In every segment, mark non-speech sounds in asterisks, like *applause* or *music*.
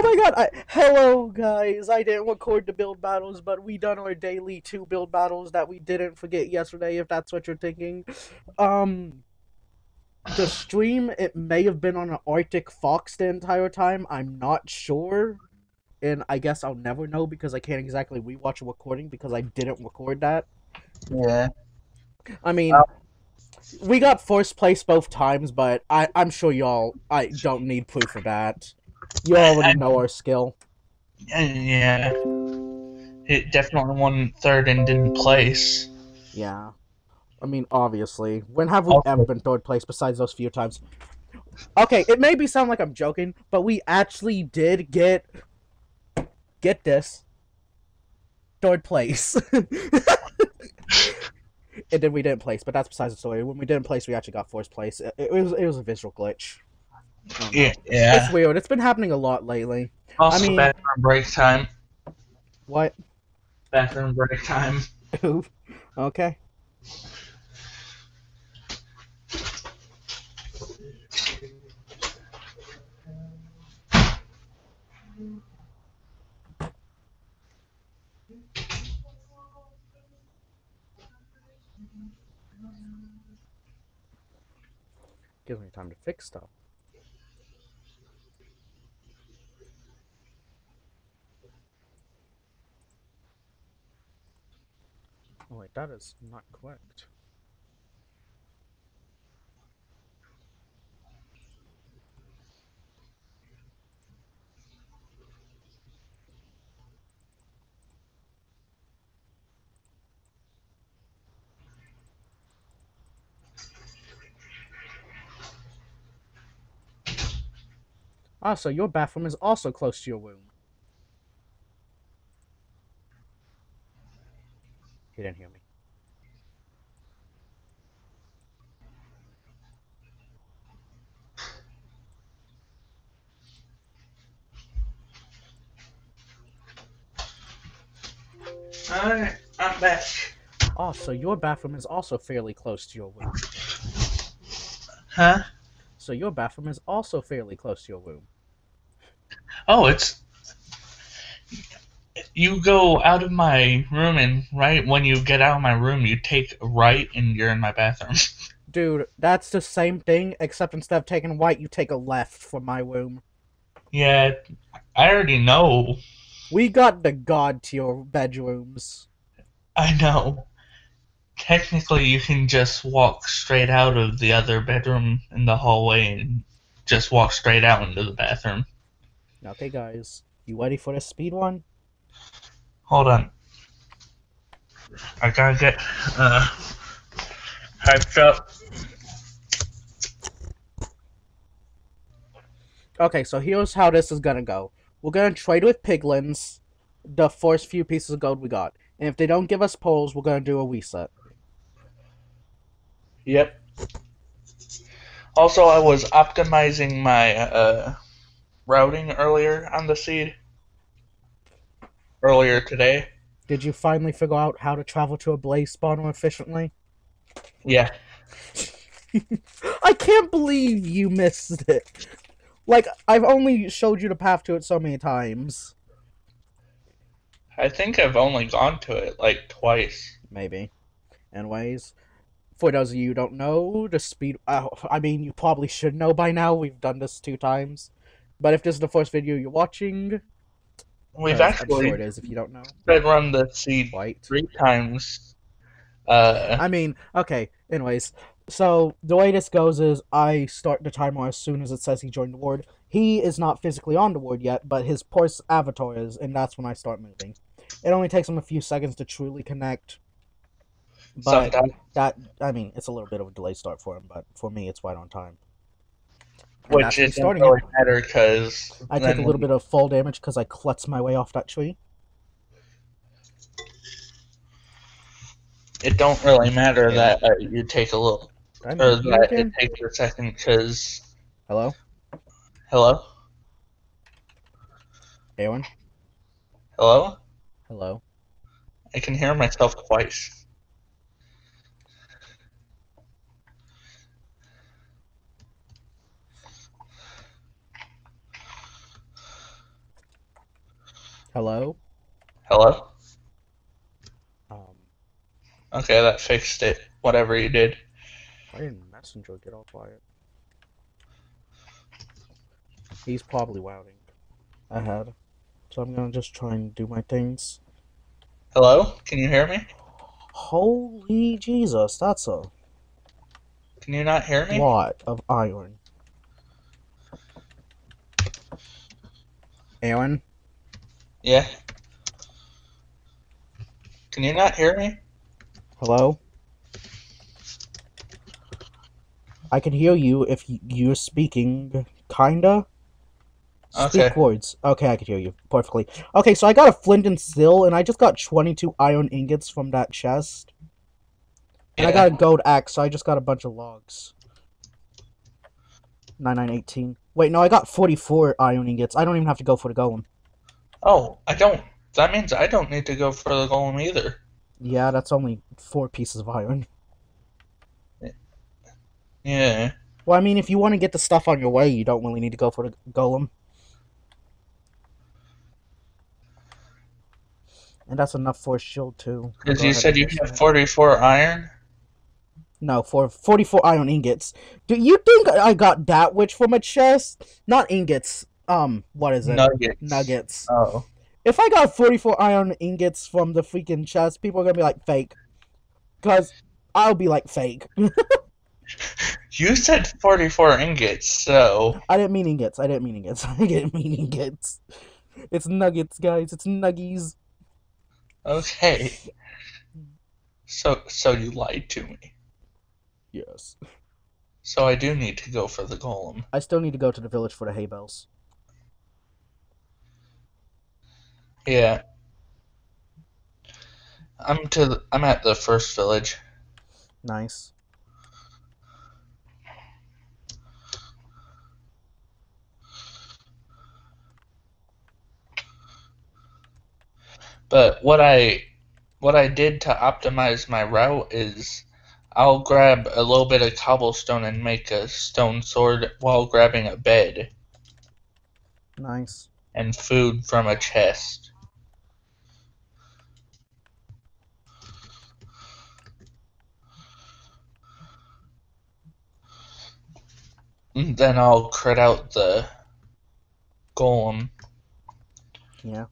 Oh my god! I, hello, guys. I didn't record the build battles, but we done our daily two build battles that we didn't forget yesterday. If that's what you're thinking, um, the stream it may have been on an Arctic Fox the entire time. I'm not sure, and I guess I'll never know because I can't exactly rewatch a recording because I didn't record that. Yeah. I mean, Uh, we got first place both times, but I I'm sure y'all I don't need proof of that. You already know our skill. Yeah. It definitely won third and didn't place. Yeah. I mean, obviously. When have we Also- ever been third place besides those few times? Okay, it may be sound like I'm joking, but we actually did get get this third place. *laughs* and then we didn't place, but that's besides the story. When we didn't place, we actually got fourth place. It, it was it was a visual glitch. I don't know. Yeah. Yeah. It's weird. It's been happening a lot lately. Also, I mean- bathroom break time. What? Bathroom break time. okay. Gives me time to fix stuff. Wait, that is not correct. Ah, so your bathroom is also close to your room. He didn't hear me. Alright, I'm back. Oh, so your bathroom is also fairly close to your room. Huh? So your bathroom is also fairly close to your room. Oh, it's. You go out of my room, and right when you get out of my room, you take right, and you're in my bathroom. *laughs* Dude, that's the same thing, except instead of taking right, you take a left from my room. yeah, I already know. We got the god to your bedrooms. I know. Technically, you can just walk straight out of the other bedroom in the hallway and just walk straight out into the bathroom. Okay, guys, you ready for the speed one? Hold on. I gotta get uh hyped up. Okay, so here's how this is gonna go. We're gonna trade with piglins the first few pieces of gold we got. And if they don't give us poles, we're gonna do a reset. Yep. Also, I was optimizing my uh, routing earlier on the seed. Earlier today. Did you finally figure out how to travel to a blaze spawner efficiently? Yeah. *laughs* I can't believe you missed it. Like, I've only showed you the path to it so many times. I think I've only gone to it like twice. Maybe. Anyways, for those of you who don't know, the speed. Uh, I mean, you probably should know by now. We've done this two times. But if this is the first video you're watching, We've uh, actually sure it is if you don't know. sped run the seed White. three times. Uh, I mean, okay. Anyways, so the way this goes is I start the timer as soon as it says he joined the ward. He is not physically on the ward yet, but his Porse avatar is, and that's when I start moving. It only takes him a few seconds to truly connect. But sometimes, that, I mean, it's a little bit of a delayed start for him, but for me, it's right on time. Which isn't starting really it. matter because I take a little bit of fall damage because I klutz my way off that tree. It don't really matter that uh, you take a little, Did I or that it takes a second. Because Hello? hello, Anyone? hello, Hello? I can hear myself twice. Hello? Hello? Um, Okay, that fixed it. Whatever you did. why didn't Messenger get all quiet? He's probably wouting ahead. So I'm gonna just try and do my things. Hello? Can you hear me? Holy Jesus, that's a Can you not hear me? lot of iron. Aaron? Yeah. Can you not hear me? Hello? I can hear you if you're speaking, kinda. Okay. Speak words. Okay, I can hear you perfectly. Okay, so I got a flint and steel, and I just got 22 iron ingots from that chest. And I got a gold axe, so I just got a bunch of logs. 9918. Wait, no, I got 44 iron ingots. I don't even have to go for the golem. Oh, I don't. That means I don't need to go for the golem either. Yeah, that's only four pieces of iron. Yeah. Well, I mean, if you want to get the stuff on your way, you don't really need to go for the golem. And that's enough for a shield too. Because you said you have 44 iron? No, for 44 iron ingots. Do you think I got that which from a chest? Not ingots. Um, what is it? Nuggets. Nuggets. Oh. If I got 44 iron ingots from the freaking chest, people are gonna be like, fake. Because I'll be like, fake. *laughs* You said 44 ingots, so. I didn't mean ingots. I didn't mean ingots. *laughs* I didn't mean ingots. It's nuggets, guys. It's nuggies. Okay. So, so you lied to me. Yes. So I do need to go for the golem. I still need to go to the village for the hay bales. Yeah. I'm to. The, I'm at the first village. Nice. But what I what I did to optimize my route is I'll grab a little bit of cobblestone and make a stone sword while grabbing a bed Nice. and food from a chest. Mm, then I'll crit out the golem. Yeah.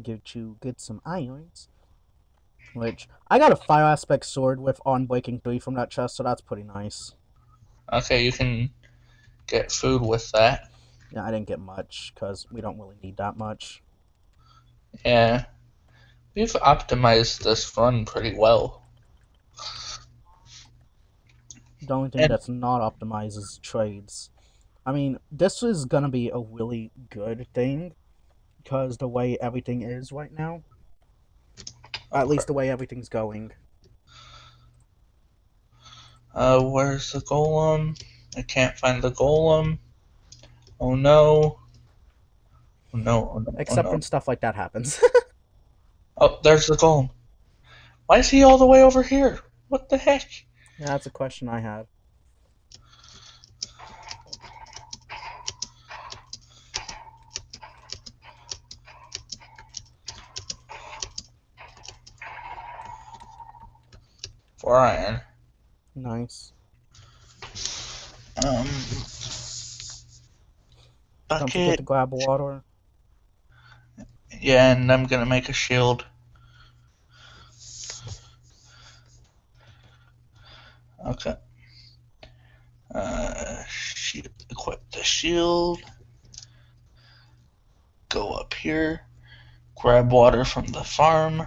Get you get some irons. Which I got a fire aspect sword with unbreaking three from that chest, so that's pretty nice. Okay, you can get food with that. Yeah, I didn't get much because we don't really need that much. Yeah. We've optimized this run pretty well. The only thing And- that's not optimized is trades. I mean, this is gonna be a really good thing because the way everything is right now. At least the way everything's going. Uh, where's the golem? I can't find the golem. Oh no. Oh no, oh no, oh Except no. when stuff like that happens. *laughs* Oh, there's the golem. Why is he all the way over here? What the heck? Yeah, that's a question I had. Four iron. Nice. Um. Don't forget to grab water. Yeah, and I'm gonna make a shield. Okay. Uh, shield, equip the shield. Go up here. Grab water from the farm.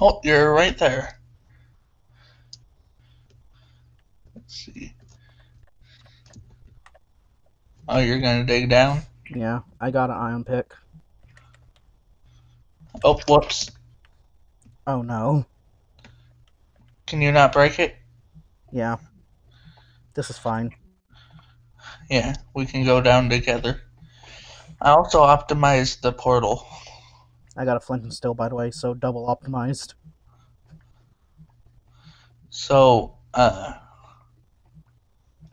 Oh, you're right there. Let's see. Oh, you're gonna dig down? Yeah, I got an iron pick. Oh, whoops. Oh no. Can you not break it? Yeah. This is fine. Yeah, we can go down together. I also optimized the portal. I got a flint and steel, by the way, so double optimized. So, uh,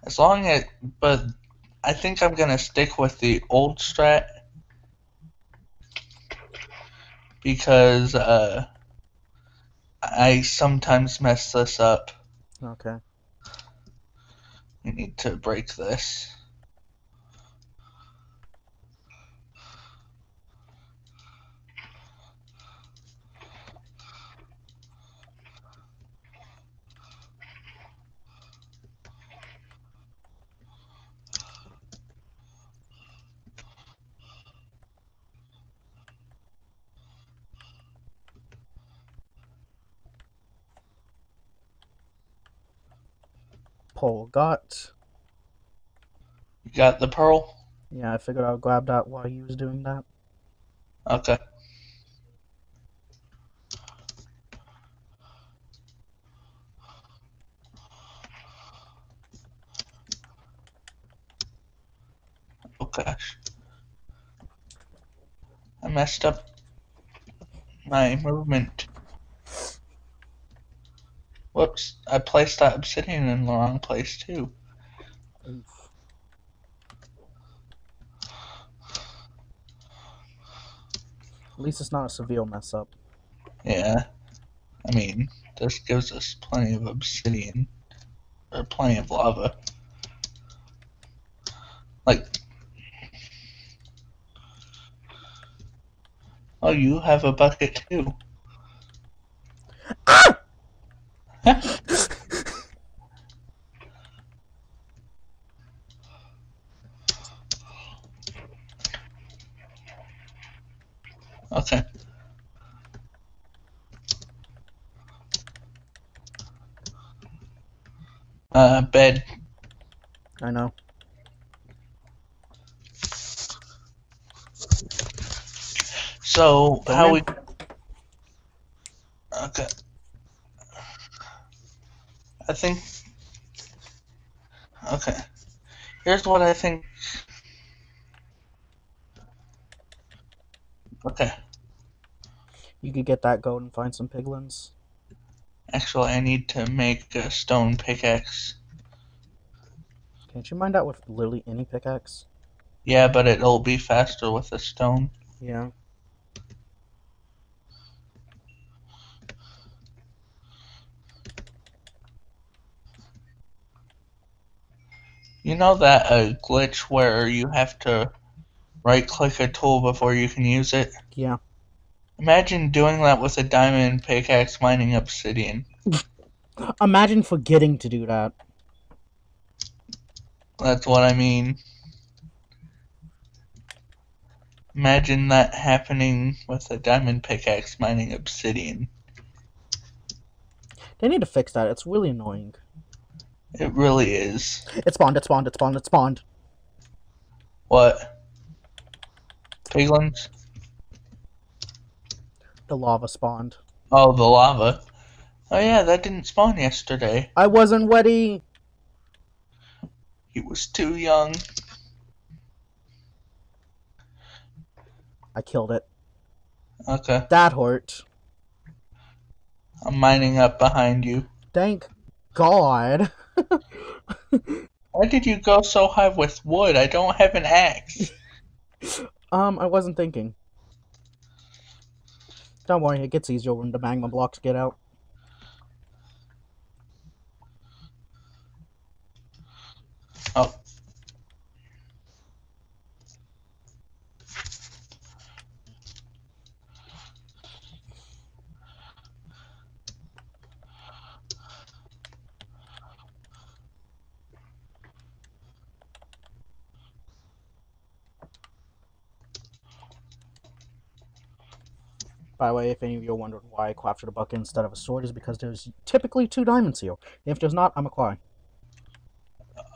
as long as, but I think I'm gonna stick with the old strat because uh, I sometimes mess this up. Okay. We need to break this. Pole got. You got the pearl? Yeah, I figured I'd grab that while you was doing that. Okay. Oh gosh. I messed up my movement. Whoops, I placed that obsidian in the wrong place too. Oof. At least it's not a severe mess up. Yeah. I mean, this gives us plenty of obsidian. Or plenty of lava. Like. Oh, you have a bucket too. Ah! *laughs* Okay. Uh, bed. I know. So, how we. Okay. I think. Okay. Here's what I think. Okay. You could get that going and find some piglins. Actually, I need to make a stone pickaxe. Can't you mine that with literally any pickaxe? Yeah, but it'll be faster with a stone. Yeah. You know that uh, glitch where you have to right click a tool before you can use it? Yeah. Imagine doing that with a diamond pickaxe mining obsidian. *laughs* Imagine forgetting to do that. That's what I mean. Imagine that happening with a diamond pickaxe mining obsidian. They need to fix that. It's really annoying. It really is. It spawned, it spawned, it spawned, it spawned. What? Piglins? The lava spawned. Oh, the lava. Oh yeah, that didn't spawn yesterday. I wasn't ready. He was too young. I killed it. Okay, That hurt. I'm mining up behind you. Thank God. *laughs* Why did you go so high with wood? I don't have an axe. *laughs* Um, I wasn't thinking. Don't worry, it gets easier when the magma blocks get out. Oh. By the way, if any of you are wondering why I crafted a bucket instead of a sword, is because there's typically two diamonds here. If there's not, I'm a cry.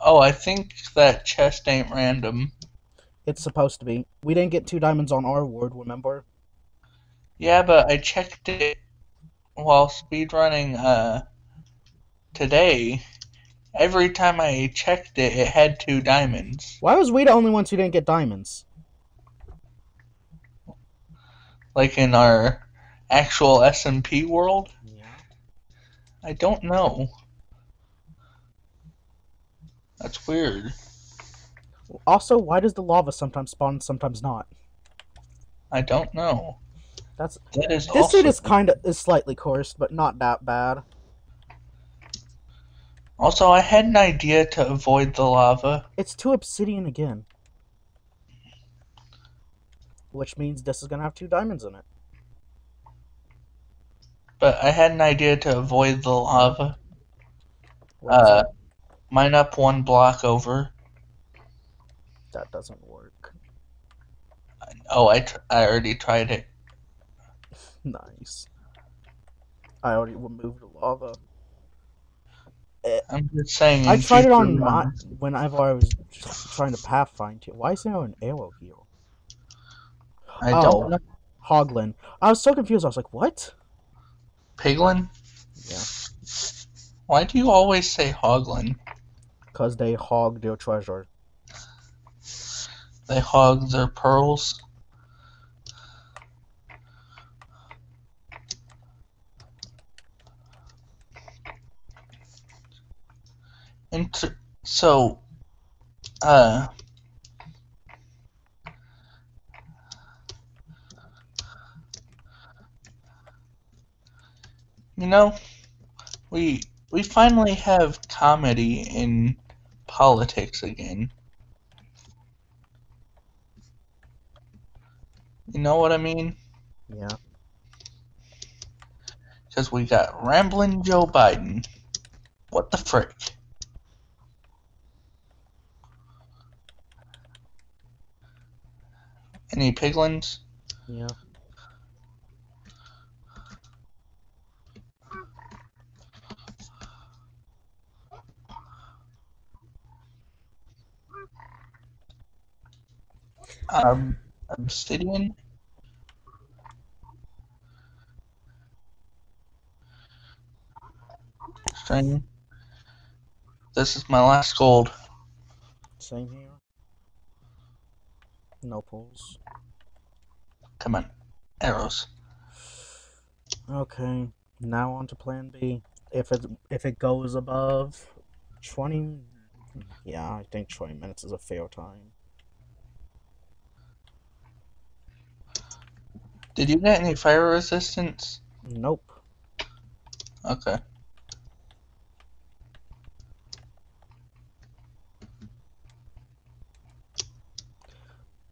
Oh, I think that chest ain't random. It's supposed to be. We didn't get two diamonds on our ward, remember? Yeah, but I checked it while speedrunning uh today. Every time I checked it, it had two diamonds. Why was we the only ones who didn't get diamonds? Like in our actual SMP world? Yeah. I don't know. That's weird. Also, why does the lava sometimes spawn and sometimes not? I don't know. That's That is this also suit is kind of is slightly cursed, but not that bad. also I had an idea to avoid the lava. It's too obsidian again, which means this is gonna have two diamonds in it. But I had an idea to avoid the lava. Uh, mine up one block over. that doesn't work. Oh, I, tr- I already tried it. *laughs* Nice. I already removed the lava. I'm just saying. I tried it on my whenever I was trying to pathfind here. Why is there an arrow here? I Oh. don't know. Hoglin. I was so confused. I was like, what? Piglin? Yeah. Why do you always say Hoglin? Because they hog their treasure. They hog their pearls. Inter- so, uh, you know, we we finally have comedy in politics again. You know what I mean? Yeah. Because we got rambling Joe Biden. What the frick? Any piglins? Yeah. Um, obsidian? String. This is my last gold. Same here. No pulls. Come on. Arrows. Okay. Now on to plan B. If it if it goes above twenty yeah, I think twenty minutes is a fair time. Did you get any fire resistance? Nope. Okay.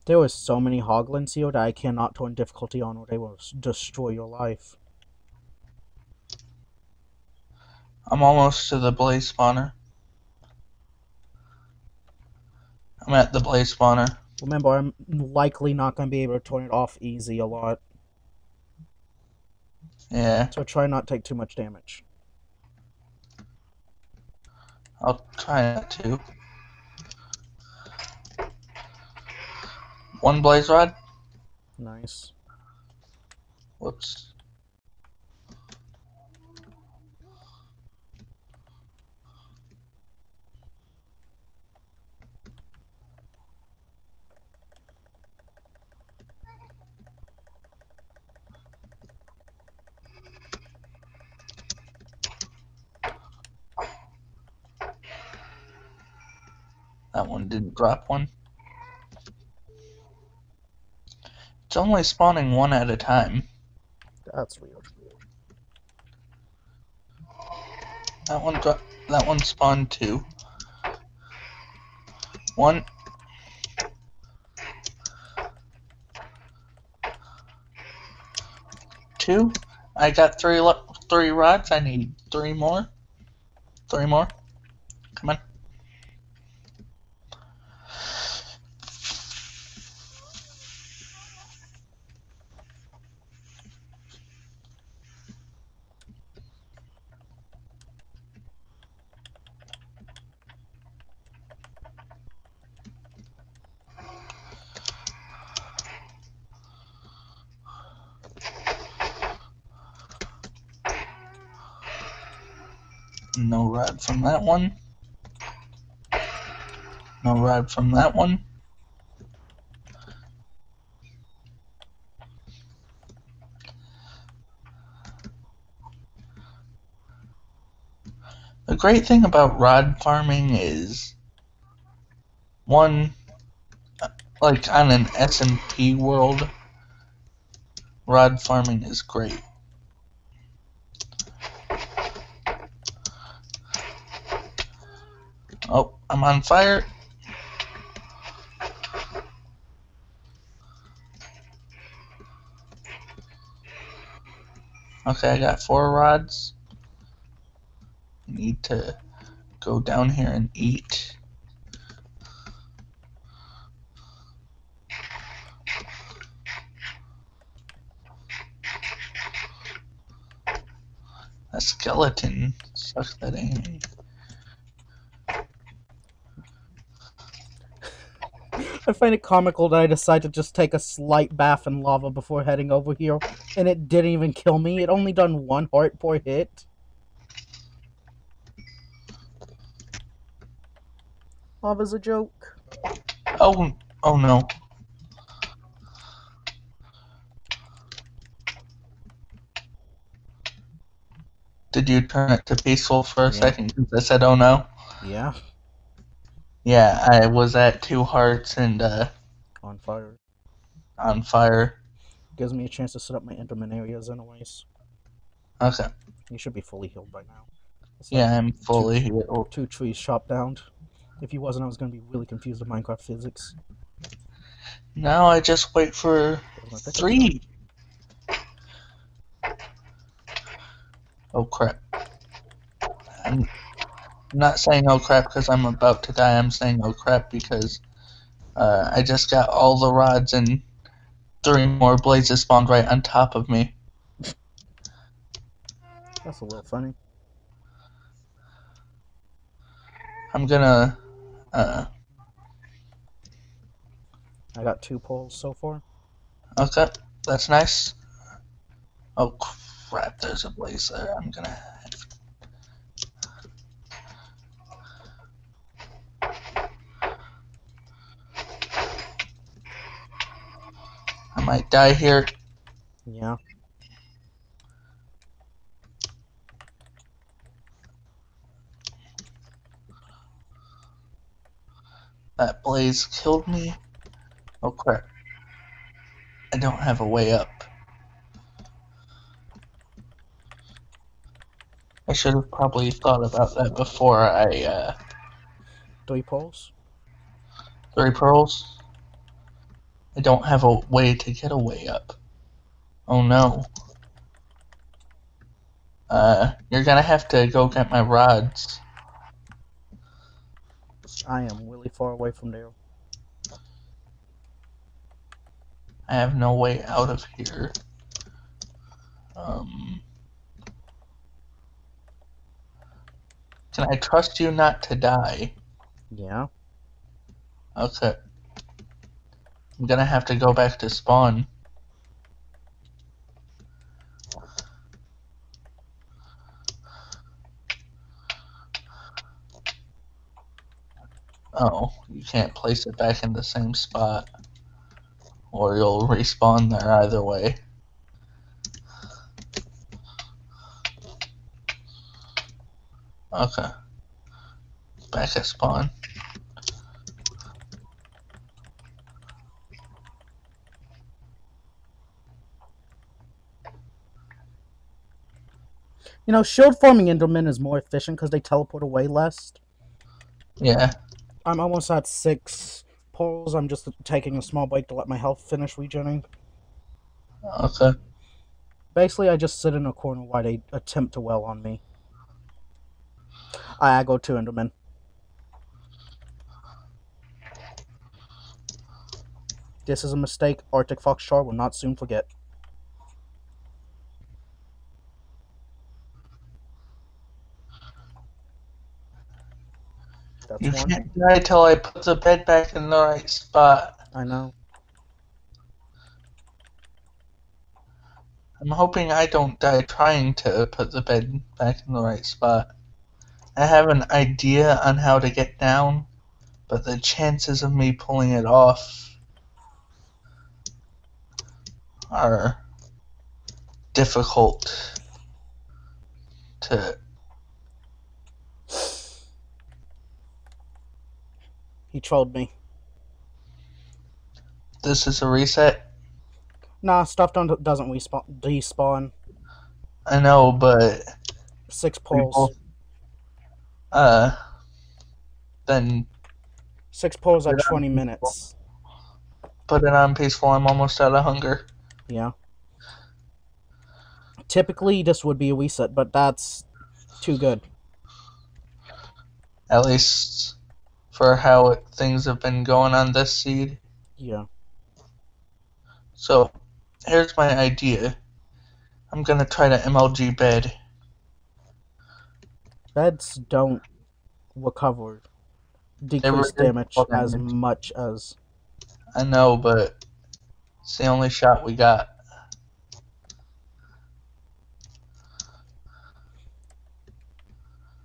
There was so many hoglins here that I cannot turn difficulty on or they will destroy your life. I'm almost to the blaze spawner. I'm at the blaze spawner. Remember, I'm likely not going to be able to turn it off easy a lot, Yeah, so try not to take too much damage. I'll try not to. One blaze rod. Nice. Whoops. That one didn't drop one. It's only spawning one at a time. That's weird. That one dro- that one spawned two. One. Two. I got three lo- three rods. I need three more. Three more. Come on. No rod from that one. No rod from that one. The great thing about rod farming is one, like on an SMP world, rod farming is great. Oh, I'm on fire. Okay, I got four rods. Need to go down here and eat. A skeleton. Sucks that aiming. I find it comical that I decided to just take a slight bath in lava before heading over here, and it didn't even kill me. It only done one heart per hit. Lava's a joke. Oh, oh no. Did you turn it to peaceful for a Yeah. second? 'Cause I said, oh no. Yeah, Yeah, I was at two hearts and uh, on fire. on fire. Gives me a chance to set up my Enderman areas anyways. Okay. You should be fully healed by now. It's like Yeah, I'm fully healed. two trees chopped down. If you wasn't, I was gonna be really confused with Minecraft physics. Now I just wait for three. Oh crap. I'm not saying oh crap because I'm about to die. I'm saying oh crap because uh, I just got all the rods and three more blazes spawned right on top of me. That's a little funny. I'm gonna. Uh, I got two poles so far. okay, that's nice. Oh crap, there's a blaze there. I'm gonna. Might die here. Yeah. That blaze killed me. Oh crap. I don't have a way up. I should have probably thought about that before I, uh, Three poles? three pearls. I don't have a way to get a way up. Oh no. Uh, you're gonna have to go get my rods. I am really far away from there. I have no way out of here. Um, can I trust you not to die? Yeah. Okay. I'm gonna have to go back to spawn. Oh, you can't place it back in the same spot. Or you'll respawn there either way. Okay. Back at spawn. You know, shield farming Enderman is more efficient because they teleport away less. Yeah. I'm almost at six poles. I'm just taking a small break to let my health finish regenerating. Okay. Basically, I just sit in a corner while they attempt to well on me. I, I go to Enderman. This is a mistake Arctic Foxtrot will not soon forget. That's You one. can't die till I put the bed back in the right spot. I know. I'm hoping I don't die trying to put the bed back in the right spot. I have an idea on how to get down, but the chances of me pulling it off are difficult to. He trolled me. this is a reset? Nah, stuff don't, doesn't respawn, despawn. I know, but Six People- poles. uh, then Six poles at 20 minutes. put it on peaceful. I'm almost out of hunger. Yeah. Typically, this would be a reset, but that's too good. At least for how it, things have been going on this seed. Yeah. So here's my idea. I'm gonna try to MLG bed. Beds don't recover decrease damage as damage. much as. I know, but it's the only shot we got.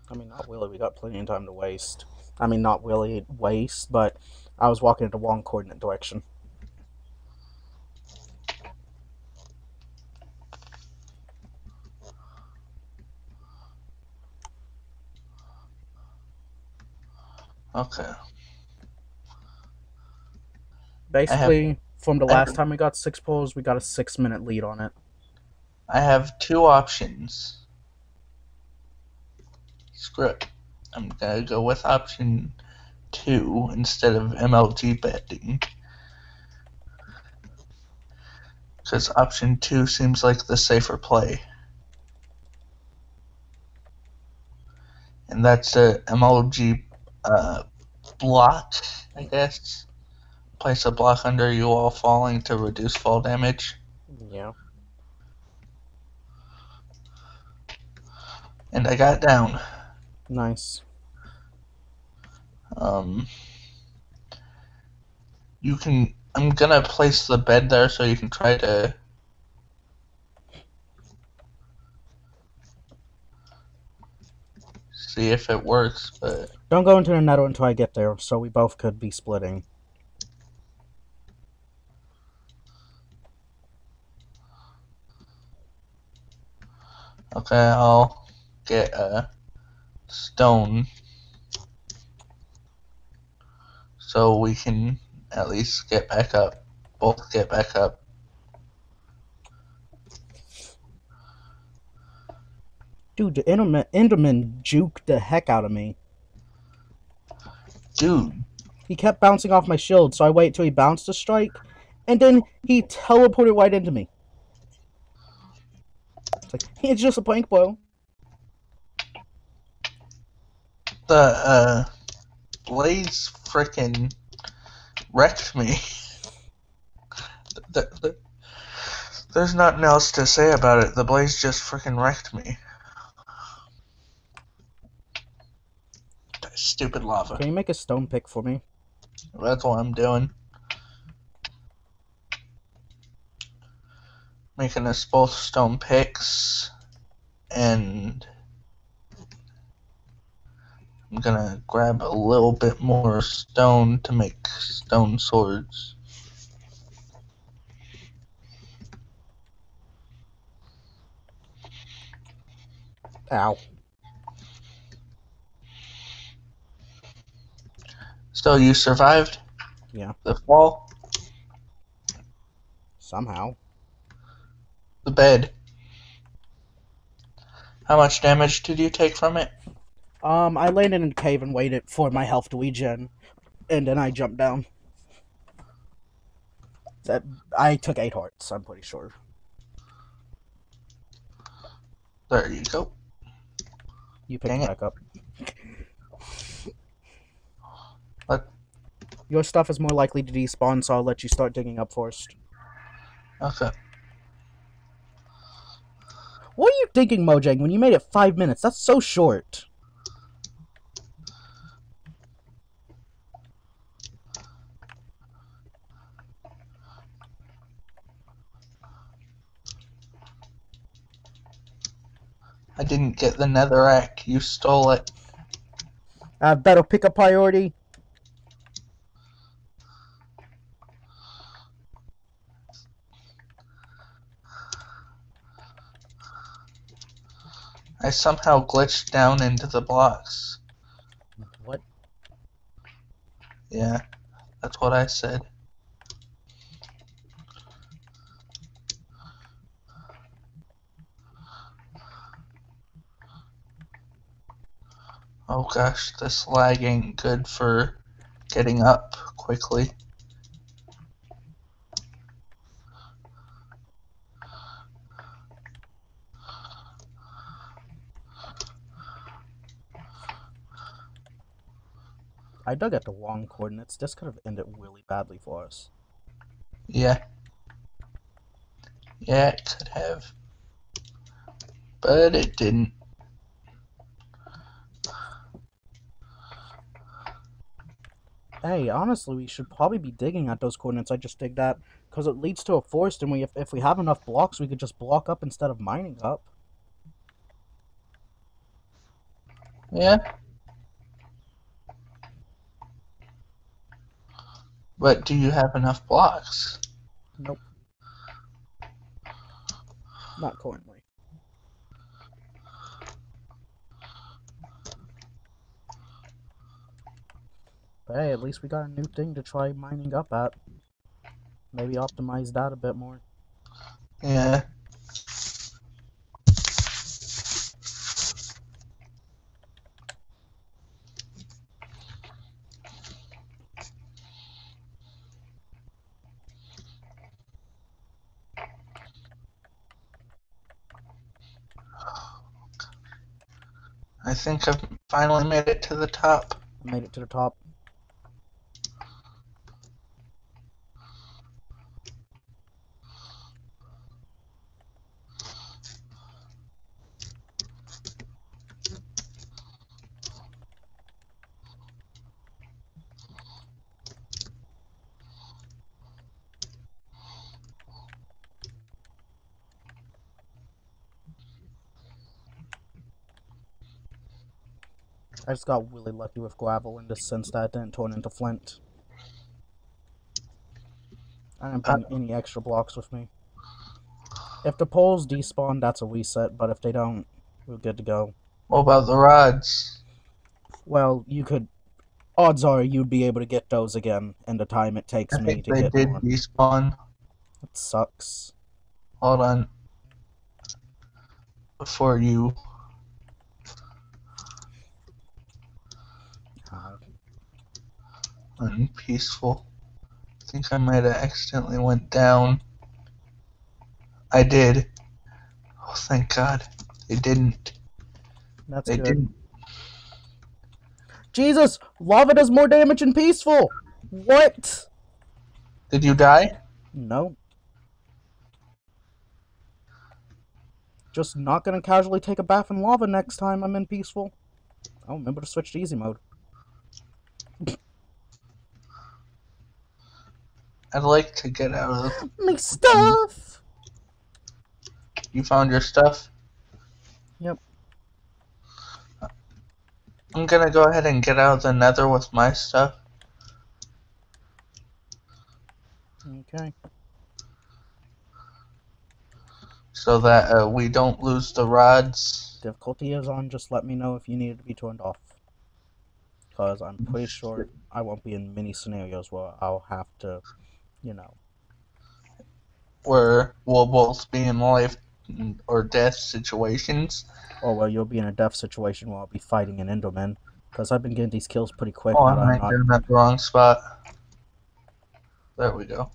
I mean, not really. We got plenty of time to waste. I mean, not really waste, but I was walking in the wrong coordinate direction. Okay. Basically, from the I have- last *clears throat* time we got six poles, we got a six minute lead on it. I have two options. Screw it. I'm gonna go with option two instead of MLG betting. Because option two seems like the safer play. And that's a MLG uh, block, I guess. Place a block under you all falling to reduce fall damage. Yeah. And I got down. Nice. Um, you can. I'm gonna place the bed there so you can try to. See if it works, but Don't go into the nether until I get there, so we both could be splitting. okay, I'll get a stone so we can at least get back up. Both get back up. Dude, the Enderman, Enderman juked the heck out of me. Dude, He kept bouncing off my shield, so I waited till he bounced to strike, and then he teleported right into me. It's like, it's just a plank bro. The uh, Blaze frickin' wrecked me. Th- th- There's nothing else to say about it. The Blaze just frickin' wrecked me. That stupid lava. Can you make a stone pick for me? That's what I'm doing. Making us both stone picks, and I'm gonna grab a little bit more stone to make stone swords. Ow. So you survived? Yeah. The fall? Somehow. The bed. How much damage did you take from it? Um, I landed in a cave and waited for my health to regen, and then I jumped down. That I took eight hearts. I'm pretty sure. There you go. You pick it back up. *laughs* What? Your stuff is more likely to despawn, so I'll let you start digging up first. Okay. What are you thinking, Mojang, when you made it five minutes? That's so short. I didn't get the netherrack. You stole it. I better pick a priority. I somehow glitched down into the blocks. What? Yeah, that's what I said. Oh gosh, this lag ain't good for getting up quickly. I dug at the wrong coordinates. This could have ended really badly for us. Yeah. Yeah, it could have. But it didn't. Hey, honestly, we should probably be digging at those coordinates I just digged at, because it leads to a forest, and we if, if we have enough blocks, we could just block up instead of mining up. Yeah. But do you have enough blocks? Nope. Not currently. But hey, at least we got a new thing to try mining up at. Maybe optimize that a bit more. Yeah. I think I've finally made it to the top. Made it to the top. I just got really lucky with gravel in the sense that it didn't turn into flint. I didn't any extra blocks with me. If the poles despawn, that's a reset, but if they don't, we're good to go. What about the rods? Well, you could. Odds are you'd be able to get those again in the time it takes I me think to they get did one. despawn. It sucks. Hold on. Before you. Unpeaceful. I think I might have accidentally went down. I did. Oh, thank God. They didn't. that's They good. didn't. Jesus! Lava does more damage in peaceful! What? Did you die? No. Just not gonna casually take a bath in lava next time I'm in peaceful. Oh, remember to switch to easy mode. I'd like to get out of. My *laughs* stuff! You found your stuff? Yep. I'm gonna go ahead and get out of the nether with my stuff. Okay. So that uh, we don't lose the rods. Difficulty is on, just let me know if you need it to be turned off. Because I'm pretty sure *laughs* I won't be in many scenarios where I'll have to, you know. Where we'll both be in life or death situations. Oh, well, you'll be in a death situation while I'll be fighting an Enderman. Because I've been getting these kills pretty quick Oh, I'm I'm not in that wrong spot. There we go.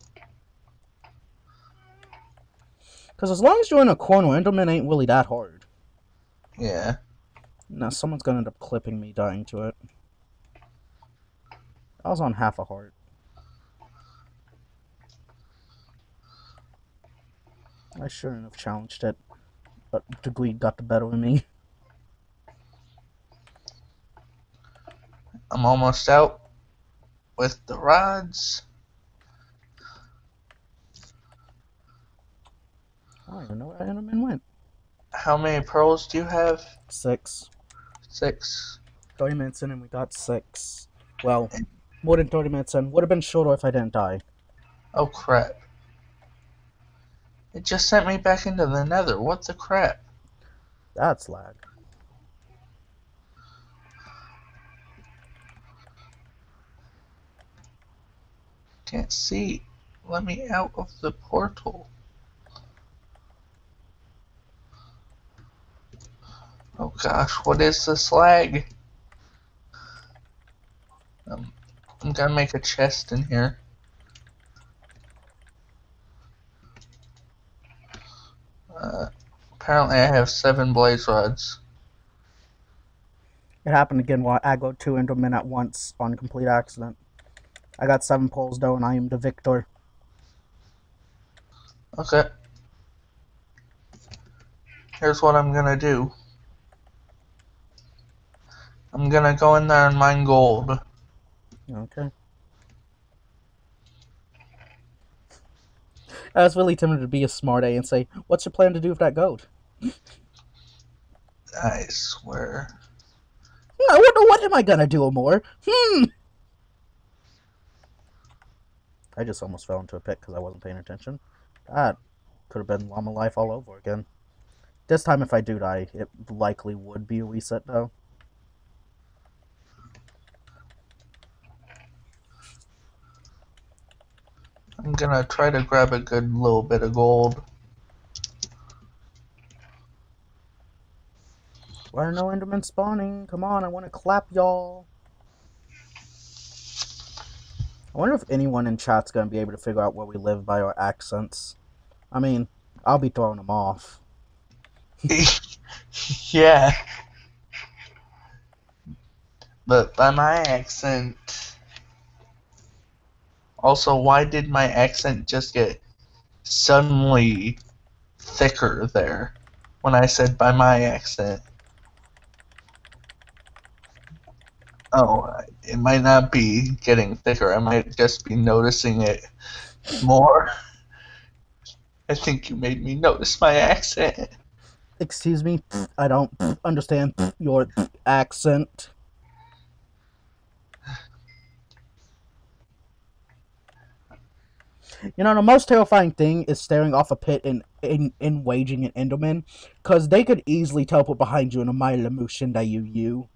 Because as long as you're in a corner, Enderman ain't really that hard. Yeah. Now, someone's gonna end up clipping me dying to it. I was on half a heart. I shouldn't have challenged it, but the greed got the better of me. I'm almost out with the rods. I don't even know where Enderman went. How many pearls do you have? Six. Six. 30 minutes in and we got six. Well, more than 30 minutes in. Would have been shorter if I didn't die. Oh crap. It just sent me back into the nether. What the crap? That's lag. Can't see. Let me out of the portal. Oh gosh, what is this lag? Um, I'm gonna make a chest in here. Uh, apparently, I have seven blaze rods. It happened again while I go two into Endermen at once on complete accident. I got seven poles though, and I am the victor. Okay. Here's what I'm gonna do. I'm gonna go in there and mine gold. Okay. I was really tempted to be a smart A and say, "What's your plan to do with that gold?" I swear. Hmm, I wonder what am I gonna do more? Hmm. I just almost fell into a pit because I wasn't paying attention. That could have been llama life all over again. This time, if I do die, it likely would be a reset though. I'm gonna try to grab a good little bit of gold. Why are no Endermen spawning? Come on, I want to clap y'all. I wonder if anyone in chat's gonna be able to figure out where we live by our accents. I mean, I'll be throwing them off. *laughs* yeah. But by my accent. Also, why did my accent just get suddenly thicker there when I said by my accent? Oh, it might not be getting thicker. I might just be noticing it more. I think you made me notice my accent. Excuse me, I don't understand your accent. You know, the most terrifying thing is staring off a pit and in, in waging an Enderman, because they could easily teleport behind you in a mile of motion that you you,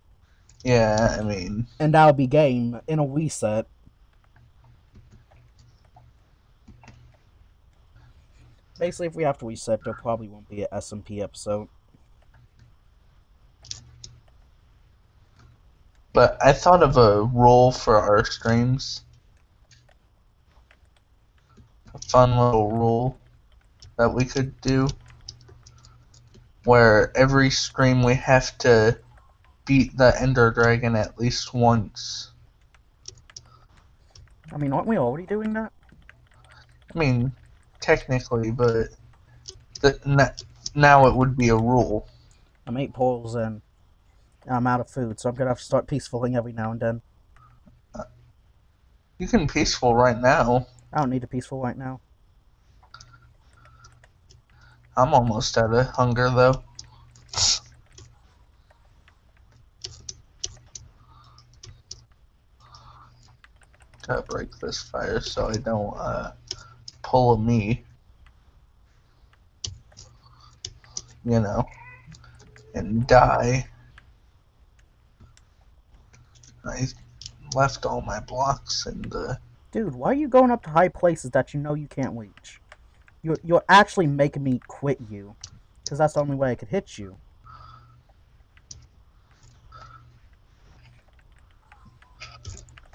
Yeah, I mean, and that'll be game in a reset. Basically, if we have to reset, there probably won't be an SMP episode. but I thought of a rule for our streams. A fun little rule that we could do where every stream we have to beat the Ender Dragon at least once. I mean, aren't we already doing that? I mean, technically, but the, now it would be a rule. I'm eight poles in. and I'm out of food, so I'm gonna have to start peacefuling every now and then. You can peaceful right now. I don't need a peaceful right now. I'm almost out of hunger though. Gotta break this fire so I don't uh, pull a me. You know, and die. I left all my blocks in the. Dude, why are you going up to high places that you know you can't reach? You're, you're actually making me quit you. Because that's the only way I could hit you.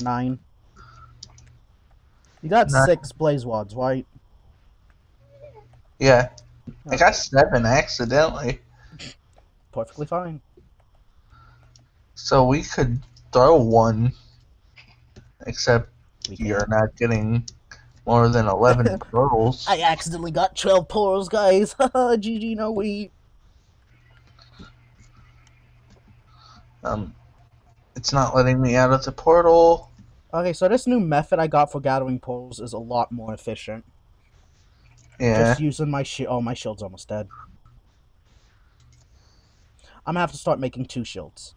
Nine. You got Nine. six blaze wads, right? Yeah, I got seven accidentally. Perfectly fine. So we could throw one, except We can. you're not getting more than 11 *laughs* pearls. I accidentally got 12 pearls, guys. *laughs* Haha, GG, no we. Um, it's not letting me out of the portal. Okay, so this new method I got for gathering pearls is a lot more efficient. Yeah, Just using my shield. Oh, my shield's almost dead. I'm gonna have to start making two shields.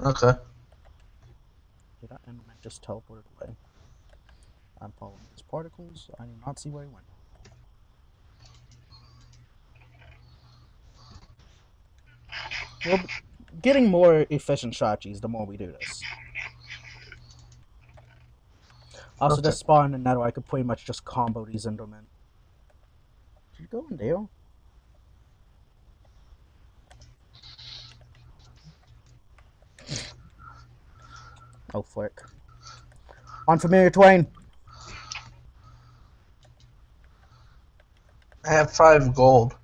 okay. That Enderman just teleported away? I'm following his particles. I do not see where he went. We're getting more efficient strategies the more we do this. Also, Okay. this spawn in Nether, I could pretty much just combo these Endermen. Did you go Oh, flick. On Familiar Twain. I have five gold.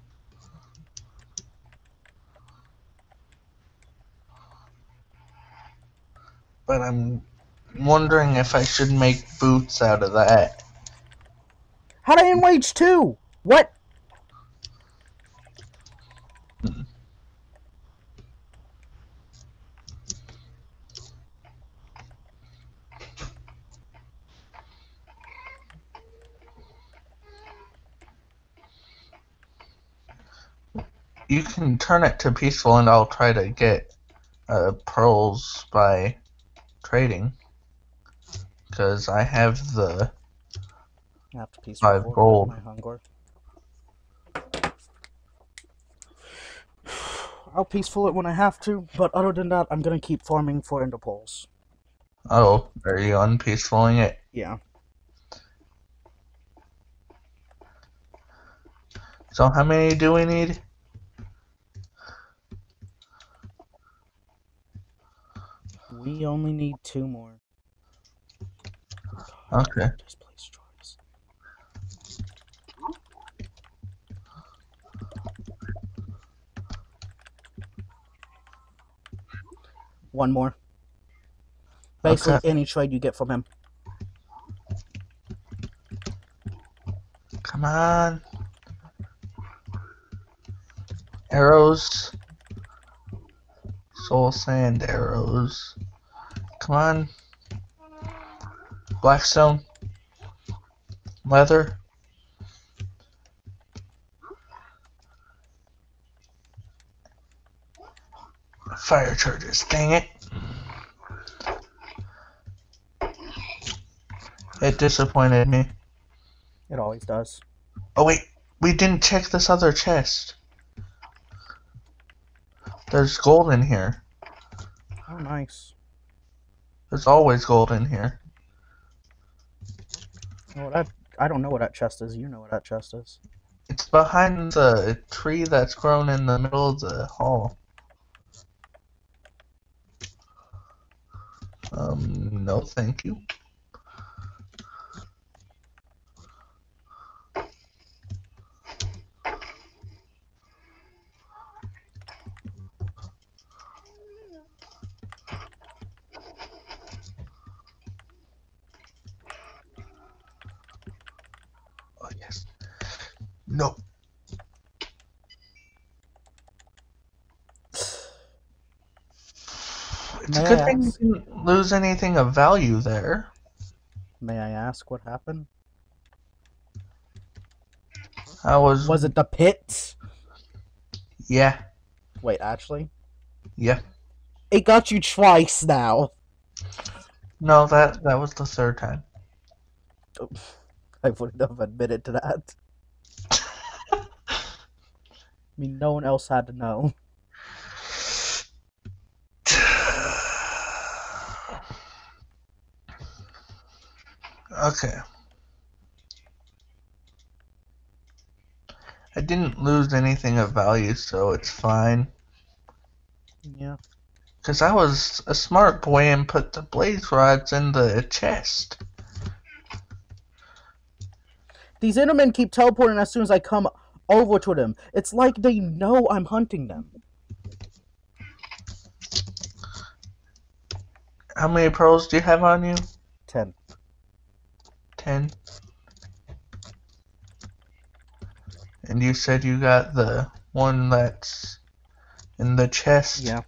But I'm wondering if I should make boots out of that. How'd I end wage two? What? You can turn it to peaceful and I'll try to get uh, pearls by trading. Because I have the. I have Five gold. My hunger. I'll peaceful it when I have to, but other than that, I'm gonna keep farming for ender pearls. Oh, are you unpeacefuling it? Yeah. So how many do we need? We only need two more. Okay. Displace choice. One more. Basically, Okay. any trade you get from him. Come on. Arrows. Soul sand arrows. Come on. Blackstone. Leather. Fire charges, dang it. It disappointed me. It always does. Oh wait, we didn't check this other chest. There's gold in here. Oh, nice. There's always gold in here. Well, that I don't know what that chest is. You know what that chest is. It's behind the tree that's grown in the middle of the hall. Um, no thank you. Oh yes. No. It's a May good I thing you didn't lose anything of value there. May I ask what happened? I was, Was it the pit? yeah, Wait, actually, yeah. it got you twice now. No, that that was the third time. I wouldn't have admitted to that. *laughs* I mean, no one else had to know. Okay. I didn't lose anything of value, so it's fine. Yeah. Because I was a smart boy and put the blaze rods in the chest. These Endermen keep teleporting as soon as I come over to them. It's like they know I'm hunting them. How many pearls do you have on you? Ten. Ten. And you said you got the one that's in the chest? Yeah.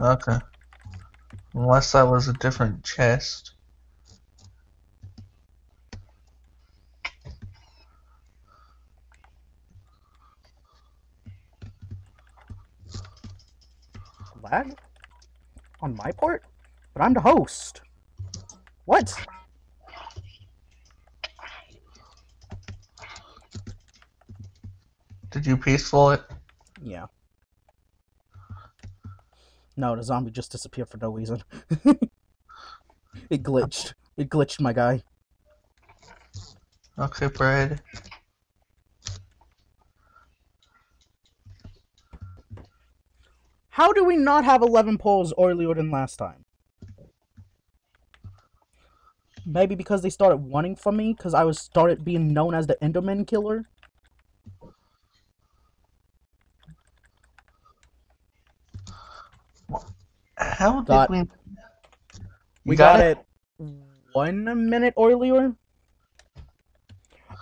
Okay. Unless that was a different chest. Lag? On my part? But I'm the host. What? Did you peaceful it? Yeah. No, the zombie just disappeared for no reason. *laughs* it glitched. It glitched, my guy. Okay, bread. How do we not have 11 polls earlier than last time? Maybe because they started wanting from me because I was started being known as the Enderman killer. How did Got- we? You We got, it one minute earlier.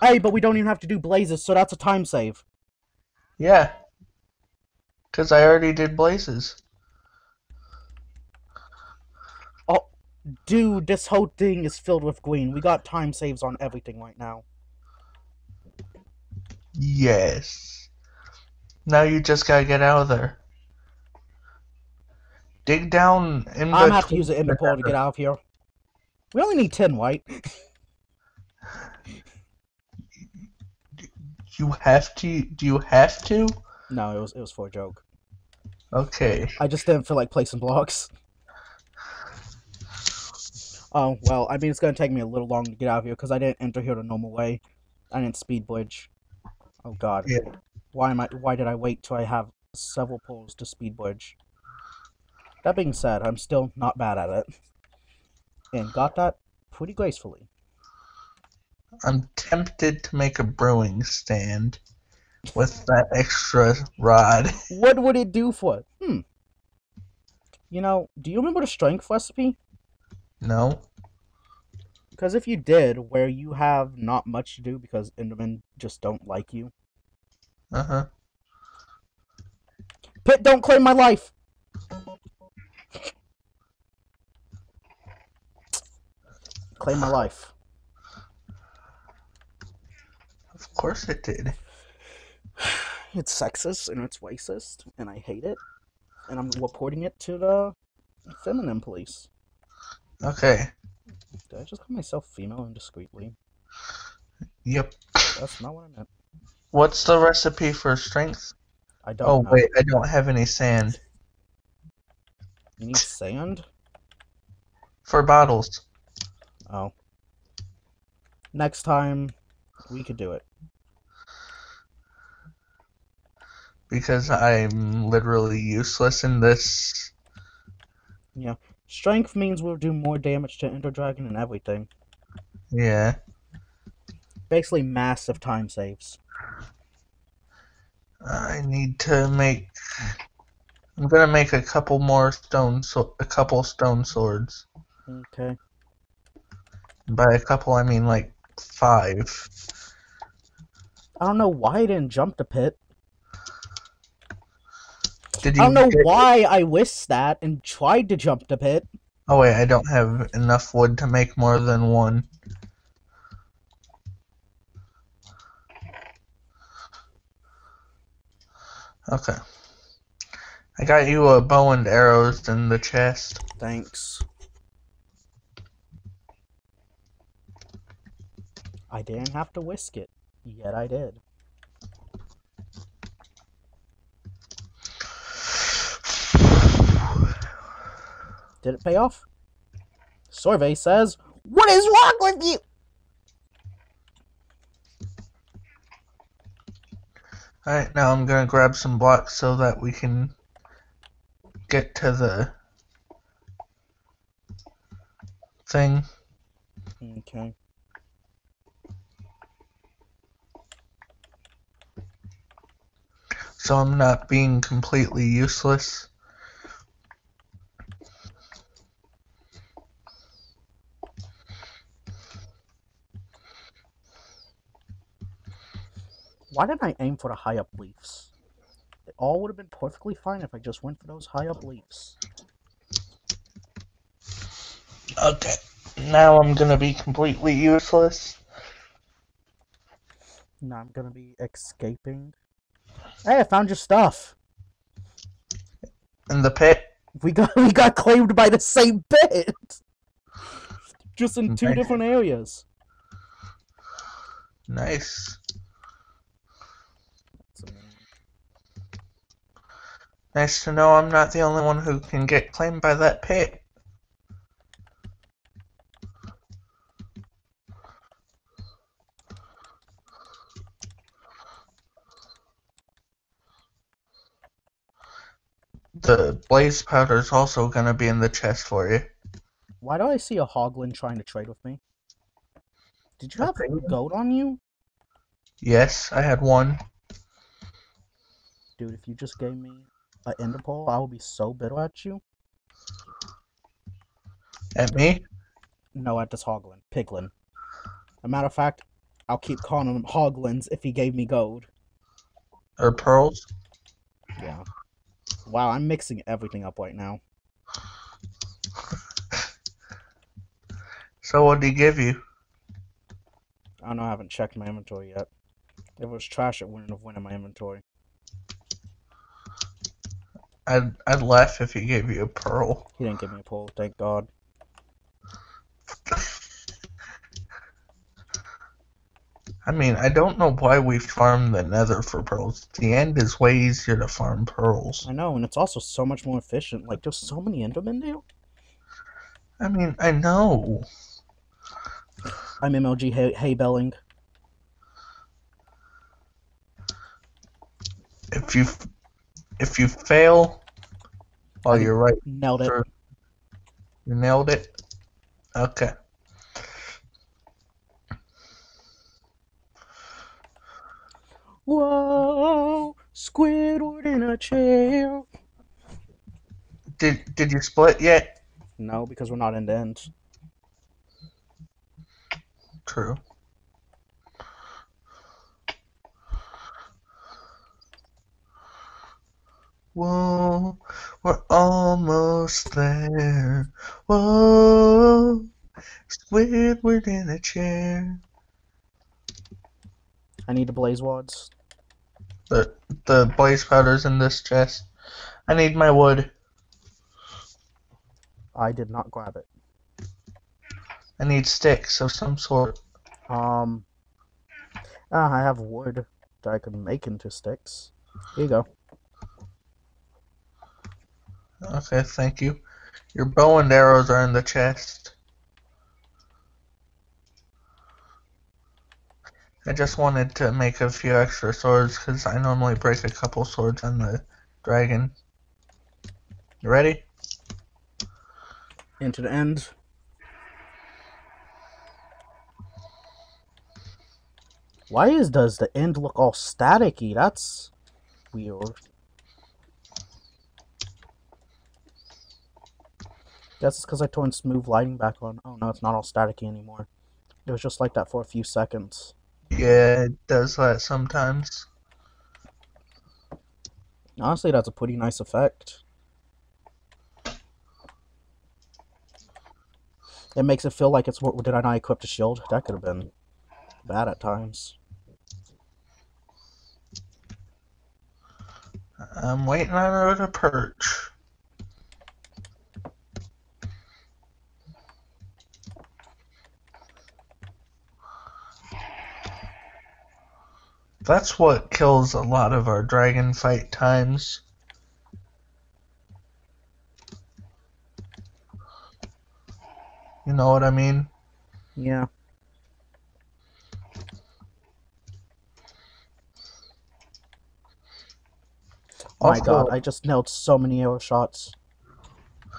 Hey, but we don't even have to do blazes, so that's a time save. Yeah. Because I already did blazes. Dude, this whole thing is filled with green. We got time saves on everything right now. Yes. Now you just gotta get out of there. Dig down in the. I'm gonna have to use the ender the to get out of here. We only need 10, right? You have to. Do you have to? No, it was it was for a joke. Okay. I just didn't feel like placing blocks. Oh, well, I mean, it's gonna take me a little long to get out of here because I didn't enter here the normal way. I didn't speed bridge. Oh god. Yeah. Why am I why did I wait till I have several pulls to speed bridge? That being said, I'm still not bad at it. And got that pretty gracefully. I'm tempted to make a brewing stand with that extra rod. What would it do for it? Hmm. You know, do you remember the strength recipe? No. Because if you did, where you have not much to do because Endermen just don't like you. Uh huh. Pit, don't claim my life! Claim my life. Of course it did. *sighs* It's sexist and it's racist, and I hate it. And I'm reporting it to the feminine police. Okay. Did I just call myself female indiscreetly? Yep. That's not what I meant. What's the recipe for strength? I don't Oh know. wait, I don't have any sand You need sand? for bottles. Oh. Next time, we could do it. because I'm literally useless in this. Strength means we'll do more damage to Ender Dragon and everything. Yeah. Basically, massive time saves. I need to make. I'm gonna make a couple more stone, so a couple stone swords. Okay. By a couple, I mean like five. I don't know why I didn't jump the pit. Did you? I don't know get- why I whisked that and tried to jump the pit. Oh wait, I don't have enough wood to make more than one. Okay. I got you a bow and arrows in the chest. Thanks. I didn't have to whisk it, yet I did. Did it pay off? Survey says, What is wrong with you? Alright, now I'm gonna grab some blocks so that we can get to the thing. Okay. So I'm not being completely useless. Why didn't I aim for the high up leaves? It all would have been perfectly fine if I just went for those high up leaves. Okay. Now I'm gonna be completely useless. Now I'm gonna be escaping. Hey, I found your stuff. In the pit. We got *laughs* we got claimed by the same pit. Just in two Nice. different areas. Nice. That's amazing. Nice to know I'm not the only one who can get claimed by that pit. the blaze powder is also gonna be in the chest for you. Why do I see a hoglin trying to trade with me? Did you have Okay. goat on you? Yes, I had one. Dude, if you just gave me pearl, I will be so bitter at you. At me? No, at this hoglin. Piglin. A matter of fact, I'll keep calling him hoglins if he gave me gold. Or pearls? Yeah. Wow, I'm mixing everything up right now. So what did he give you? I don't know, I haven't checked my inventory yet. If it was trash, it wouldn't have went in my inventory. I'd I'd laugh if he gave you a pearl. He didn't give me a pearl, thank God. I mean, I don't know why we farm the nether for pearls. The end is way easier to farm pearls. I know, and it's also so much more efficient. Like, there's so many Endermen there. I mean, I know. I'm MLG hay, hay belling. If you if you fail, oh, you're right. Nailed it. You nailed it. Okay. Whoa, Squidward in a chair. Did did you split yet? No, because we're not in the end. True. Whoa, we're almost there. Whoa, Squidward in a chair. I need the blaze wads. The the blaze powder's in this chest. I need my wood. I did not grab it. I need sticks of some sort. Um, ah, I have wood that I can make into sticks. Here you go. Okay, thank you. Your bow and arrows are in the chest. I just wanted to make a few extra swords because I normally break a couple swords on the dragon. You ready? Into the end. Why is does the end look all staticky? That's weird. Guess it's because I turned smooth lighting back on. Oh no, it's not all staticky anymore. It was just like that for a few seconds. Yeah, it does that sometimes. Honestly, that's a pretty nice effect. It makes it feel like it's what did I not equip the shield? That could have been bad at times. I'm waiting on her to perch. That's what kills a lot of our dragon fight times. You know what I mean? Yeah. Oh my god, I just nailed so many arrow shots.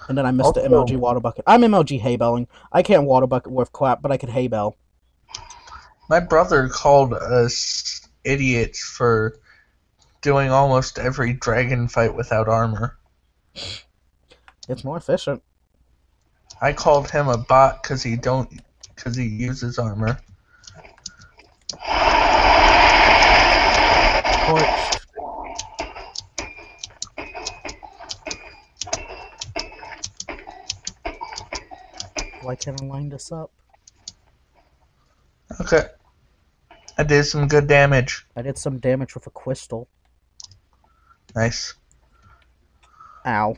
And then I missed the MLG water bucket. I'm MLG haybelling. I can't water bucket worth crap, but I can haybell. My brother called us idiots for doing almost every dragon fight without armor. It's more efficient. I called him a bot because he don't because he uses armor. Torch. Why can't I line this up? Okay. I did some good damage. I did some damage with a crystal. Nice. Ow.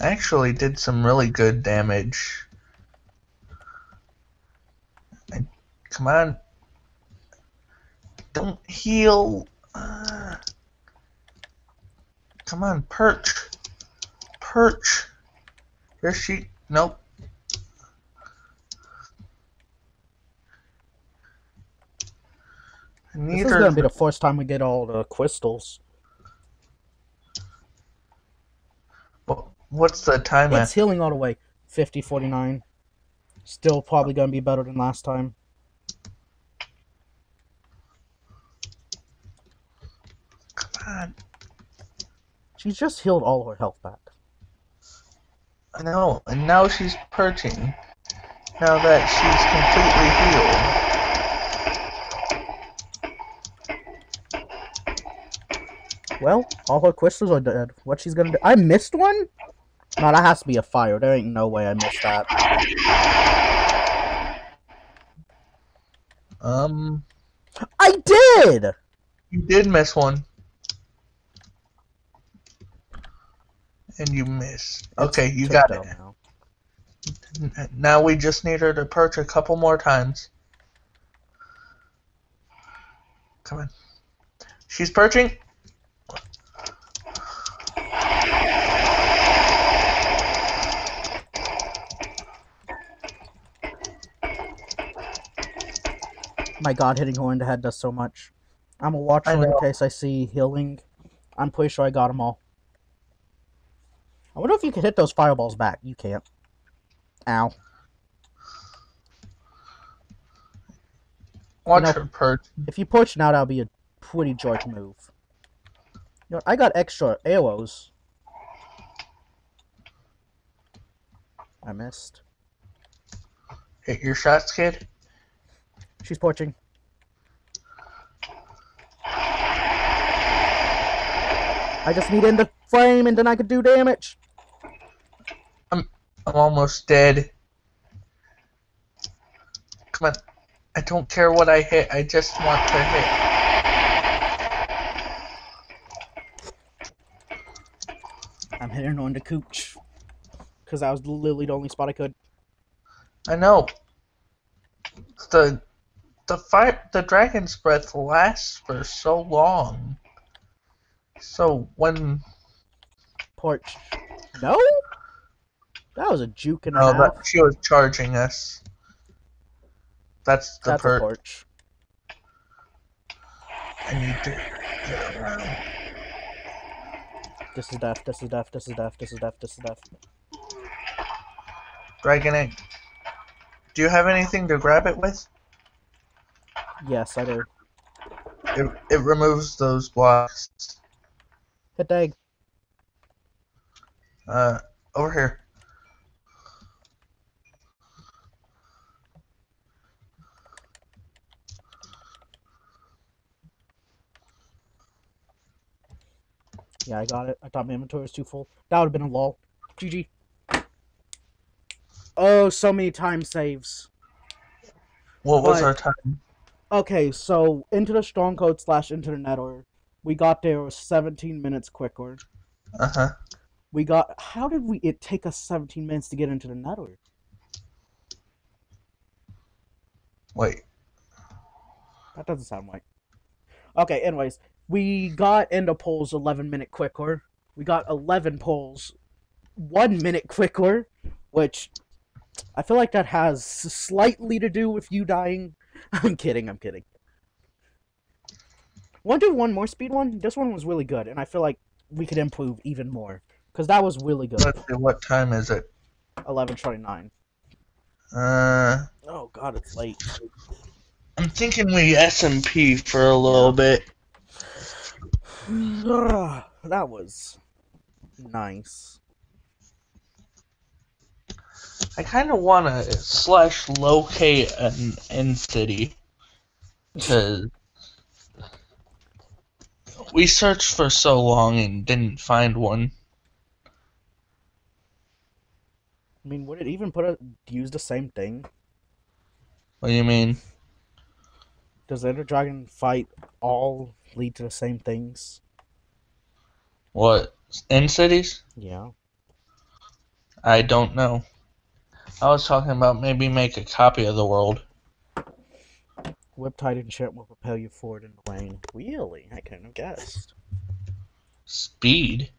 I actually did some really good damage. I, come on. Don't heal. Ah. come on, perch. Perch. Here she. Nope. Neither. This is gonna be the first time we get all the crystals. What's the time? It's at? healing all the way. 50, 49. Still probably gonna be better than last time. Come on. She just healed all her health back. I know, and now she's perching. Now that she's completely healed. Well, all her crystals are dead. What she's gonna do? I missed one? No, that has to be a fire. There ain't no way I missed that. Um, I did! you did miss one. And you missed. Okay, you got it. Now. Now we just need her to perch a couple more times. Come on. She's perching. My god, hitting her in the head does so much. I'm gonna watch I her in case I see healing. I'm pretty sure I got them all. I wonder if you can hit those fireballs back. You can't. Ow. Watch know- her perch. If you push now, that'll be a pretty jerk move. You know, I got extra arrows. I missed. Hit your shots, kid. She's porching. I just need in the frame and then I could do damage. I'm I'm almost dead. Come on. I don't care what I hit. I just want to hit. I'm hitting on the cooch. Because that was literally the only spot I could. I know. The the fire the dragon's breath lasts for so long. So when Porch. No? That was a juke and a no, half. that she was charging us. That's the That's a perk. porch. I need to get around. This is death, this is death, this is death, this is death, this is death. Dragon egg. Do you have anything to grab it with? Yes, I do. It it removes those blocks. The egg. Uh, over here. Yeah, I got it. I thought my inventory was too full. That would have been a lull. GG. Oh, so many time saves. What was But- our time? Okay, so into the stronghold slash into the nether. We got there 17 minutes quicker. Uh huh. We got. How did we? It take us 17 minutes to get into the nether. Wait. That doesn't sound right. Okay, anyways, we got into polls 11 minute quicker. We got 11 polls one minute quicker, which I feel like that has slightly to do with you dying. *laughs* I'm kidding, I'm kidding. Want to do one more speed one? This one was really good, and I feel like we could improve even more. Because that was really good. Let's see. What time is it? 1129. Uh, Oh god, it's late. I'm thinking we SMP for a little bit. *sighs* that was nice. I kind of want to slash locate an end city because we searched for so long and didn't find one. I mean, would it even put a use the same thing? What do you mean? Does the Ender Dragon fight all lead to the same things? What end cities? Yeah. I don't know. I was talking about maybe make a copy of the world. Riptide enchant will propel you forward in the lane. Really? I couldn't have guessed. Speed.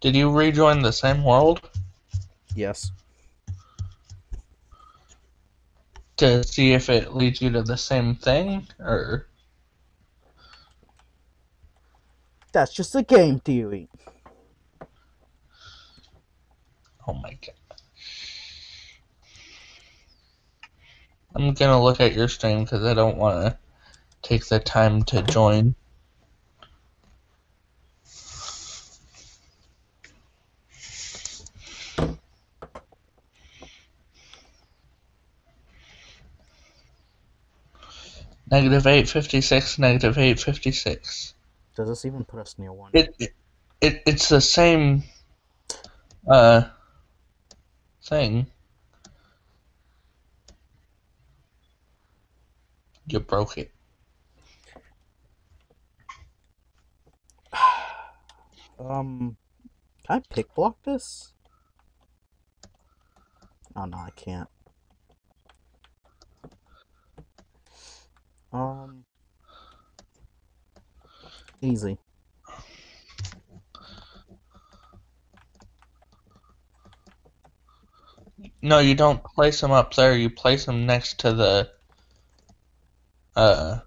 Did you rejoin the same world Yes. to see if it leads you to the same thing, or That's just a game theory. Oh my god. I'm gonna look at your stream because I don't want to take the time to join. Negative 856, negative 856. Does this even put us near one? It, it, it it's the same uh thing. You broke it. Um, can I pick block this? Oh no, I can't. Um, easy. No, you don't place them up there. You place them next to the. Uh.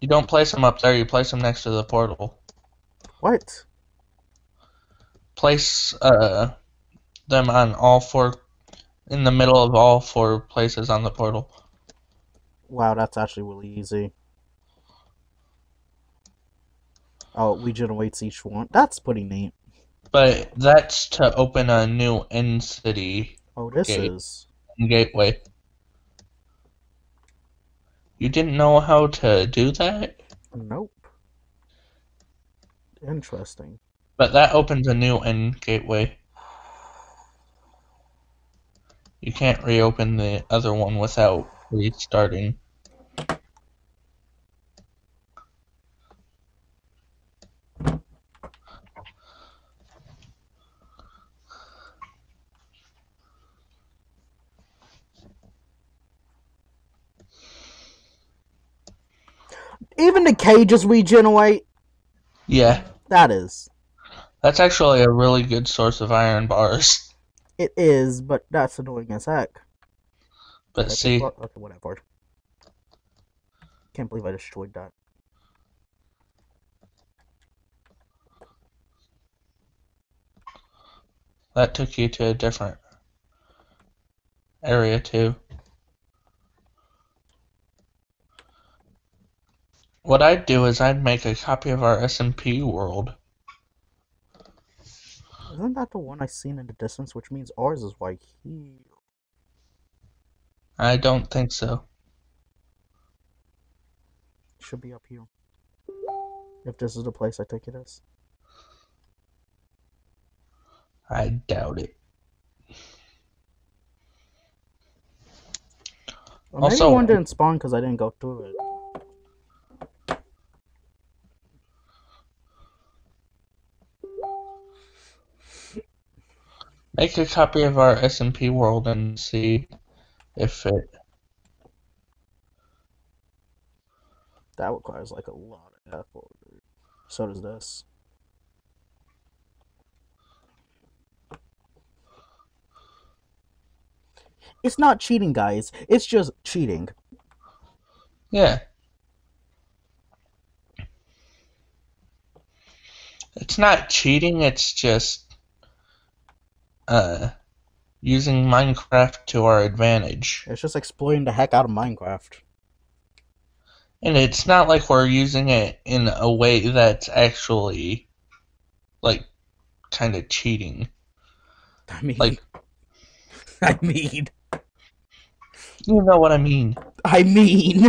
You don't place them up there. You place them next to the portal. What? Place uh them on all four, in the middle of all four places on the portal. Wow, that's actually really easy. Oh, we generates each one. That's pretty neat. But that's to open a new end city Oh, this Okay. is. gateway. You didn't know how to do that? Nope. Interesting. But that opens a new end gateway. You can't reopen the other one without restarting. Even the cages regenerate. Yeah, That is. that's actually a really good source of iron bars. It is, but that's annoying as heck. But Okay, see, Okay, whatever. Can't believe I destroyed that. that took you to a different area too. What I'd do is I'd make a copy of our SMP world. Isn't that the one I seen in the distance? Which means ours is right here. I don't think so. Should be up here. If this is the place I think it is. I doubt it. Or maybe Also- one didn't spawn because I didn't go through it. Make a copy of our SMP world and see if it. That requires like a lot of effort. So does this. It's not cheating, guys. It's just cheating. Yeah. It's not cheating, it's just uh using Minecraft to our advantage. It's just exploiting the heck out of Minecraft. And it's not like we're using it in a way that's actually like kind of cheating. I mean, Like- *laughs* I mean, You know what I mean? I mean. *laughs*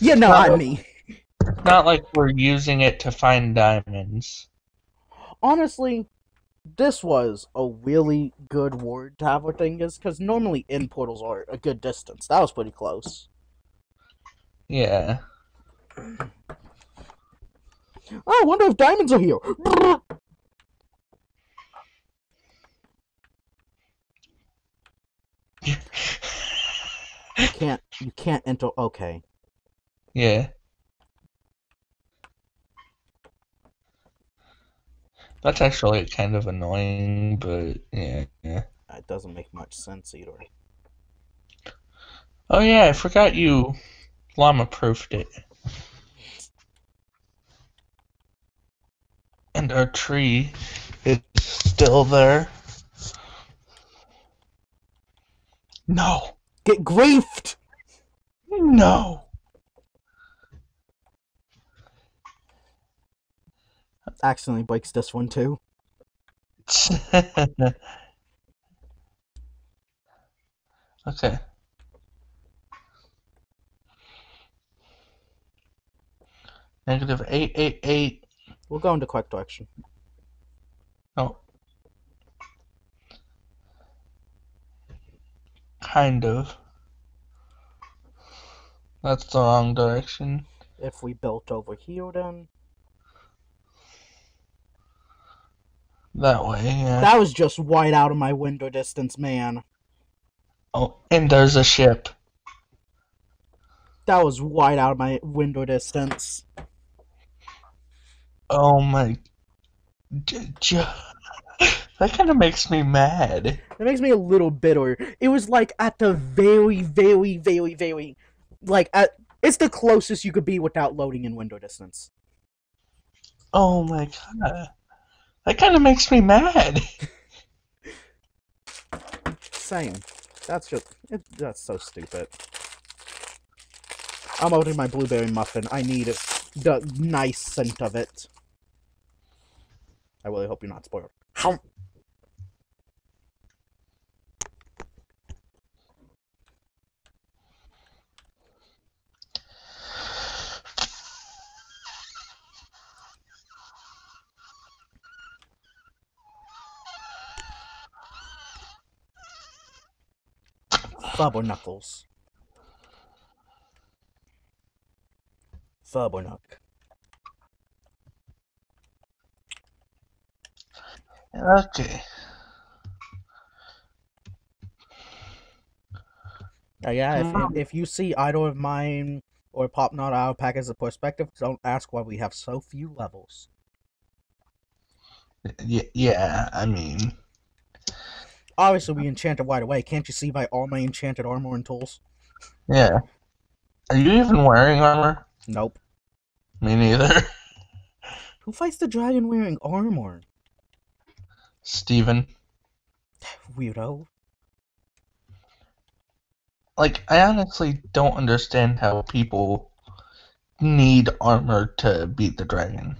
you know, I mean. Not like we're using it to find diamonds. honestly, this was a really good ward to have with things because normally in portals are a good distance. That was pretty close. Yeah. Oh, I wonder if diamonds are here. *laughs* You can't. You can't enter. Okay. Yeah. That's actually kind of annoying, but yeah, yeah. That doesn't make much sense either. Oh yeah, I forgot you llama proofed it. And our tree is still there. No. Get griefed! No. Accidentally breaks this one too. *laughs* okay. Negative 888. We'll go in the correct direction. Oh. Kind of. That's the wrong direction. If we built over here, then. That way, yeah. That was just wide out of my window distance, man. Oh, and there's a ship. That was wide out of my window distance. Oh my. J- j- that kind of makes me mad. It makes me a little bitter. It was like at the very, very, very, very. Like, at. It's the closest you could be without loading in window distance. Oh my god. That kind of makes me mad. *laughs* Same. That's just. It, that's so stupid. I'm opening my blueberry muffin. I need it. The nice scent of it. I really hope you're not spoiled. How? Fubber Knuckles. Fubbernuck. Okay. Uh, yeah, if, if, if you see Idol of Mine or Pop Not Our Pack as a perspective, don't ask why we have so few levels. Y- yeah, I mean, Obviously, we enchanted wide away. Can't you see by all my enchanted armor and tools? yeah. Are you even wearing armor? Nope. Me neither. *laughs* Who fights the dragon wearing armor? Steven. Weirdo. Like, I honestly don't understand how people need armor to beat the dragon.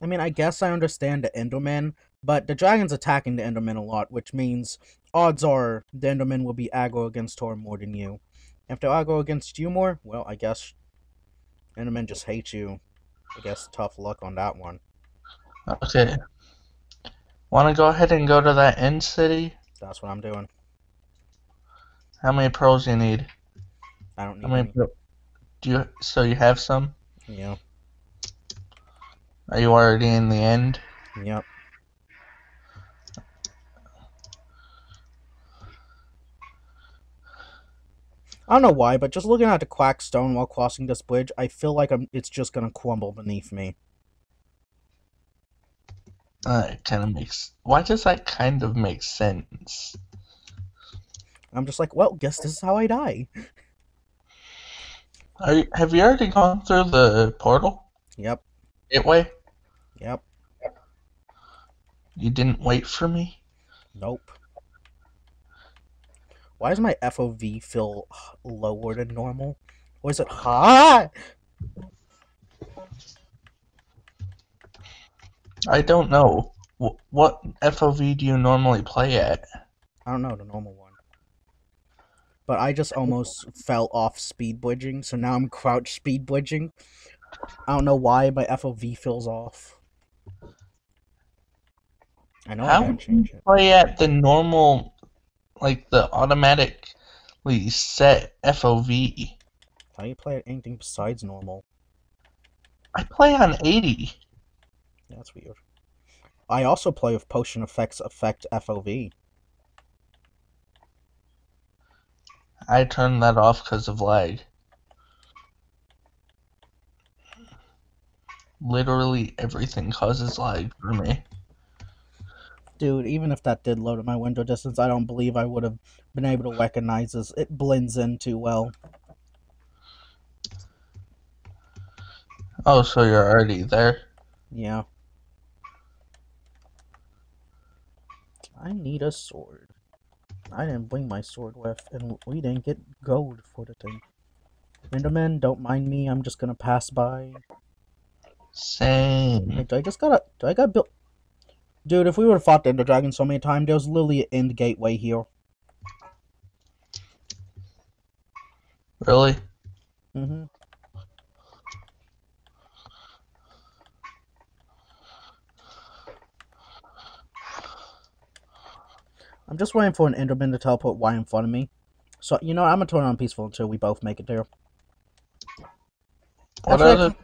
I mean, I guess I understand the Enderman, but the dragon's attacking the Enderman a lot, which means odds are the Enderman will be aggro against Tor more than you. If they're aggro against you more, well, I guess Enderman just hates you. I guess tough luck on that one. Okay. Want to go ahead and go to that end city? That's what I'm doing. How many pearls you need? I don't need How many? any. Do you? So you have some? Yeah. Are you already in the end? Yep. I don't know why, but just looking at the quack stone while crossing this bridge, I feel like I'm, it's just gonna crumble beneath me. Uh, it kind of makes. Why does that kind of make sense? I'm just like, well, guess this is how I die. Are you, have you already gone through the portal? Yep. Gateway? Yep. You didn't wait for me? Nope. Why does my FOV feel lower than normal? Or is it high? I don't know. Wh- What FOV do you normally play at? I don't know, the normal one. But I just almost fell off speed bridging, so now I'm crouch speed bridging. I don't know why my FOV feels off. I know I How didn't change it. play at the normal, like the automatically set FOV? How do you play at anything besides normal? I play on 80. That's weird. I also play with potion effects affect FOV. I turned that off because of lag. Literally everything causes lag for me. Dude, even if that did load at my window distance, I don't believe I would have been able to recognize this. It blends in too well. Oh, so you're already there? Yeah. I need a sword. I didn't bring my sword with, and we didn't get gold for the thing. Enderman, don't mind me. I'm just gonna pass by. Same. Wait, do I just gotta? Do I got built? Dude, if we would have fought the Ender Dragon so many times, there was literally an end gateway here. Really? Mm-hmm. I'm just waiting for an Enderman to teleport right in front of me. So, you know, I'm gonna turn on peaceful until we both make it there. What Actually?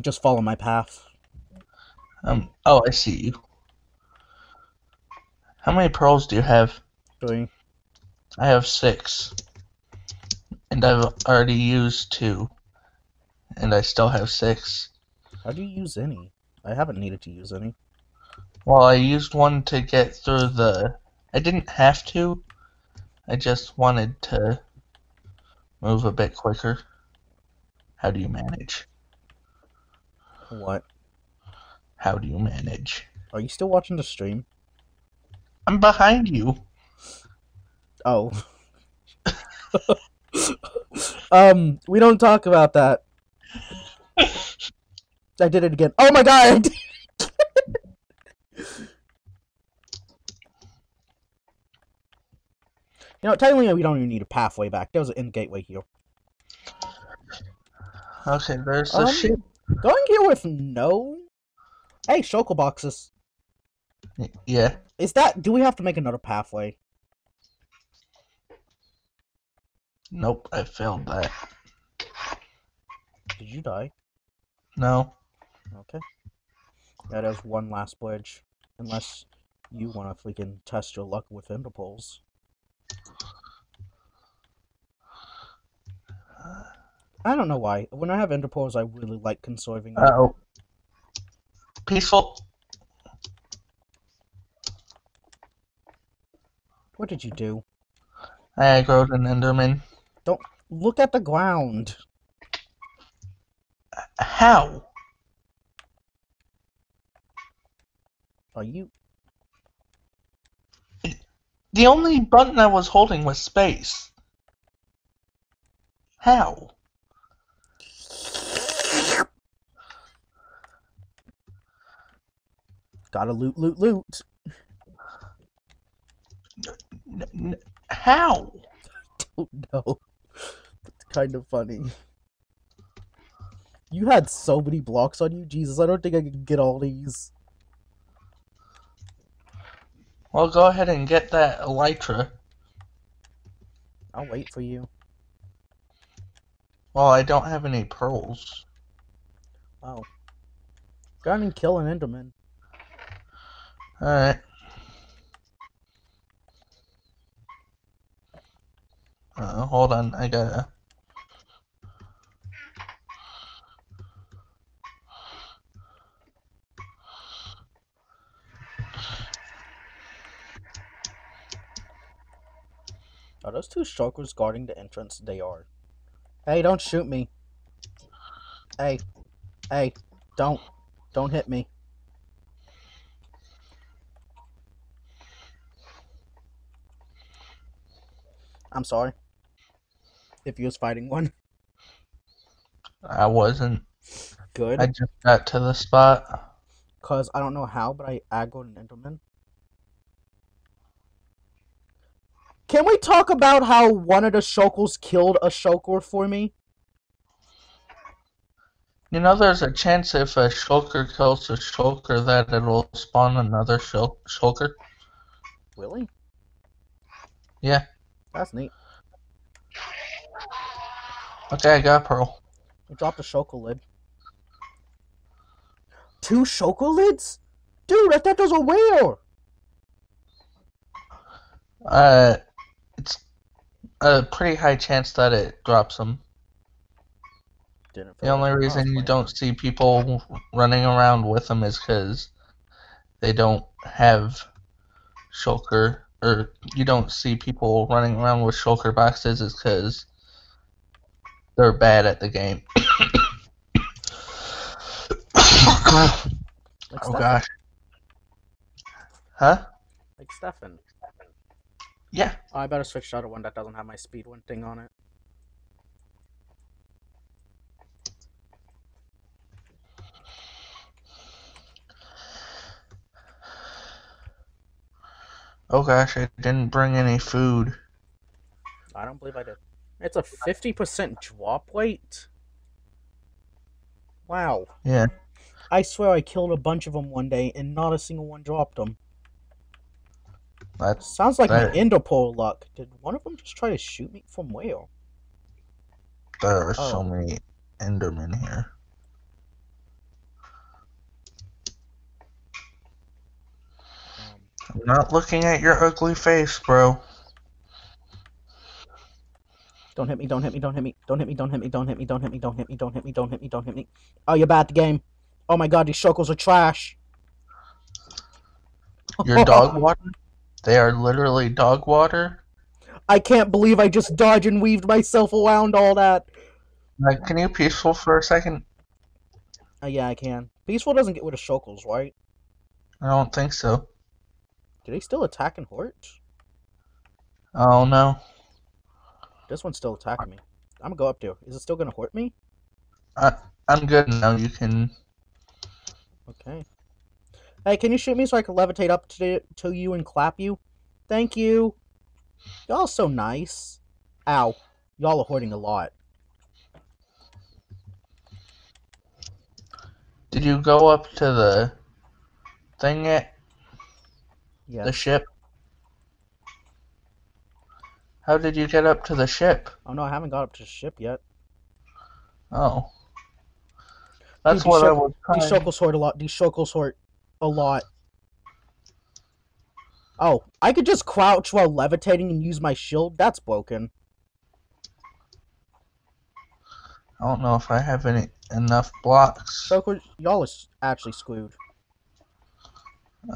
Just follow my path. Um. Oh, I see you. How many pearls do you have? Three. I have six, and I've already used two, and I still have six. How do you use any? I haven't needed to use any. Well, I used one to get through the. I didn't have to. I just wanted to move a bit quicker. How do you manage? What? How do you manage? Are you still watching the stream? I'm behind you. Oh. um, we don't talk about that. I did it again. Oh my god! *laughs* you know, technically we don't even need a pathway back. There was an end gateway here. Okay, there's the Um, ship. Going here with no. Hey, shulker boxes. Yeah. Is that? Do we have to make another pathway? Nope, I failed that. Did you die? No. Okay. Yeah, there's one last bridge. Unless you want to freaking test your luck with Enderpearls. I don't know why. When I have Enderpearls, I really like conserving. Uh oh. Peaceful. What did you do? I aggroed an Enderman. Don't look at the ground. How? Are you? The only button I was holding was space. How? Gotta loot, loot, loot. N- n- how? Oh no. That's kind of funny. You had so many blocks on you, Jesus. I don't think I can get all these. Well, go ahead and get that elytra. I'll wait for you. Well, I don't have any pearls. Oh. Go ahead and kill an Enderman. Alright. Uh, hold on, I gotta. Are those two shulkers guarding the entrance? They are. Hey, don't shoot me. Hey. Hey. Don't. Don't hit me. I'm sorry. If you was fighting one. I wasn't. Good. I just got to the spot. Because I don't know how, but I aggroed an Enderman. Can we talk about how one of the shulkers killed a shulker for me? You know, there's a chance if a shulker kills a shulker that it'll spawn another shul- shulker. Really? Yeah. That's neat. Okay, I got a pearl. I dropped a shulker lid. Two shulker lids? Dude, I thought those were rare! Uh, it's a pretty high chance that it drops them. Didn't The only reason you don't see people running around with them is because they don't have shulker, or you don't see people running around with shulker boxes is because they're bad at the game. *coughs* Oh gosh. Huh? Like Stefan. Yeah. Oh, I better switch to other one that doesn't have my speed one thing on it. Oh gosh, I didn't bring any food. I don't believe I did. It's a 50% drop rate? Wow. Yeah. I swear I killed a bunch of them one day and not a single one dropped them. That's Sounds like my That- Enderpearl luck. Did one of them just try to shoot me from where? there are so Oh. many Endermen here. I'm not looking at your ugly face, bro. don't hit me, don't hit me, don't hit me, don't hit me, don't hit me, don't hit me, don't hit me, don't hit me, don't hit me, don't hit me, don't hit me. Oh, you're bad at the game. Oh my god, these shulkers are trash. Your dog water? They are literally dog water. I can't believe I just dodged and weaved myself around all that. Like, can you peaceful for a second? Oh, yeah, I can. Peaceful doesn't get rid of shulkers, right? I don't think so. Do they still attack and hurt? Oh no. This one's still attacking me. I'm gonna go up there. Is it still gonna hurt me? I'm good now. You can. Okay. Hey, can you shoot me so I can levitate up to to you and clap you? Thank you. Y'all so nice. Ow. Y'all are hoarding a lot. Did you go up to the thing yet? Yeah. The ship? How did you get up to the ship? Oh no, I haven't got up to the ship yet. Oh. That's Dude, what I was trying. hoard a lot. Hoard a lot. Oh, I could just crouch while levitating and use my shield? That's broken. I don't know if I have any enough blocks. Shulkers, y'all are actually screwed.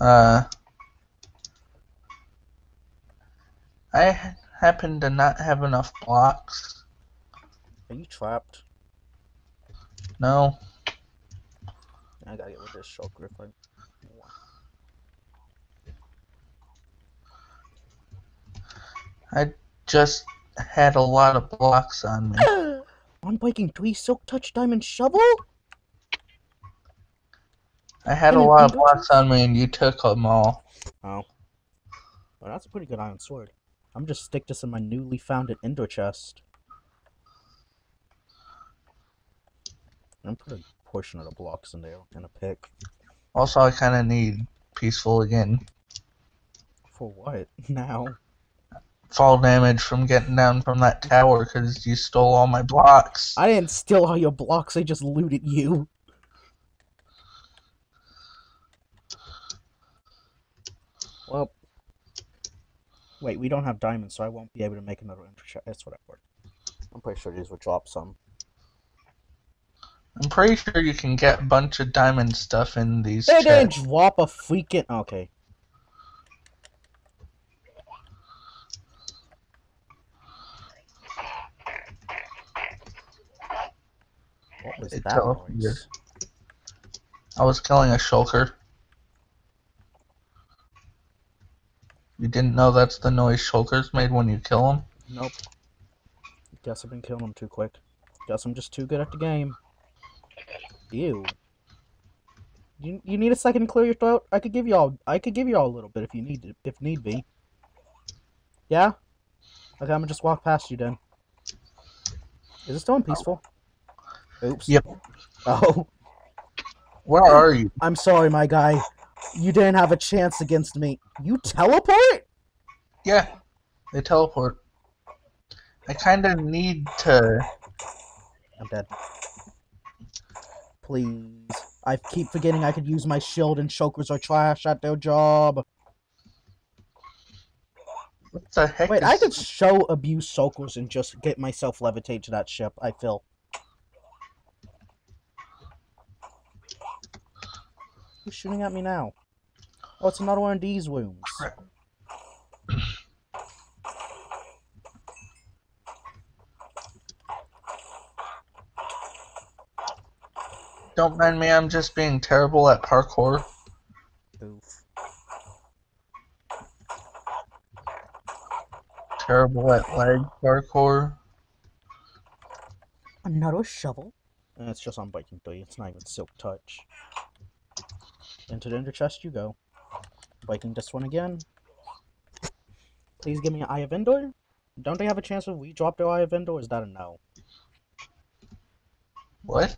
Uh, I ha- happen to not have enough blocks. Are you trapped? No, I gotta get rid of this shulker if I. just had a lot of blocks on me. *gasps* Unbreaking three silk touch diamond shovel? I had a lot of blocks on me, and you took them all. Oh. Well, that's a pretty good iron sword. I'm just stick this in my newly founded ender chest. And put a portion of the blocks in there and a pick. Also, I kind of need peaceful again. For what? *laughs* Now? Fall damage from getting down from that tower because you stole all my blocks. I didn't steal all your blocks, I just looted you. Well. Wait, we don't have diamonds, so I won't be able to make another ender chest. That's whatever. I'm pretty sure these will drop some. I'm pretty sure you can get a bunch of diamond stuff in these They didn't drop a freaking. Okay. What was It that noise? I was killing a shulker. You didn't know that's the noise shulkers made when you kill them? Nope. Guess I've been killing them too quick. Guess I'm just too good at the game. Ew. You you need a second to clear your throat? I could give y'all I could give y'all a little bit if you need to, if need be. Yeah? Okay, I'm gonna just walk past you then. Is it still peaceful? Oops. Yep. Oh, Where are you? I'm sorry, my guy. You didn't have a chance against me. You teleport? Yeah, they teleport. I kind of need to. I'm dead. Please. I keep forgetting I could use my shield and shulkers are trash at their job. What the heck? Wait, I could show abuse shulkers and just get myself levitate to that ship, I feel. Who's shooting at me now? Oh, it's another one of these wounds. Don't mind me, I'm just being terrible at parkour. Oof. Terrible at leg parkour. Another shovel? And it's just Unbreaking three, it's not even silk touch. Into the ender chest you go. Viking this one again. Please give me an Eye of Ender. Don't they have a chance if we drop their Eye of Ender? Is that a no? What?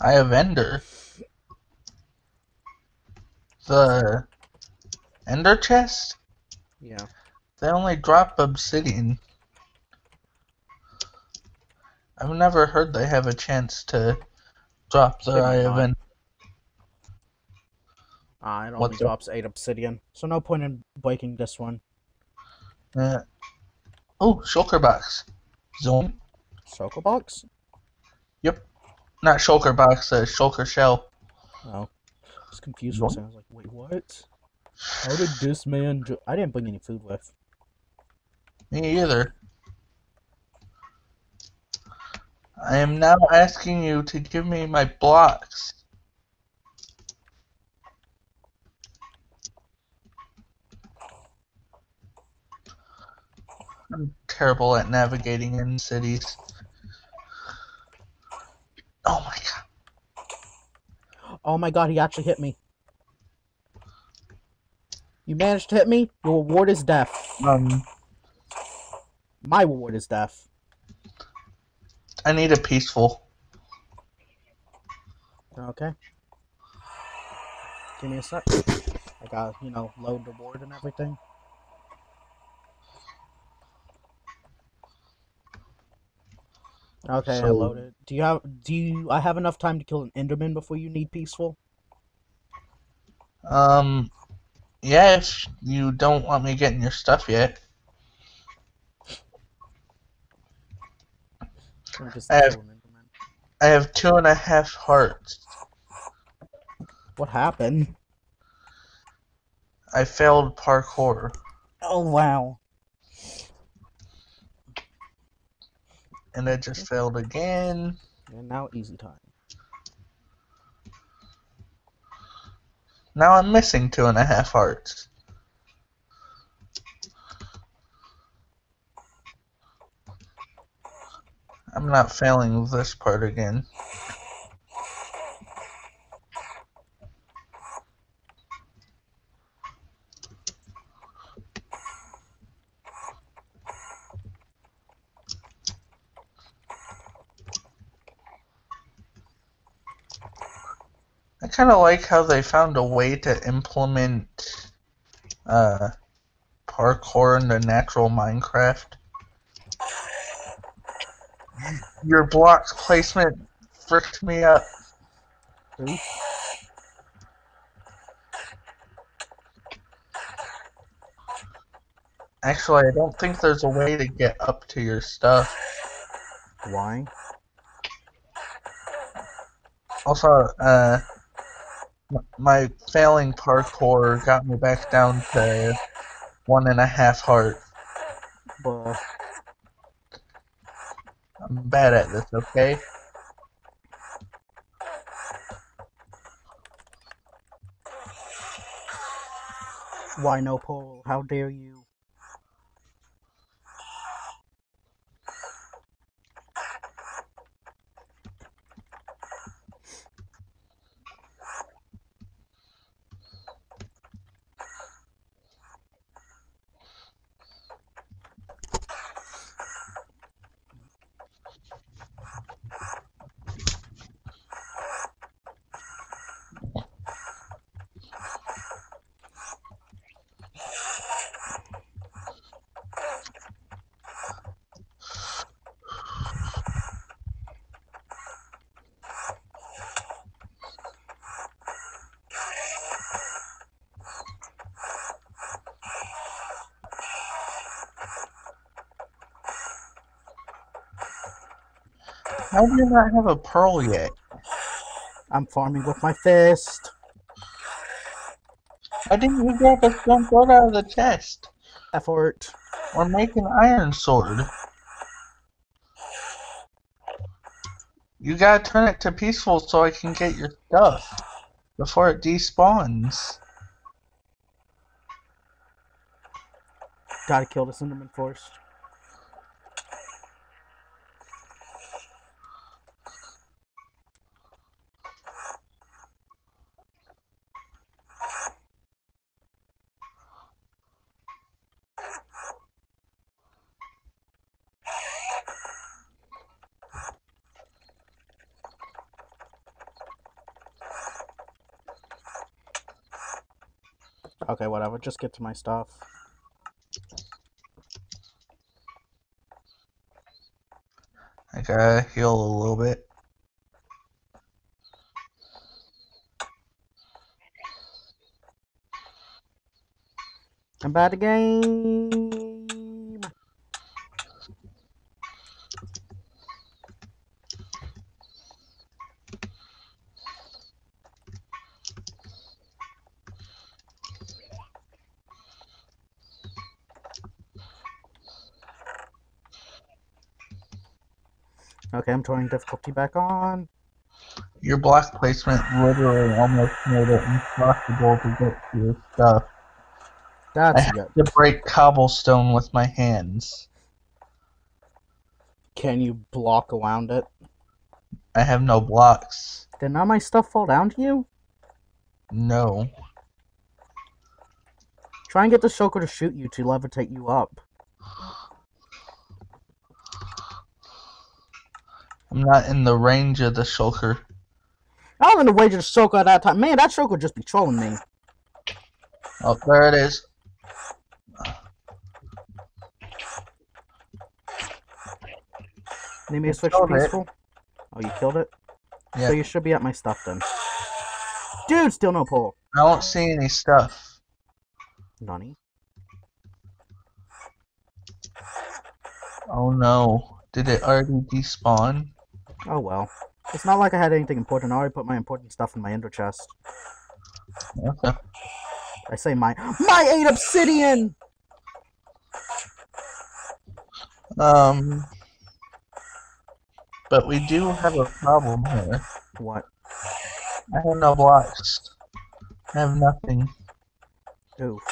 I have Ender. The Ender chest? Yeah. They only drop obsidian. I've never heard they have a chance to drop are They Eye might of not. Ender. Ah, it only What's drops 8 obsidian. So no point in breaking this one. Uh, oh, shulker box. Zone? Circle box? Yep, not shulker box, uh, shulker shell. Oh. I was confused for a second. I was like, wait, what? How did this man I didn't bring any food with. Me either. I am now asking you to give me my blocks. I'm terrible at navigating in cities. Oh my god. Oh my god, he actually hit me. You managed to hit me? Your reward is death. Um, My reward is death. I need a peaceful. Okay. Give me a sec. I got, you know, load the board and everything. Okay, I loaded. Do you have do you I have enough time to kill an Enderman before you need peaceful? Um, yes. you don't want me getting your stuff yet. Or just I have- I have two and a half hearts. What happened? I failed parkour. Oh wow. And I just failed again. And now easy time. Now I'm missing two and a half hearts. I'm not failing this part again. I kind of like how they found a way to implement uh, parkour into natural Minecraft. Your blocks placement fricked me up. Actually, I don't think there's a way to get up to your stuff. Why? Also, uh, my failing parkour got me back down to one and a half heart. Bruh. I'm bad at this, okay? Why no pole? How dare you? How do you not have a pearl yet? I'm farming with my fist. Why didn't you grab a stone sword out of the chest? Effort. Or make an iron sword? You gotta turn it to peaceful so I can get your stuff before it despawns. Gotta kill the Enderman first. Whatever. Just get to my stuff. I gotta heal a little bit. I'm bad at game. Turning difficulty back on. Your block placement literally almost made it impossible to get to your stuff. I That's have good. to break cobblestone with my hands. Can you block around it? I have no blocks. Did not my stuff fall down to you? No. Try and get the shulker to shoot you to levitate you up. I'm not in the range of the shulker. I was in the range of the shulker at that time. Man, that shulker just be trolling me. Oh, there it is. Need me to switch to killed it. peaceful? Oh, you killed it? Yeah. So you should be at my stuff then. Dude, still no pull. I don't see any stuff. Nani? Oh no. Did it already despawn? Oh well. It's not like I had anything important. I already put my important stuff in my ender chest. Okay. I say my my eight obsidian. Um. But we do have a problem here. What? I have no blocks. I have nothing. Oof.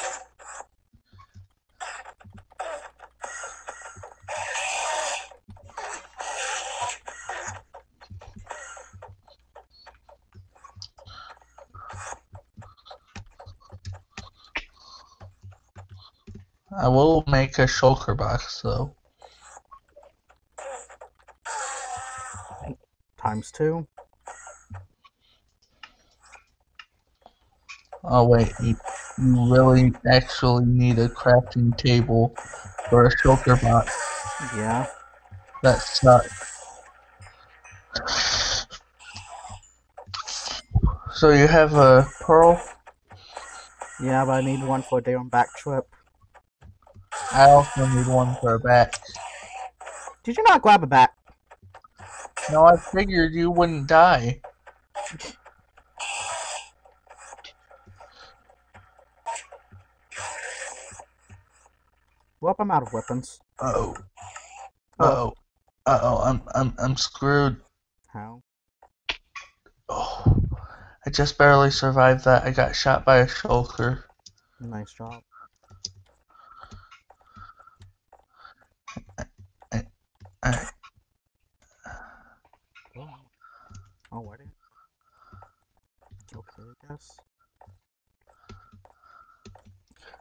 I will make a shulker box though. Times two. Oh wait, you, you really actually need a crafting table for a shulker box. Yeah. That sucks. So you have a pearl? Yeah, but I need one for a day on back trip. I also need one for a bat. Did you not grab a bat? No, I figured you wouldn't die. Well, I'm out of weapons. Oh. Oh. Uh oh, I'm I'm I'm screwed. How? Oh. I just barely survived that. I got shot by a shulker. Nice job. I, Oh, oh what? Okay, I guess.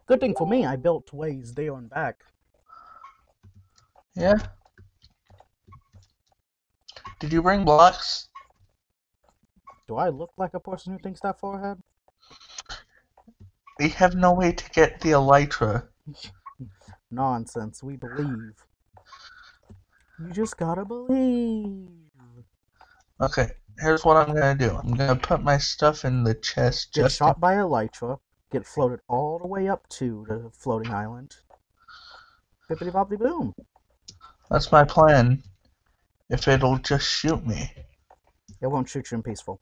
Good thing for me, I built ways there and back. yeah. Did you bring blocks? Do I look like a person who thinks that far ahead? We have no way to get the elytra. *laughs* Nonsense, we believe. You just gotta believe. Okay, here's what I'm gonna do. I'm gonna put my stuff in the chest Get just shot by a Elytra, get floated all the way up to the floating island. Bippity boppity boom. That's my plan. If it'll just shoot me. It won't shoot you in peaceful.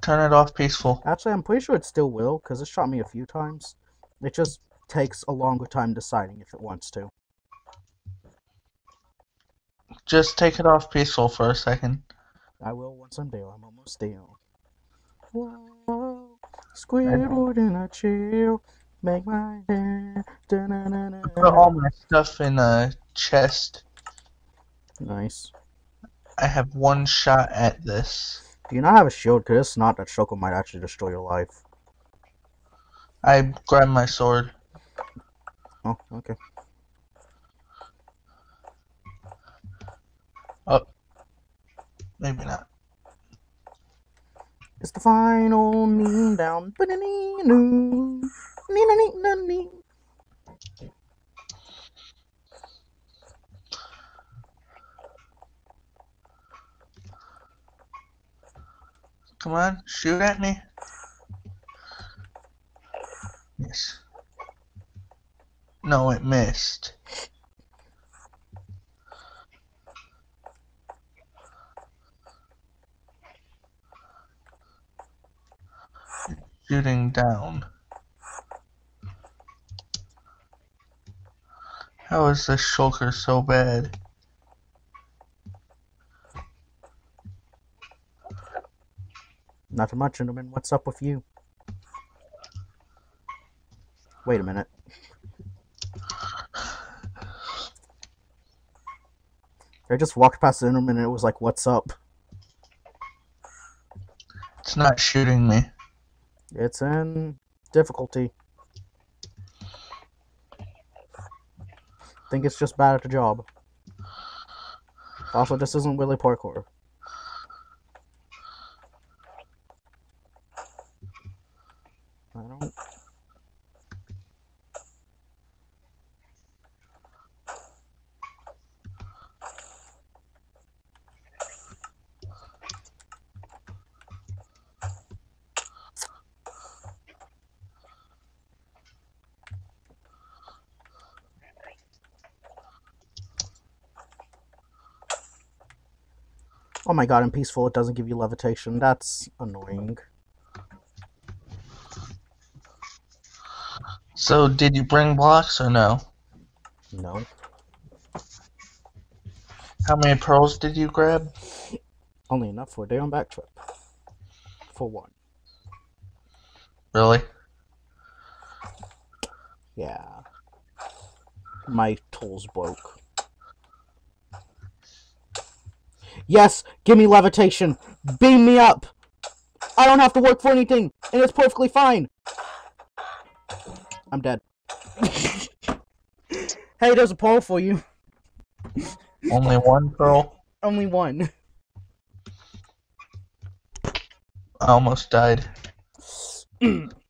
Turn it off peaceful. Actually, I'm pretty sure it still will, because it shot me a few times. It just takes a longer time deciding if it wants to. Just take it off peaceful for a second. I will once I'm there. I'm almost there. Whoa, Squidward in a chill. Make my day. da-na-na-na. Put all my stuff in a chest. Nice. I have one shot at this. Do you not have a shield? Because it's not that shulker might actually destroy your life. I grab my sword. Oh, okay. Oh, maybe not. It's the final meme down. Come on, shoot at me. Yes. No, it missed. Shooting down. How is this shulker so bad? Not too much, gentlemen. What's up with you? Wait a minute. I just walked past the Enderman and it was like, what's up? It's not shooting me. It's in difficulty. think it's just bad at the job. Also, this isn't really parkour. I don't. Oh my god, in Peaceful it doesn't give you levitation. That's annoying. So, did you bring blocks or no? No. How many pearls did you grab? Only enough for a day on back trip. For one. Really? Yeah. My tools broke. Yes, give me levitation. Beam me up. I don't have to work for anything, and it's perfectly fine. I'm dead. *laughs* hey, there's a poll for you. Only one pearl? Only one. I almost died. *clears throat*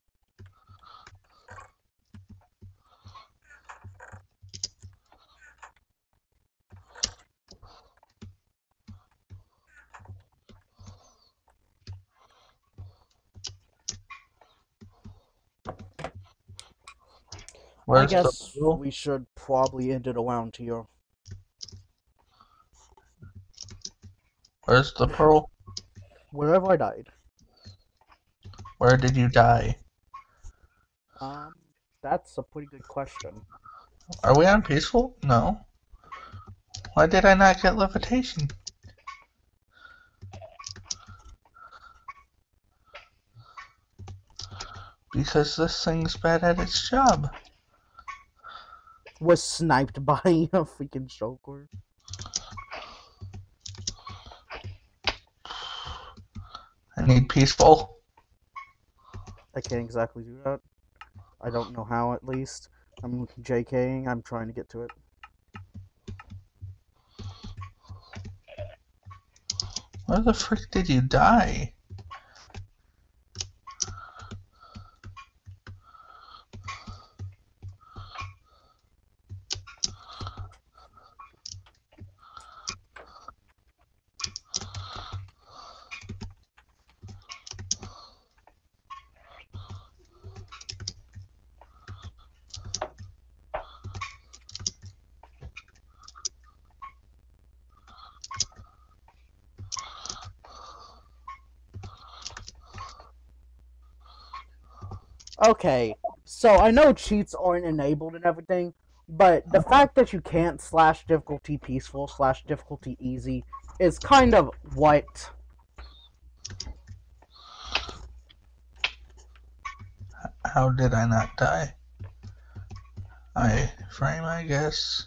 Where's I guess we should probably end it around here. Where's the pearl? Wherever I died. Where did you die? Um, that's a pretty good question. Are we on peaceful? No. Why did I not get levitation? Because this thing's bad at its job. Was sniped *laughs* by a freaking Joker. I need peaceful. I can't exactly do that. I don't know how, at least. I'm JKing, I'm trying to get to it. Where the frick did you die? Okay, so I know cheats aren't enabled and everything, but the uh-huh. fact that you can't slash difficulty peaceful slash difficulty easy is kind of what. How did I not die? I frame, I guess.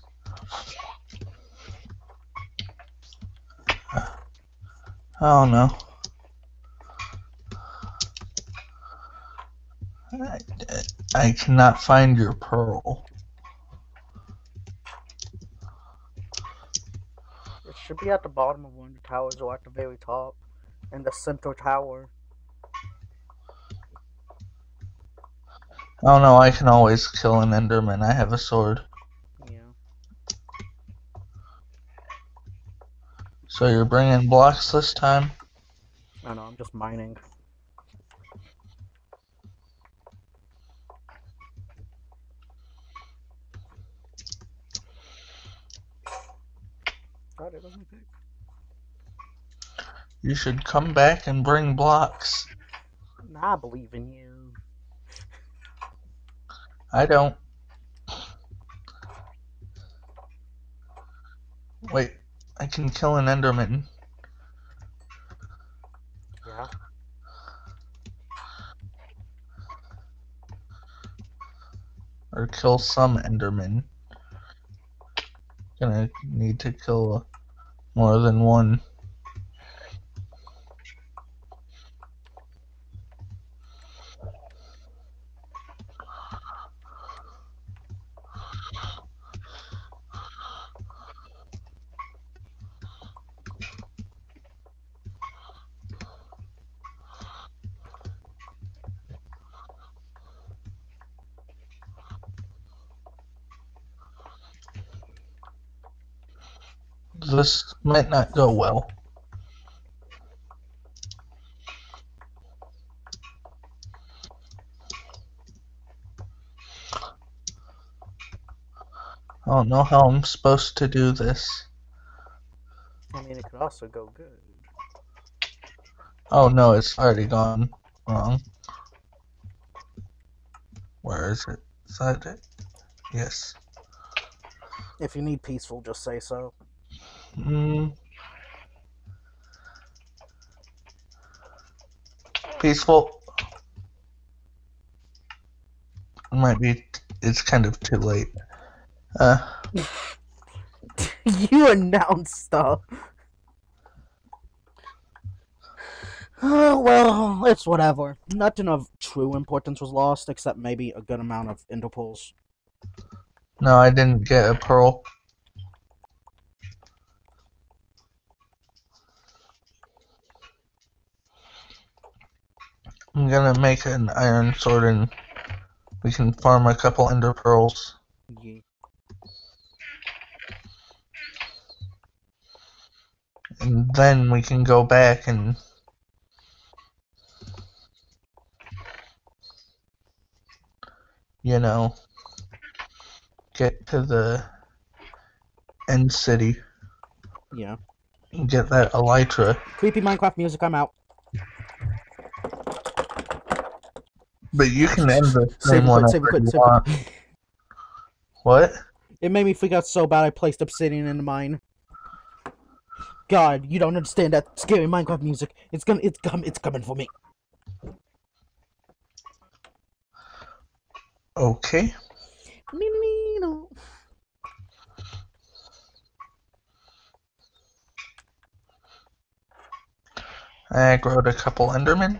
*sighs* I don't I, I cannot find your pearl. It should be at the bottom of one of the towers or at the very top. In the center tower. Oh no, I can always kill an Enderman. I have a sword. Yeah. So you're bringing blocks this time? I know, I'm just mining. Got it on my pick. You should come back and bring blocks. I believe in you. I don't. Wait, I can kill an Enderman. Yeah. Or kill some Enderman. Gonna need to kill more than one. This might not go well. I don't know how I'm supposed to do this. I mean, it could also go good. Oh no, it's already gone wrong. Where is it? Is that it? Yes. If you need peaceful, just say so. Hmm. Peaceful. Might be. It's kind of too late. Uh, *laughs* you announced stuff. Oh, *sighs* well, it's whatever. Nothing of true importance was lost, except maybe a good amount of ender pearls. no, I didn't get a pearl. I'm gonna make an iron sword and we can farm a couple ender pearls. Yeah. And then we can go back and you know get to the end city Yeah. and get that elytra. Creepy Minecraft music, I'm out. But you can end the stream it quick, whenever save it quick, save it quick. What? It made me freak out so bad I placed obsidian in mine. God, you don't understand that scary Minecraft music. It's gonna, it's come, it's coming for me. Okay. I growed a couple endermen.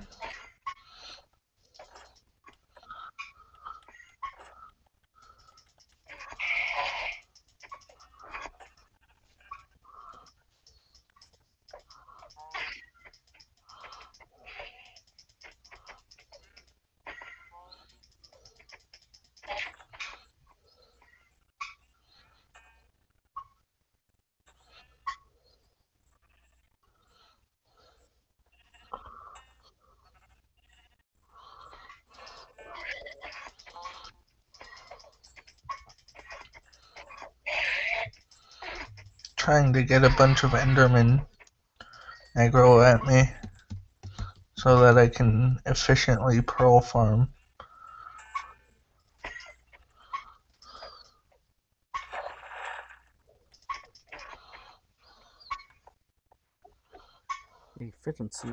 Trying to get a bunch of endermen aggro at me so that I can efficiently pearl farm. Efficiency.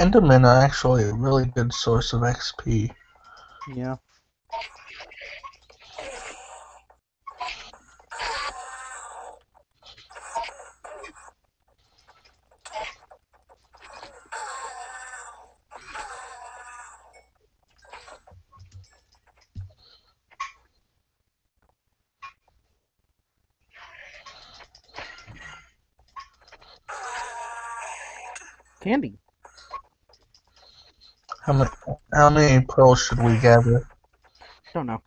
Endermen are actually a really good source of XP. Yeah. Candy. How many, how many pearls should we gather? I don't know.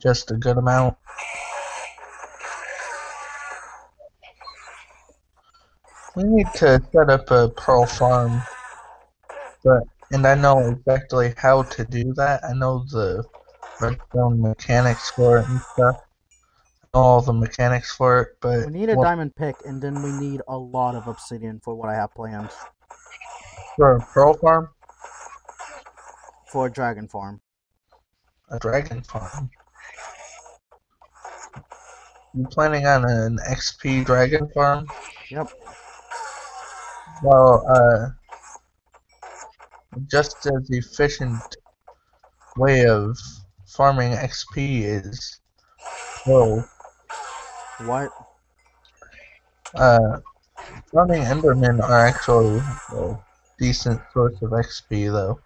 Just a good amount. We need to set up a pearl farm, but and I know exactly how to do that. I know the redstone mechanics for it and stuff. All the mechanics for it, but We need a what- diamond pick, and then we need a lot of obsidian for what I have planned for a pearl farm, for a dragon farm. a dragon farm. You planning on an XP dragon farm? Yep. Well, uh, just as efficient way of farming XP is well, What? uh, farming Endermen are actually a decent source of XP though.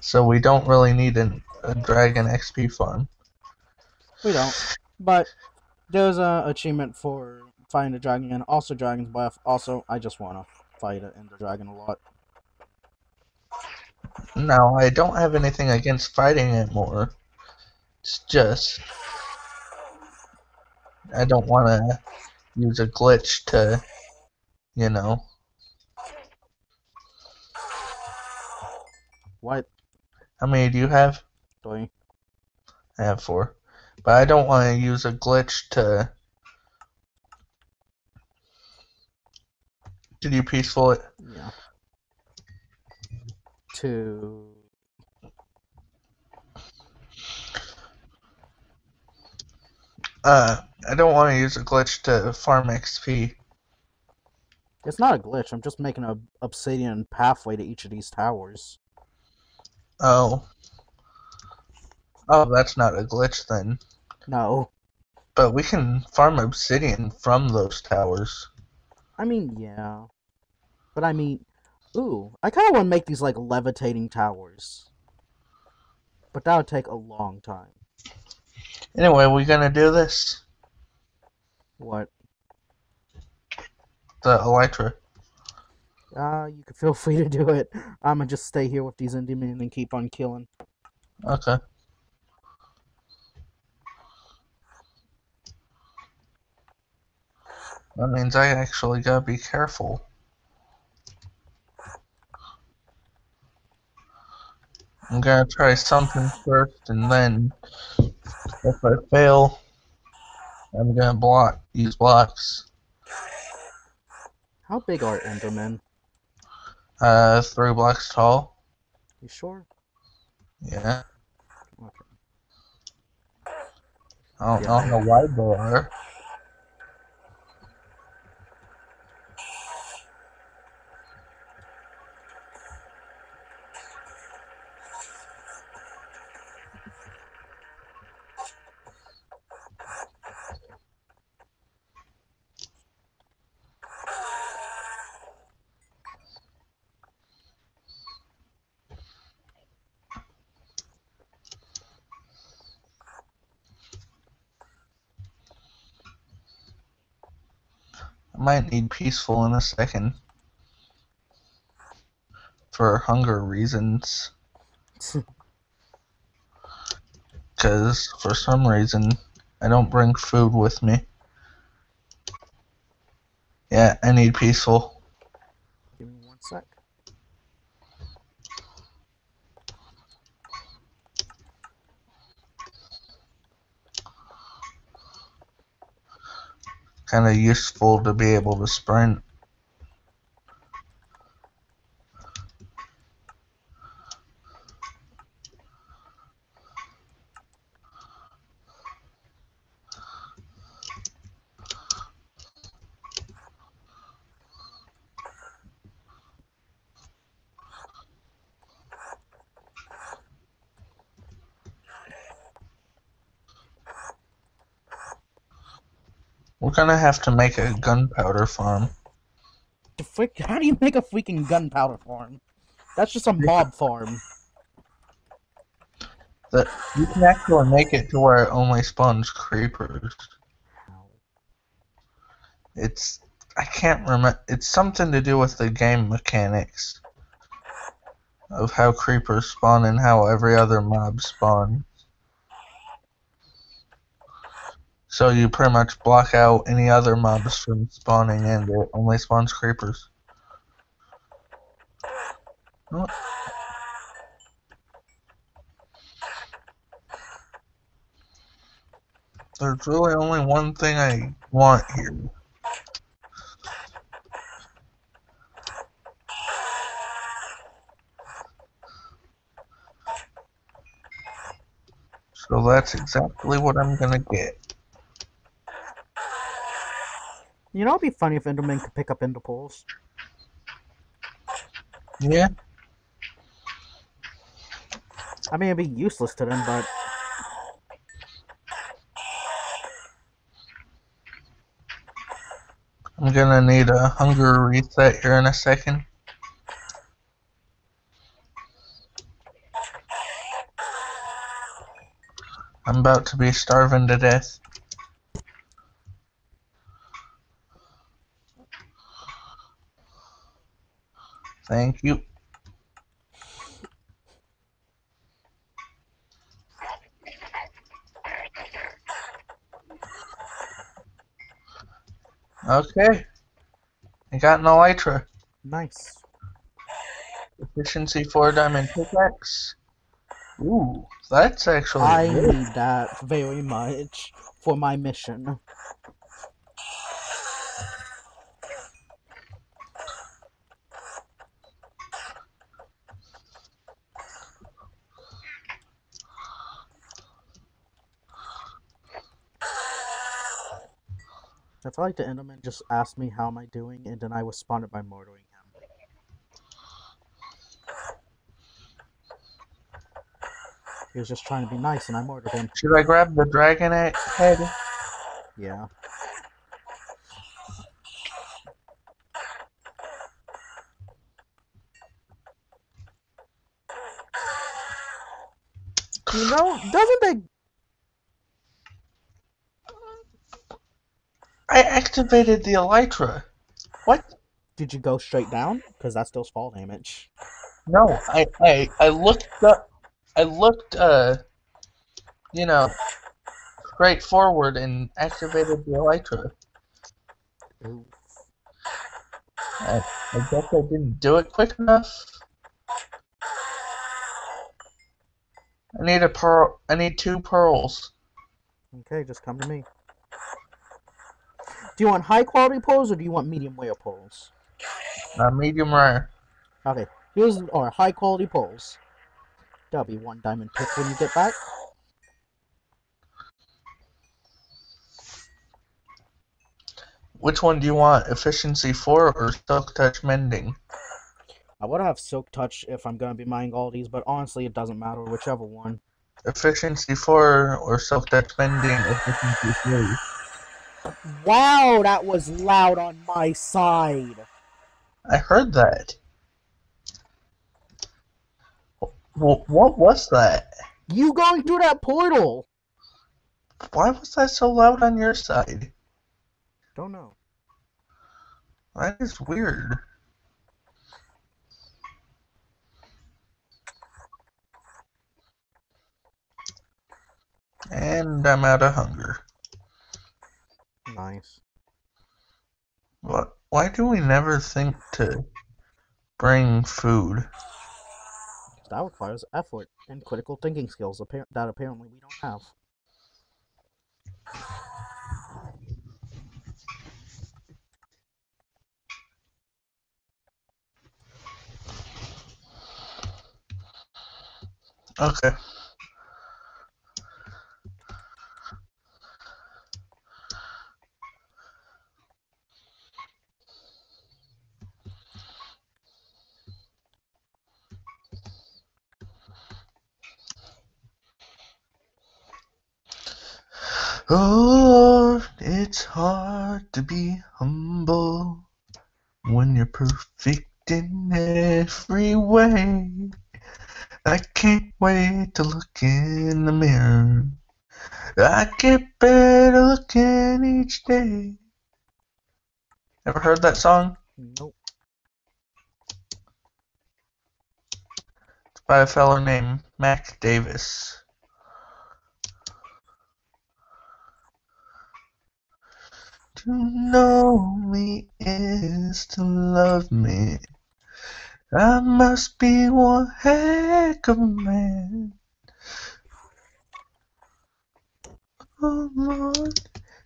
So we don't really need an, a dragon XP farm. We don't. But there's a achievement for fighting the dragon and also dragon's buff. Also, I just wanna fight it in the dragon a lot. No, I don't have anything against fighting it more. It's just I don't want to use a glitch to, you know. What? How many do you have? Three. I have four, but I don't want to use a glitch to. Did you peaceful it? Yeah. Two. Uh, I don't want to use a glitch to farm XP. It's not a glitch. I'm just making a obsidian pathway to each of these towers. Oh. Oh, that's not a glitch then. No. But we can farm obsidian from those towers. I mean, yeah. But I mean, ooh, I kind of want to make these like levitating towers. But that would take a long time. Anyway, we're gonna do this? What? The Elytra. Uh, you can feel *laughs* free to do it. I'm gonna just stay here with these Endermen and keep on killing. Okay. That means I actually gotta be careful. I'm gonna try something first, and then if I fail, I'm gonna block these blocks. How big are Endermen? Uh, three blocks tall. You sure? Yeah. Okay. I don't know how wide they are. Might need peaceful in a second. For hunger reasons. *laughs* Because for some reason, I don't bring food with me. Yeah, I need peaceful. Give me one sec. Kind of useful to be able to sprint. Gonna have to make a gunpowder farm. The frick? How do you make a freaking gunpowder farm? That's just a mob farm. That you can actually make it to where it only spawns creepers. It's I can't remember. It's something to do with the game mechanics of how creepers spawn and how every other mob spawn. So you pretty much block out any other mobs from spawning, and it only spawns creepers. There's really only one thing I want here. So that's exactly what I'm gonna get. You know, it'd be funny if Enderman could pick up Ender Pearls. Yeah, I mean, it'd be useless to them, but I'm gonna need a hunger reset here in a second. I'm about to be starving to death. Thank you. Okay. I got an elytra. nice. Efficiency 4 diamond pickaxe. Ooh, that's actually I good. need that very much for my mission. I feel like the Enderman just asked me how am I doing, and then I responded by murdering him. He was just trying to be nice, and I murdered him. Should I grab the dragon he- head? Yeah. You know, doesn't they? I activated the elytra. What? Did you go straight down? Because that still's fall damage. No, I, I, I looked up. I looked, uh, you know, straight forward and activated the elytra. Ooh. I, I guess I didn't do it quick enough. I need a pearl. I need two pearls. Okay, just come to me. Do you want high quality poles or do you want medium rare poles? Uh, medium rare. Okay, here's our high quality poles. That'll be one diamond pick when you get back. Which one do you want? Efficiency 4 or Silk Touch Mending? I would have silk touch if I'm gonna be mining all these, but honestly, it doesn't matter whichever one. Efficiency 4 or Silk Touch Mending? Efficiency 3. Wow, that was loud on my side. I heard that. W- what was that? You going through that portal? Why was that so loud on your side? Don't know. That is weird. And I'm out of hunger. Nice. What? Why do we never think to bring food? That requires effort and critical thinking skills appar- that apparently we don't have. Okay. Oh, it's hard to be humble when you're perfect in every way. I can't wait to look in the mirror. I get better looking each day. Ever heard that song? Nope. It's by a fellow named Mac Davis. To know me is to love me. I must be one heck of a man. Oh Lord,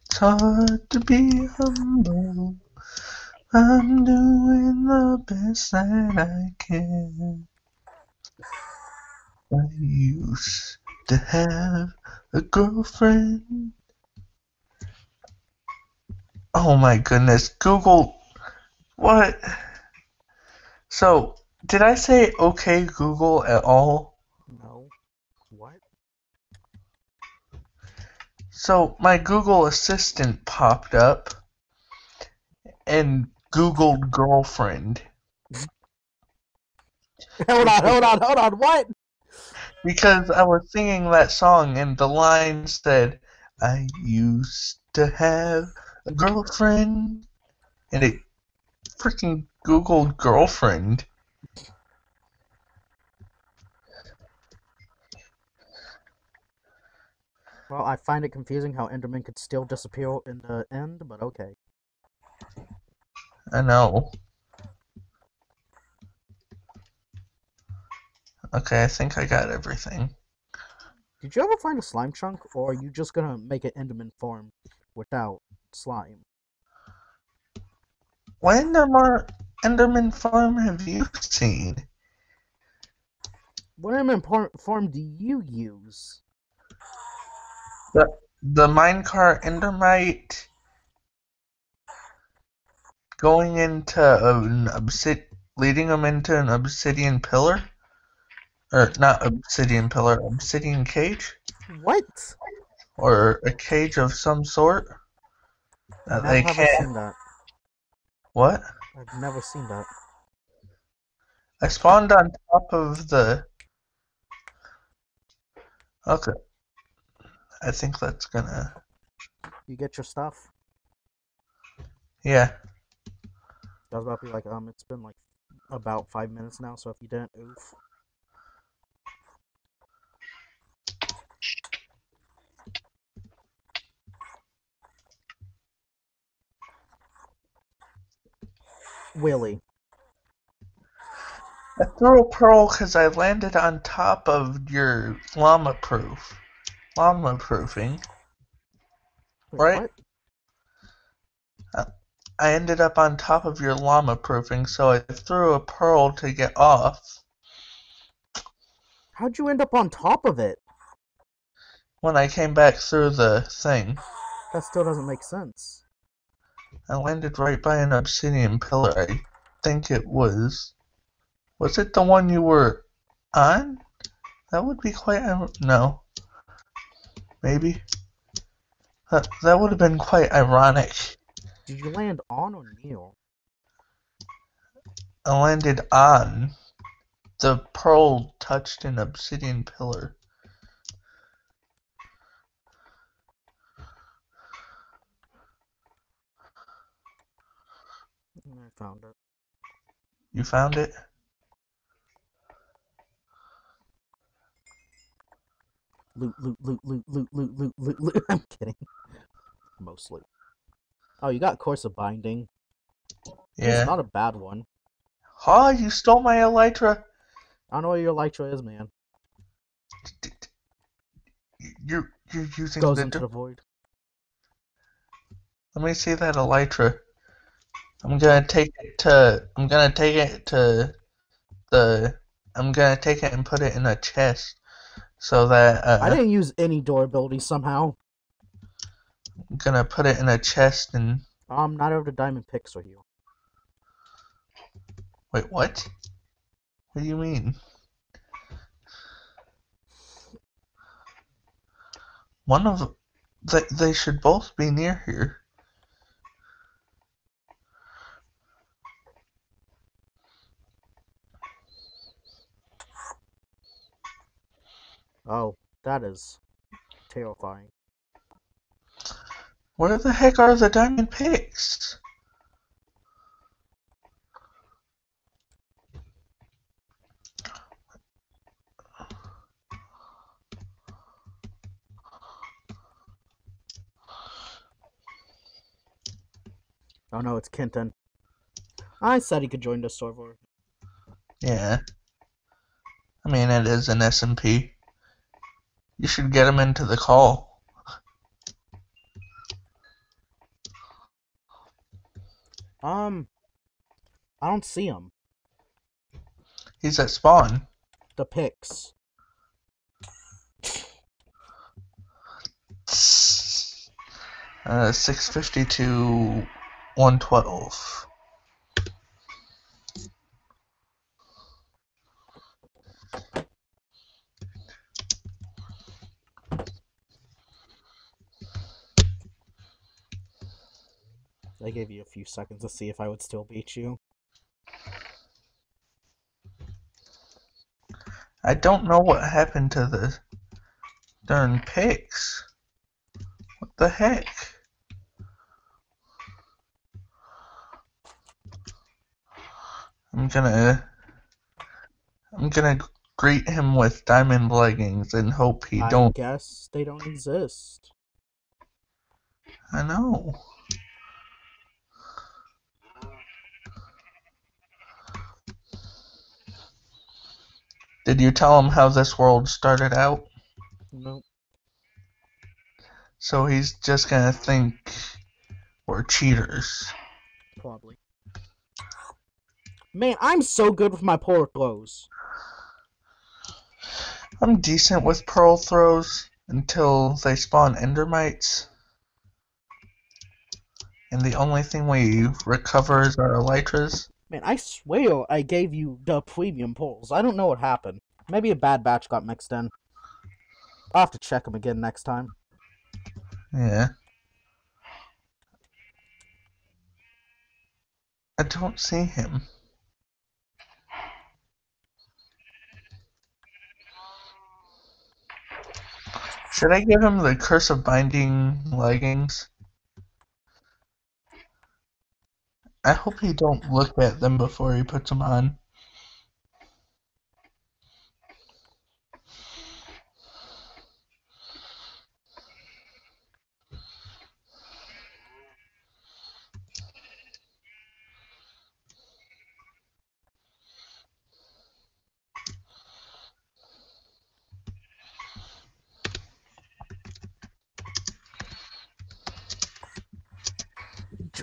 it's hard to be humble. I'm doing the best that I can. I used to have a girlfriend. Oh my goodness, Google. What? So, did I say okay Google at all? No. What? So, my Google Assistant popped up and Googled girlfriend *laughs* hold on, hold on, hold on. What? because I was singing that song and the line said, I used to have a girlfriend, and a freaking Google girlfriend. Well, I find it confusing how Enderman could still disappear in the end, but okay. I know. Okay, I think I got everything. Did you ever find a slime chunk, or are you just gonna make an Enderman farm without slime? What Enderman, Enderman farm have you seen? What Enderman farm do you use? The the minecart Endermite going into an obsid, leading them into an obsidian pillar, or not obsidian pillar, obsidian cage, What? or a cage of some sort. That I've they never can't. seen that. What? I've never seen that. I spawned on top of the. Okay. I think that's gonna. You get your stuff? Yeah. I was about to be like, um, it's been like about five minutes now, so if you didn't, oof. Willie. I threw a pearl because I landed on top of your llama proof. Llama proofing. Right. what? Uh, I ended up on top of your llama proofing, so I threw a pearl to get off. How'd you end up on top of it? When I came back through the thing, That still doesn't make sense. I landed right by an obsidian pillar. I think it was. Was it the one you were on? That would be quite. No. Maybe. That, that would have been quite ironic. Did you land on or near? I landed on. The pearl touched an obsidian pillar. I found it. You found it? Loot, loot, loot, loot, loot, loot, loot, loot, loot. *laughs* I'm kidding. Mostly. Oh, you got Curse of Binding. Yeah. It's not a bad one. Oh, you stole my elytra. I don't know where your Elytra is, man. You're you're using Goes the. into the void. Let me see that elytra. I'm gonna take it to. I'm gonna take it to the. I'm gonna take it and put it in a chest, so that uh, I didn't use any durability somehow. I'm gonna put it in a chest and I'm not over the diamond picks with you. wait. What? What do you mean? One of they they should both be near here. Oh, that is terrifying. Where the heck are the diamond picks? Oh no, it's Kenton. I said he could join the server. Yeah. I mean, it is an SMP. You should get him into the call. Um, I don't see him. He's at spawn. The picks. Uh, 650 to 112. I gave you a few seconds to see if I would still beat you. I don't know what happened to the darn picks. What the heck? I'm gonna I'm gonna greet him with diamond leggings and hope he I don't guess they don't exist. I know. Did you tell him how this world started out? Nope. So he's just gonna think we're cheaters. Probably. Man, I'm so good with my pearl throws. I'm decent with pearl throws until they spawn endermites. And the only thing we recover is our elytras. Man, I swear I gave you the premium pulls. I don't know what happened. Maybe a bad batch got mixed in. I'll have to check them again next time. Yeah. I don't see him. Should I give him the Curse of Binding leggings? I hope he don't look at them before he puts them on.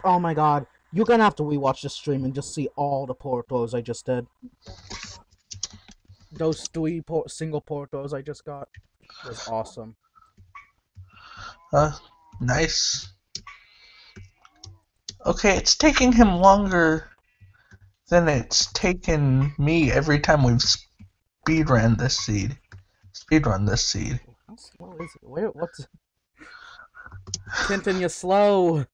Oh my god. You're gonna have to rewatch the stream and just see all the throws I just did. Those three por- single throws I just got was awesome. Uh, nice. Okay, it's taking him longer than it's taken me every time we've speed speedrun this seed. Speedrun this seed. How slow is it? Where? What's? Kenton, you're slow.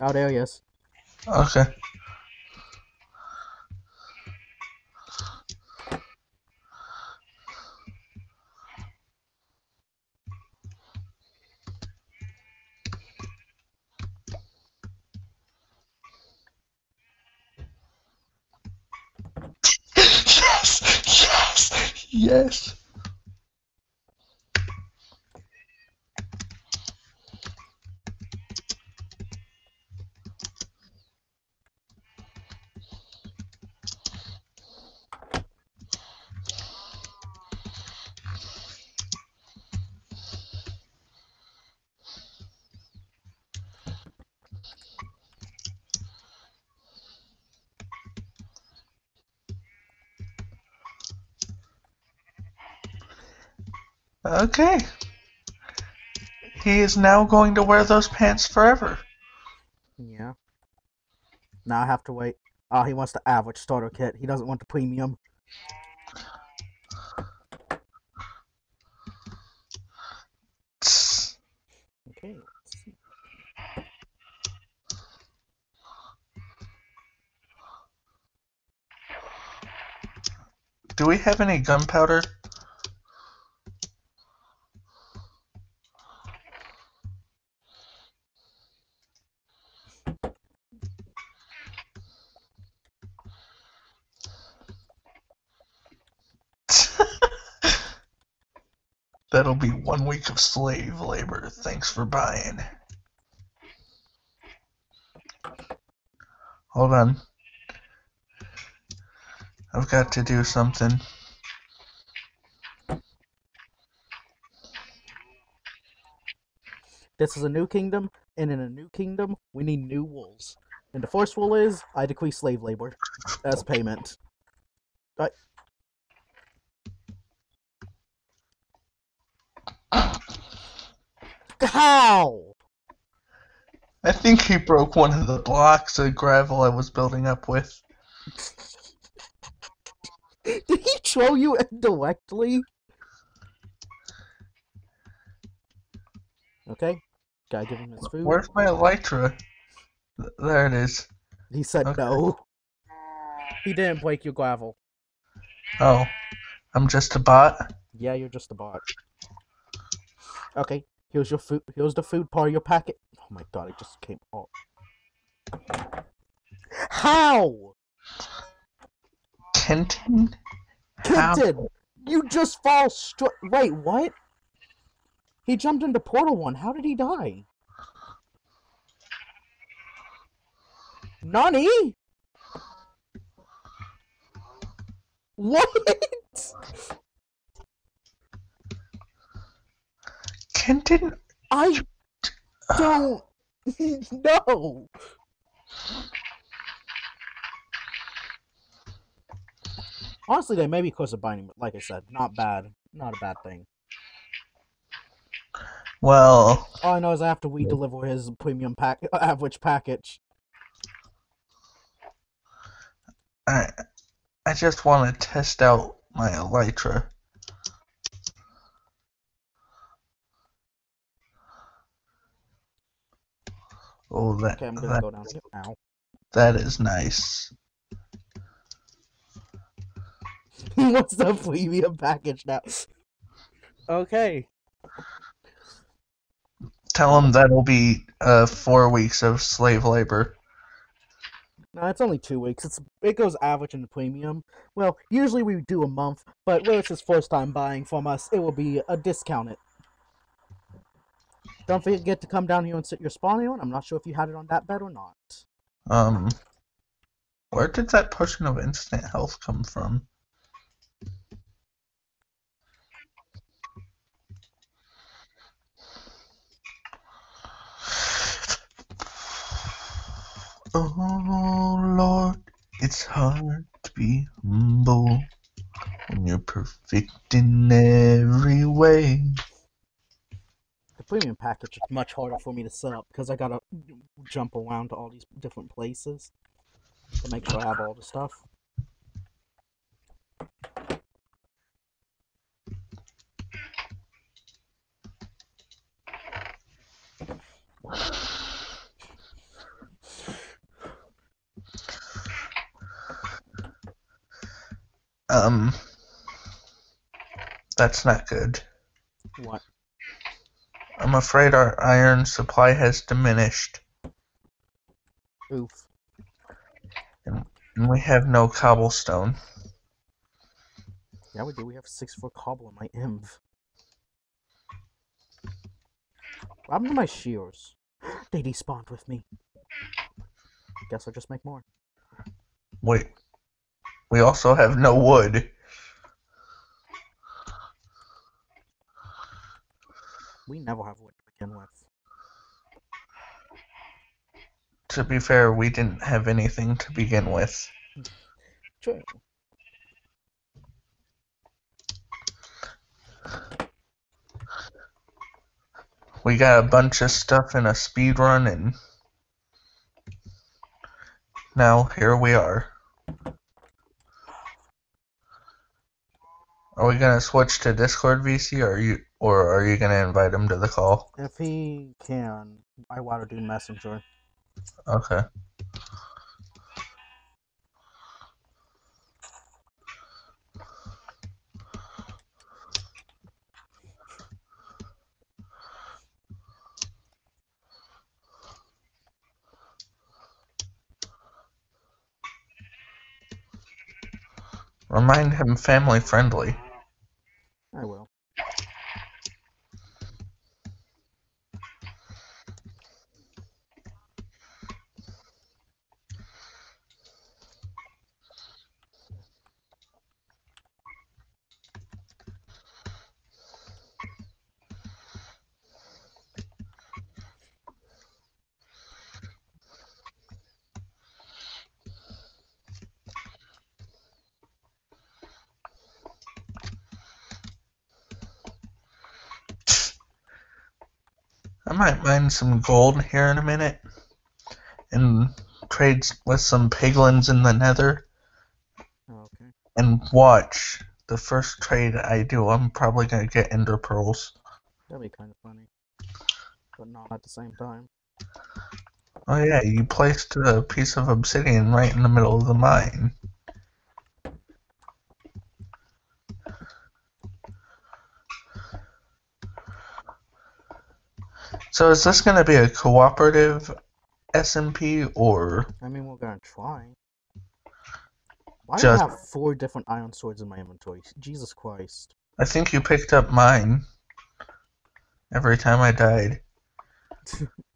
Oh, Out areas. Okay. yes, yes, yes. Okay. He is now going to wear those pants forever. Yeah. Now I have to wait. Oh, he wants the average starter kit. He doesn't want the premium. Okay. Do we have any gunpowder? That'll be one week of slave labor. Thanks for buying. Hold on. I've got to do something. This is a new kingdom, and in a new kingdom, we need new rules. And the first rule is I decree slave labor as payment. I... How? I think he broke one of the blocks of gravel I was building up with. Did he throw you indirectly? Okay, gotta give him his food. Where's my elytra? There it is. He said Okay. no. He didn't break your gravel. Oh, I'm just a bot. Yeah, you're just a bot. Okay, here's your food. Here's the food part of your packet. Oh my god, it just came off. How? Kenton? How? Kenton, you just fall straight. Wait, what? He jumped into Portal 1. How did he die? Nani? What? *laughs* Kenton? I don't *laughs* know. Honestly, they may be close to binding, but like I said, not bad. Not a bad thing. Well, All I know is I have to re-deliver his premium pack *laughs* average package. I I just want to test out my elytra. Oh, that, Okay, I'm gonna that, go down here now. that is nice. What's the premium package now? Okay. Tell him that'll be uh, four weeks of slave labor. No, it's only two weeks. It's it goes average into premium. Well, usually we do a month, but where it's his first time buying from us, it will be a discounted. Don't forget to come down here and sit your spawning on. I'm not sure if you had it on that bed or not. Um, where did that potion of instant health come from? Oh Lord, it's hard to be humble when you're perfect in every way. The premium package is much harder for me to set up because I gotta jump around to all these different places to make sure I have all the stuff. Um, that's not good. What? I'm afraid our iron supply has diminished, Oof. and we have no cobblestone. Yeah, we do. We have six foot cobble in my imp. What happened to my shears? *gasps* They despawned with me. Guess I'll just make more. Wait. We also have no wood. We never have wood to begin with. To be fair, we didn't have anything to begin with. True. We got a bunch of stuff in a speed run, and now here we are. Are we gonna switch to Discord VC, or are you, or are you gonna invite him to the call? If he can, I want to do messenger. Okay. Remind him family friendly. I will. I might mine some gold here in a minute and trade with some piglins in the nether okay. and watch the first trade I do. I'm probably gonna get ender pearls. That'd be kind of funny. But not at the same time. Oh yeah, you placed a piece of obsidian right in the middle of the mine. So is this gonna be a cooperative SMP or I mean, we're gonna try. Why do Just- I have four different iron swords in my inventory? Jesus Christ. I think you picked up mine every time I died. *laughs*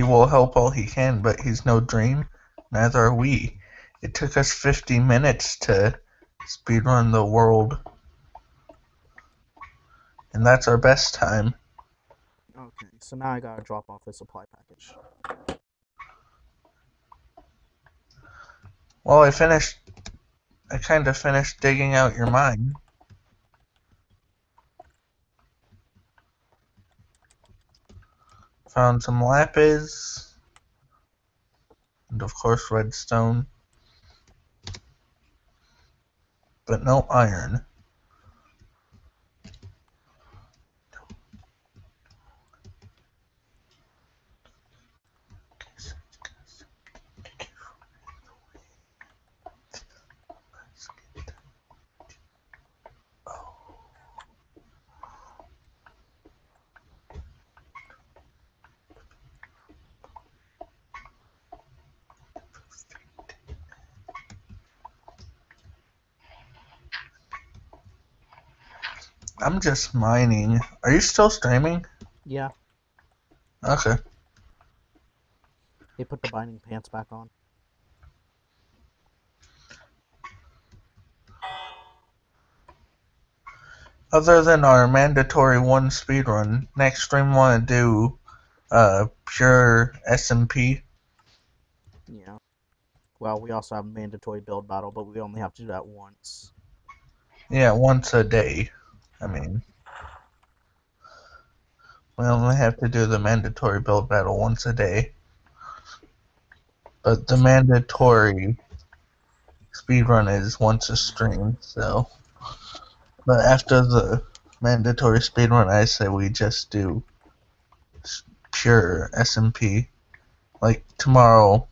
He will help all he can, but he's no dream. Neither are we. It took us 50 minutes to speedrun the world. And that's our best time. Okay, so now I gotta drop off the supply package. Well, I finished. I kind of finished digging out your mine. Found some lapis. And of course, redstone. But no iron. I'm just mining. Are you still streaming? Yeah, Okay. they put the binding pants back on. Other than our mandatory one speedrun, next stream want to do uh pure SMP. Yeah. Well, we also have mandatory build battle, but we only have to do that once. Yeah, once a day. I mean, we only have to do the mandatory build battle once a day. But the mandatory speedrun is once a stream, so. But after the mandatory speedrun, I say we just do pure SMP. Like tomorrow.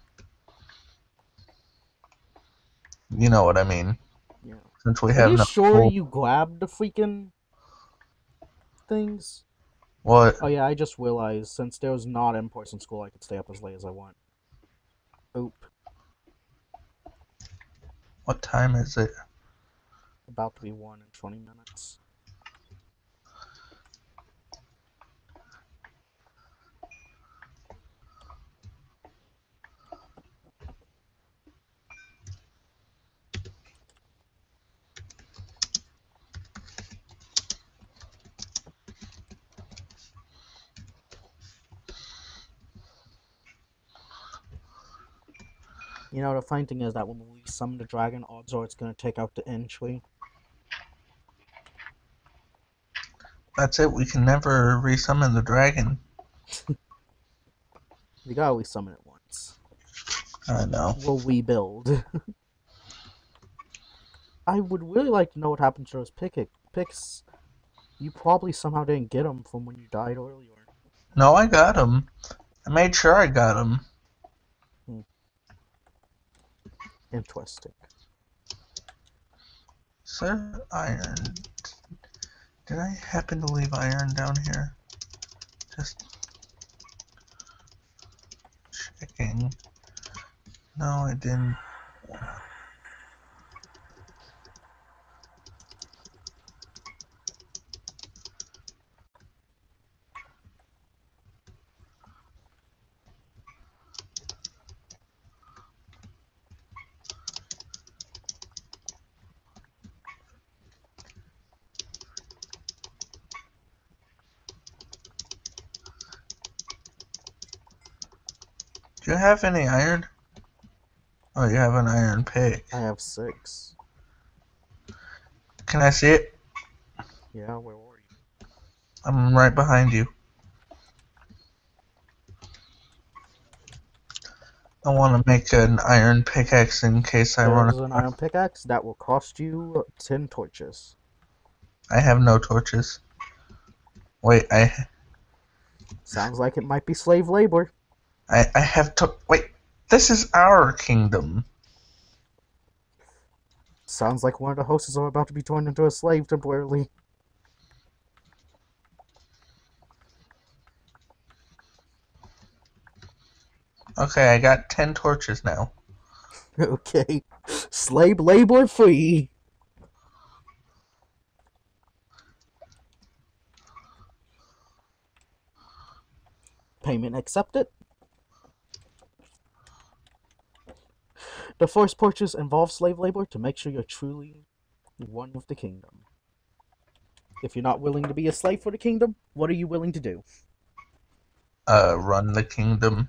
You know what I mean. Yeah. Since we Are have you no sure you grabbed the freaking things? What? Oh yeah, I just realized since there's not imports in school, I could stay up as late as I want. Oop, What time is it? about to be one in twenty minutes. You know, the funny thing is that when we summon the dragon, odds are it's gonna take out the entry. That's it. We can never resummon the dragon. *laughs* You gotta always summon it once. I know. We'll rebuild. *laughs* I would really like to know what happened to those pick picks. You probably somehow didn't get them from when you died earlier. No, I got them. I made sure I got him. Interesting. Sir, iron. Did I happen to leave iron down here? Just checking. No, I didn't. Do you have any iron? Oh, you have an iron pick. I have six. Can I see it? Yeah, where were you? I'm right behind you. I want to make an iron pickaxe in case I run. There's an iron pickaxe that will cost you ten torches. I have no torches. Wait, I Sounds like it might be slave labor. I, I have to wait. This is our kingdom. Sounds like one of the hosts are about to be turned into a slave temporarily. Okay, I got ten torches now. *laughs* okay. Slave labor free. Payment accepted. The first purchase involves slave labor to make sure you're truly one with the kingdom. If you're not willing to be a slave for the kingdom, what are you willing to do? Uh, run the kingdom.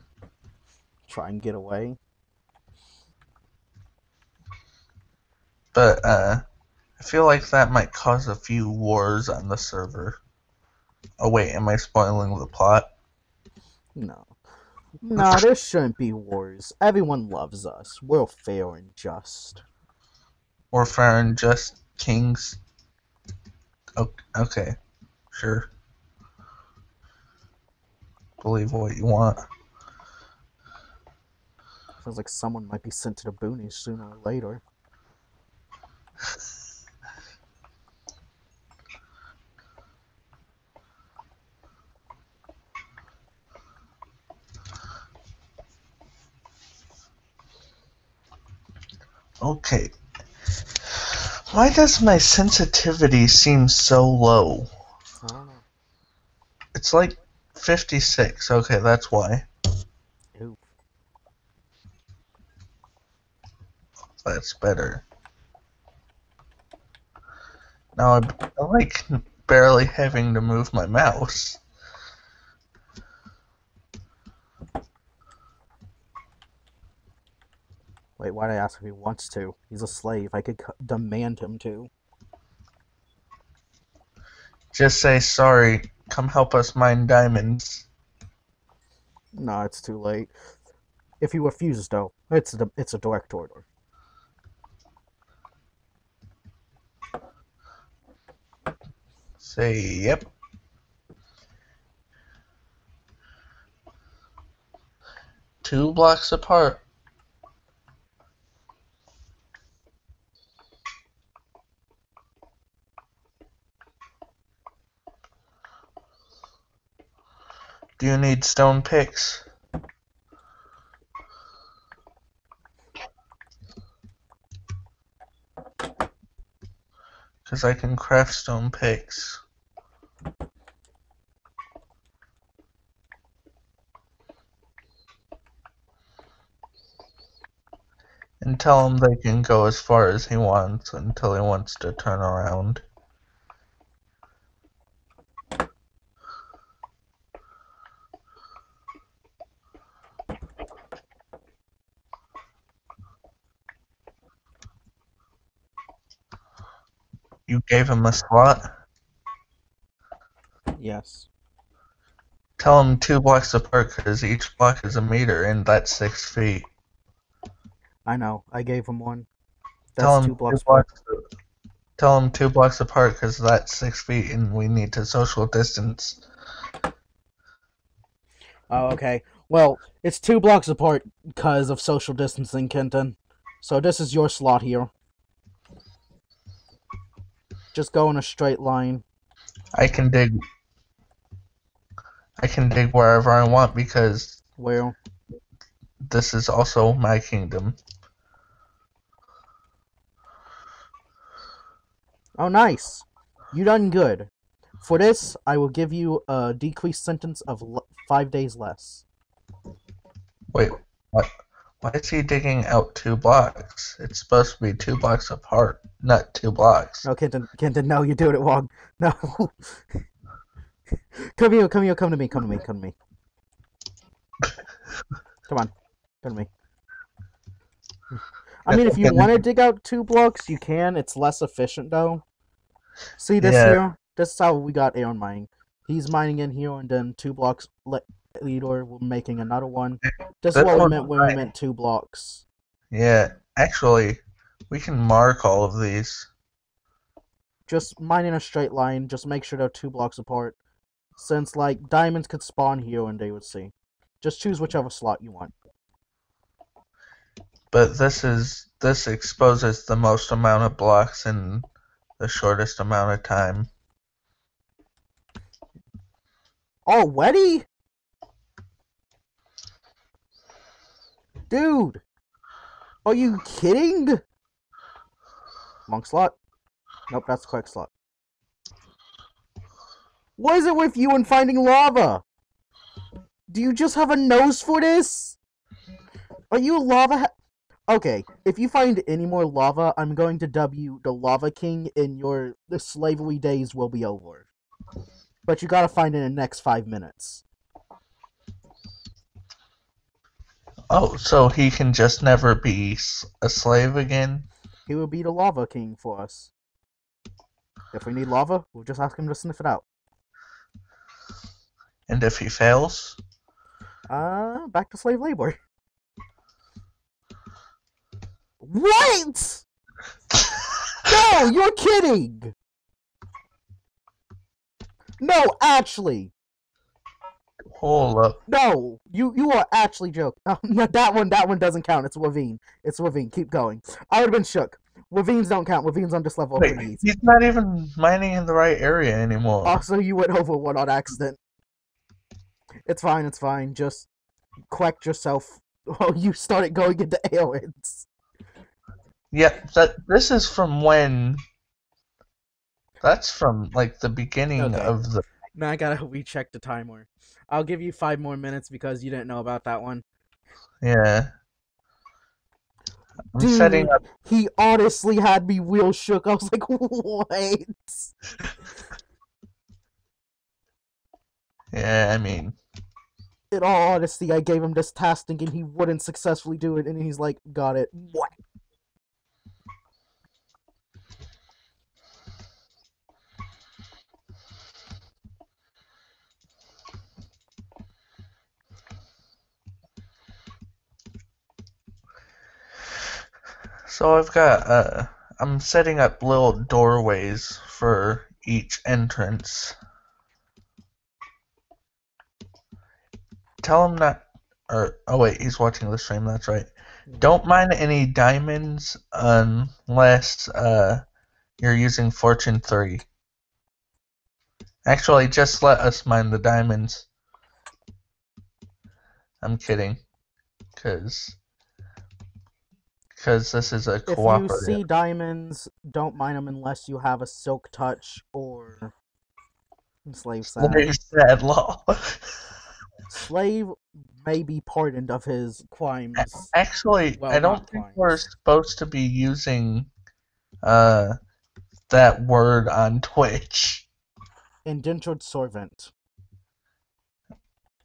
Try and get away? But uh, I feel like that might cause a few wars on the server. Oh wait, am I spoiling the plot? No. No, there shouldn't be wars. Everyone loves us. We're fair and just. We're fair and just kings? Okay, sure. Believe what you want. Sounds like someone might be sent to the boonies sooner or later. *laughs* Okay. Why does my sensitivity seem so low? I don't know. It's like 56. Okay, that's why. Ooh. That's better. Now I, I like barely having to move my mouse. Wait, why'd I ask if he wants to? He's a slave. I could c- demand him to. Just say sorry. Come help us mine diamonds. No, it's too late. If he refuses, though, it's a, it's a direct order. Say yep. Two blocks apart. Do you need stone picks? Because I can craft stone picks. And tell him they can go as far as he wants until he wants to turn around. You gave him a slot? Yes. Tell him two blocks apart because each block is a meter and that's six feet. I know. I gave him one. That's Tell him two two blocks. blocks. Tell him two blocks apart because that's six feet and we need to social distance. Oh, okay. Well, it's two blocks apart because of social distancing, Kenton. So this is your slot here. Just go in a straight line. I can dig. I can dig wherever I want because Well. this is also my kingdom. Oh, nice. You done good. For this, I will give you a decreased sentence of l- five days less. Wait, what? Why is he digging out two blocks? It's supposed to be two blocks apart, not two blocks. No, Kenton, Kenton, no, you're doing it wrong. *laughs* No. come here, come here, come to me, come to me, come to me. Come on, come to me. I mean, if you want to *laughs* dig out two blocks, you can. It's less efficient, though. See this Yeah. here? This is how we got Aaron mining. He's mining in here, and then two blocks le- later, we're making another one. This is This what we meant when we meant two blocks. Yeah, actually, we can mark all of these. just mine in a straight line. Just make sure they're two blocks apart. Since like diamonds could spawn here and they would see. Just choose whichever slot you want. But this is this exposes the most amount of blocks in the shortest amount of time. Already? Dude! Are you kidding? Monk slot? Nope, that's correct slot. What is it with you and finding lava? Do you just have a nose for this? Are you lava? Okay, if you find any more lava, I'm going to dub you the Lava King, and your the slavery days will be over. But you gotta find it in the next five minutes. Oh, so he can just never be a slave again? He will be the Lava King for us. If we need lava, we'll just ask him to sniff it out. And if he fails? Uh, back to slave labor. What? *laughs* No, you're kidding! No, actually, Hold up. no, you you are actually joking. *laughs* Um, no, that one that one doesn't count. It's Ravine. It's Ravine. Keep going. I would have been shook. Ravines don't count. Ravines on this level of Wait, needs. he's not even mining in the right area anymore. Also, you went over one on accident. It's fine. It's fine. Just correct yourself. *laughs* Oh, you started going into *laughs* ailments. Yeah, that this is from when. That's from like the beginning Okay. of the. Now I gotta recheck the timer. I'll give you five more minutes because you didn't know about that one. Yeah. I'm Dude, setting up. He honestly had me real shook. I was like, *laughs* what? Yeah, I mean, In all honesty, I gave him this task thinking he wouldn't successfully do it, and he's like, got it. What? So I've got. Uh, I'm setting up little doorways for each entrance. Tell him not. Or oh wait, he's watching the stream. That's right. Don't mine any diamonds unless uh, you're using Fortune 3. Actually, just let us mine the diamonds. I'm kidding. Because because this is a If you see diamonds, don't mine them unless you have a silk touch or slave sad law. Slave may be pardoned of his crimes. Actually, Well, I don't think crimes. we're supposed to be using uh that word on Twitch. Indentured servant.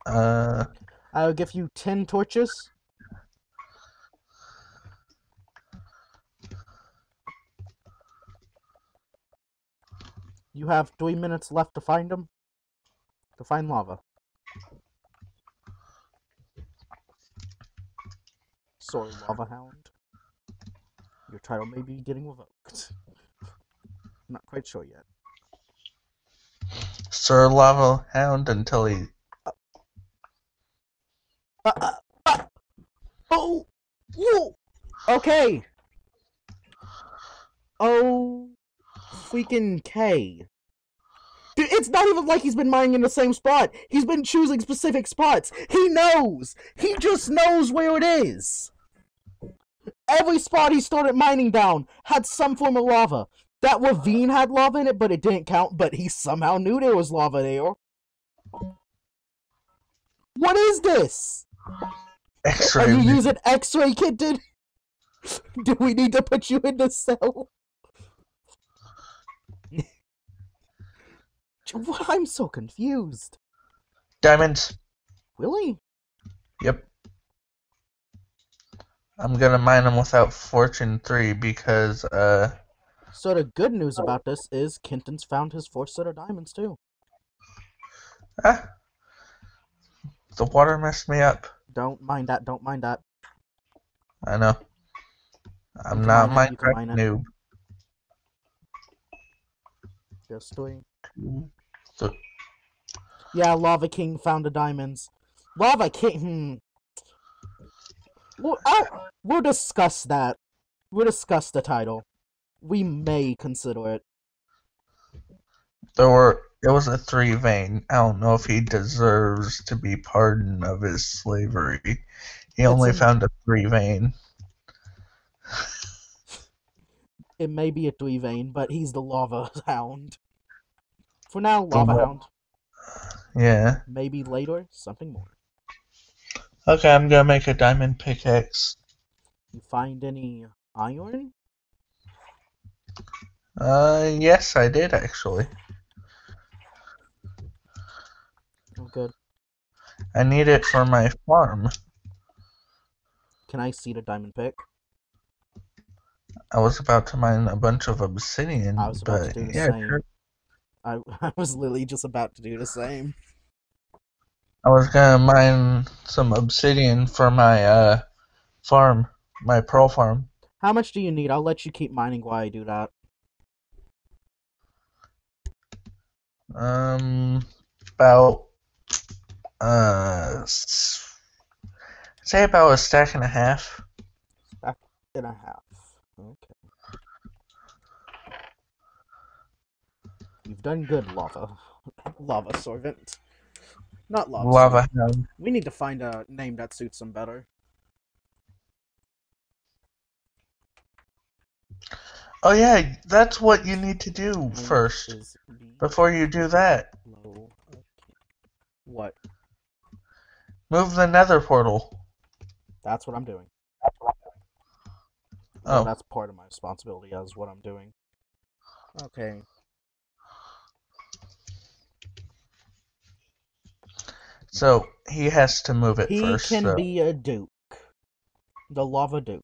Uh I will give you ten torches. You have three minutes left to find them. To find lava. Sorry, Lava Hound. Your title may be getting revoked. *laughs* Not quite sure yet. Sir Lava Hound until he Uh, uh, uh. Oh! Whoa! Okay! Oh. Freaking K. Dude, it's not even like he's been mining in the same spot. He's been choosing specific spots. He knows! He just knows where it is! Every spot he started mining down had some form of lava. That ravine had lava in it, but it didn't count, but he somehow knew there was lava there. What is this? X-ray. Are you using X-ray kit? Did *laughs* do we need to put you in the cell? I'm so confused. Diamonds. Really? Yep. I'm gonna mine them without Fortune 3 because, uh, So the good news about this is Kenton's found his fourth set of diamonds too. ah, the water messed me up. Don't mind that. Don't mind that. I know. I'm not Minecraft mine noob. Just doing. So, Yeah, Lava King found the diamonds. Lava King. Hmm. We'll, I, we'll discuss that. We'll discuss the title. We may consider it. there were. It was a three vein. I don't know if he deserves to be pardoned of his slavery. He It's only in- found a three vein. It may be a three vein, but he's the lava *laughs* hound. For now, lava wa- hound. Yeah. Maybe later, something more. Okay, I'm gonna make a diamond pickaxe. You find any iron? Uh, yes, I did actually. Oh, good. I need it for my farm. Can I see the diamond pick? I was about to mine a bunch of obsidian, I was about to but yeah, same. sure. I, *laughs* I was literally just about to do the same. I was gonna mine some obsidian for my uh farm, my pearl farm. How much do you need? I'll let you keep mining while I do that. Um, about uh, say about a stack and a half. Stack and a half. Okay. You've done good, lava. lava servant. Not lava. Lava hound. We need to find a name that suits him better. Oh yeah, that's what you need to do Name first before you do that. low. What? Move the Nether portal. That's what I'm doing. Oh. that's part of my responsibility as what I'm doing. Okay. So he has to move it He first. can so- be a duke. The lava duke.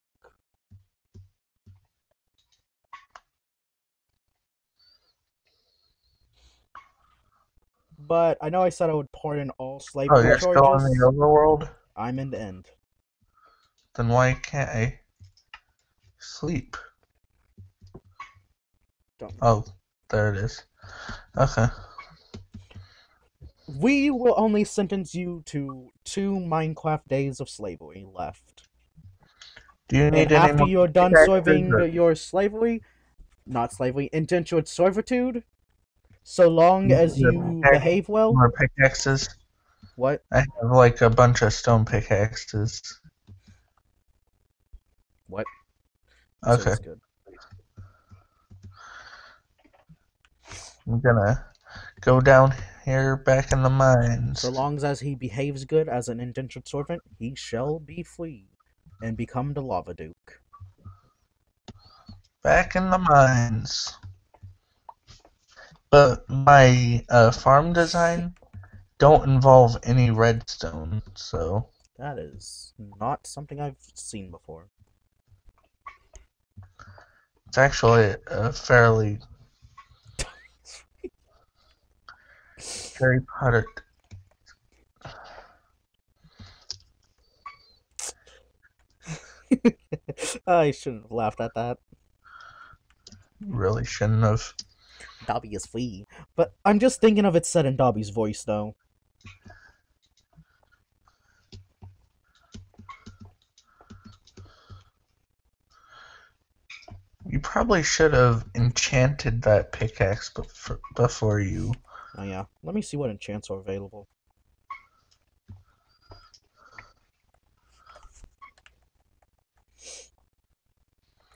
But I know I said I would pardon all Oh, slavery you're still charges. the overworld? I'm in the end. Then why can't I sleep? Don't. Oh, there it is. Okay. We will only sentence you to two Minecraft days of slavery left. Do you And need any after you're done serving the, your slavery, not slavery, indentured servitude, so long as you behave well, more pickaxes? What? I have like a bunch of stone pickaxes. What? Okay, good. I'm gonna go down here back in the mines. So long as he behaves good as an indentured servant, he shall be free and become the Lava Duke. Back in the mines. But my uh, farm design don't involve any redstone, so That is not something I've seen before. it's actually a fairly Harry Potter. *laughs* I shouldn't have laughed at that. Really shouldn't have. Dobby is free. But I'm just thinking of it said in Dobby's voice, though. You probably should have enchanted that pickaxe before, before you. Oh, yeah. Let me see what enchants are available.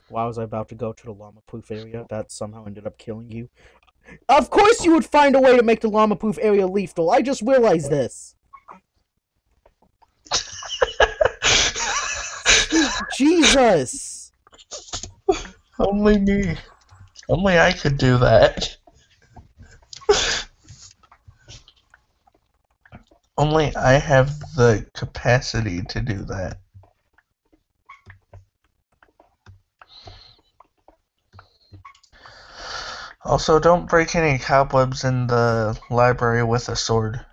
Why was I about to go to the llama proof area? That somehow ended up killing you. Of course you would find a way to make the llama proof area lethal. I just realized this. *laughs* Jesus! Only me. Only I could do that. Only I have the capacity to do that. Also, don't break any cobwebs in the library with a sword.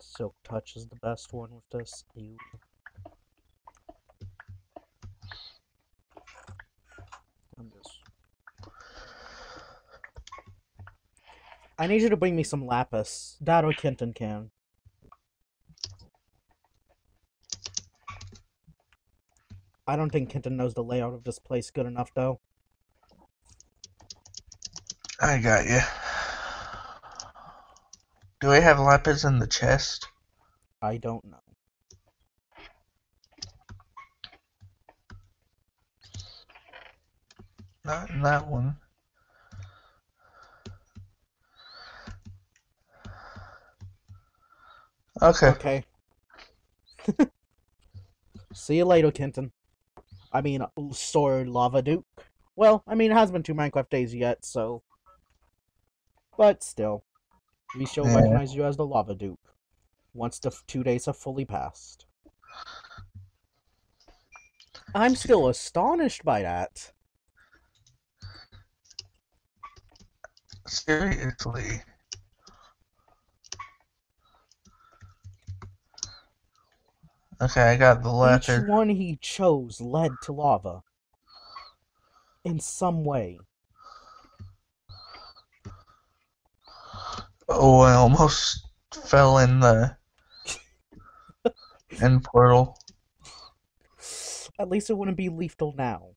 Silk Touch is the best one with this. Ew. I'm just... I need you to bring me some lapis. That or Kenton can. I don't think Kenton knows the layout of this place good enough, though. I got you. Do we have lapis in the chest? I don't know. Not in that one. Okay. Okay. *laughs* See you later, Kenton. I mean, Sword Lava Duke. Well, I mean, it hasn't been two Minecraft days yet, so. But still, we shall Yeah. recognize you as the Lava Duke once the two days have fully passed. I'm still astonished by that. Seriously. Okay, I got the Each one he chose led to lava. In some way. Oh, I almost fell in the *laughs* end portal. At least it wouldn't be lethal now.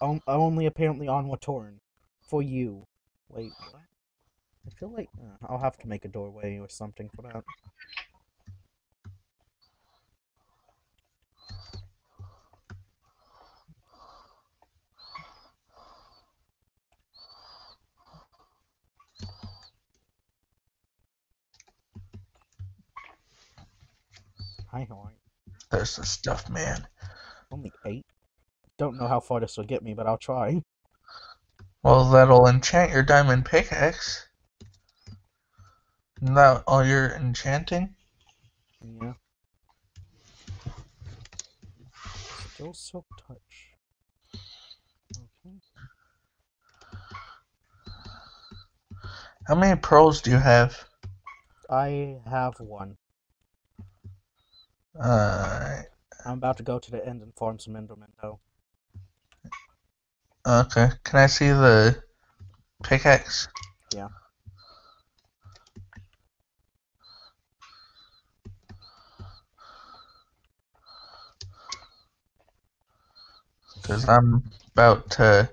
On- only apparently on Watoran. For you. Wait, what? I feel like uh, I'll have to make a doorway or something for that. There's the stuff, man. Only eight. Don't know how far this will get me, but I'll try. Well, that'll enchant your diamond pickaxe. Isn't that all you're enchanting? Yeah. Still silk touch. Okay. How many pearls do you have? I have one. Uh, I'm about to go to the end and farm some Enderman, though. okay. Can I see the pickaxe? Yeah. Because I'm about to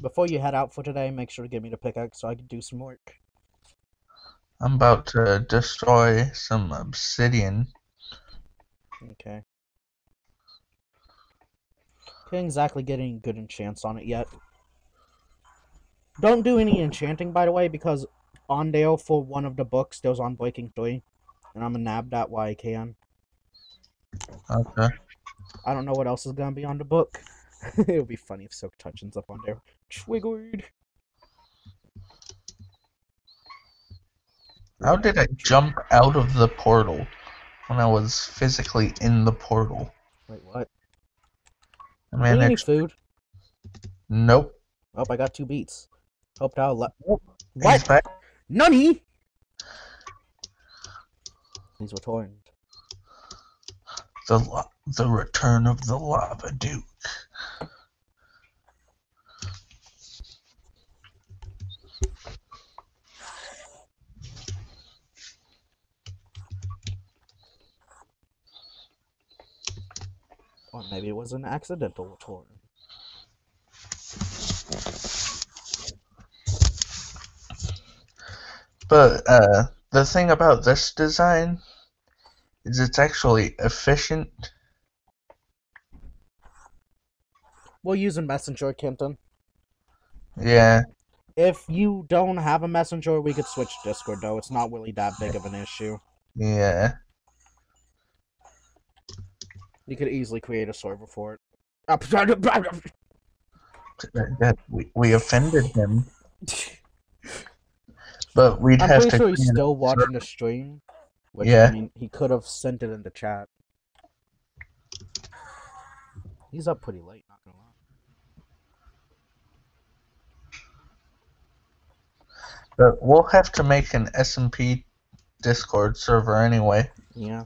Before you head out for today, make sure to give me the pickaxe so I can do some work. I'm about to destroy some obsidian. Okay. Can't exactly get any good enchants on it yet. Don't do any enchanting, by the way, because on there for one of the books, there's Unbreaking 3. And I'm a nab that why I can. Okay. I don't know what else is gonna be on the book. *laughs* It'll be funny if Silk Touching's up on there. Triggered. How did I jump out of the portal when I was physically in the portal? Wait, what? I need any managed. food? Nope. Oh, I got two beats. Hope let. He's What? back. Nunny! He's returned. The the return of the lava duke. Or maybe it was an accidental return. But uh, the thing about this design is it's actually efficient. We'll use a Messenger, Kenton. Yeah. If you don't have a Messenger, we could switch Discord, though. It's not really that big of an issue. Yeah. You could easily create a server for it. Ah, *laughs* that, that- we, we offended him, *laughs* but we'd I'm have pretty to. sure he's still watching the stream. Which, Yeah. I mean, he could have sent it in the chat. He's up pretty late, not gonna lie. But we'll have to make an SMP Discord server anyway. Yeah.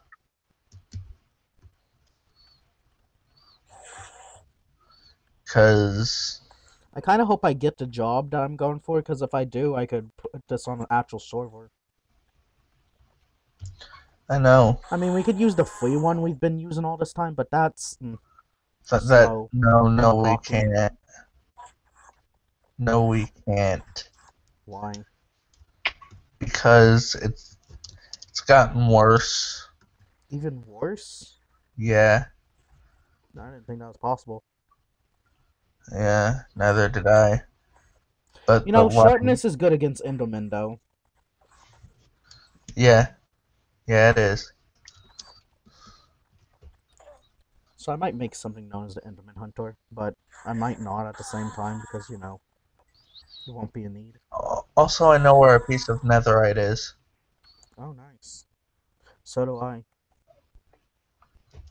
Cause I kind of hope I get the job that I'm going for, because if I do, I could put this on an actual server. I know I mean, we could use the free one we've been using all this time, but that's mm, that, that So, no no we can't. No we can't why. because it's it's gotten worse. Even worse? Yeah, I didn't think that was possible. Yeah. Neither did I. But You know, sharpness is good against Enderman, though. Yeah, yeah, it is. So I might make something known as the Enderman Hunter, but I might not at the same time because, you know, it won't be a need. Also, I know where a piece of netherite is, Oh, nice. So do I.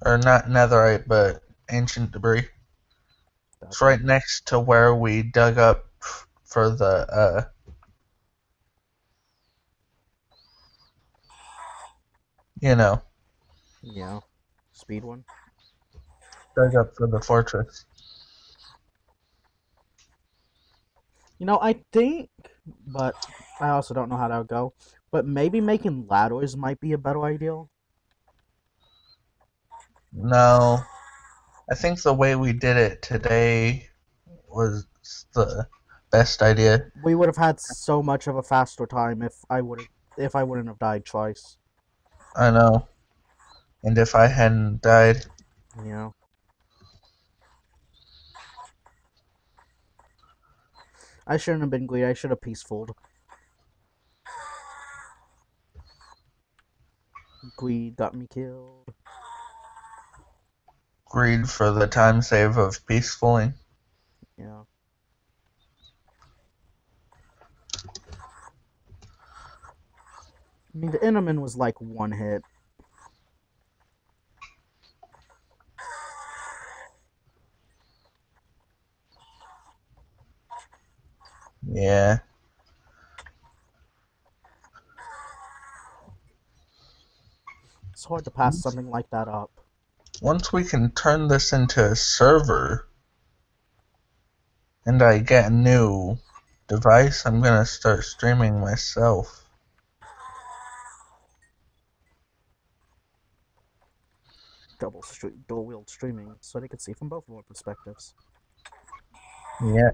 or not netherite, but ancient debris. It's right next to where we dug up for the uh you know, Yeah. Speed one. dug up for the fortress. You know, I think, but I also don't know how that would go. But maybe making ladders might be a better idea. No. I think the way we did it today was the best idea. We would have had so much of a faster time if I would if I wouldn't have died twice. I know. And if I hadn't died, know. I shouldn't have been greedy. I should have peacefuled. Greed got me killed. Greed for the time save of peacefuling. Yeah. I mean, the Enderman was like one hit. Yeah. It's hard to pass something like that up. Once we can turn this into a server and I get a new device, I'm gonna start streaming myself. Double street, dual wheeled streaming, so they could see from both of our perspectives. Yeah.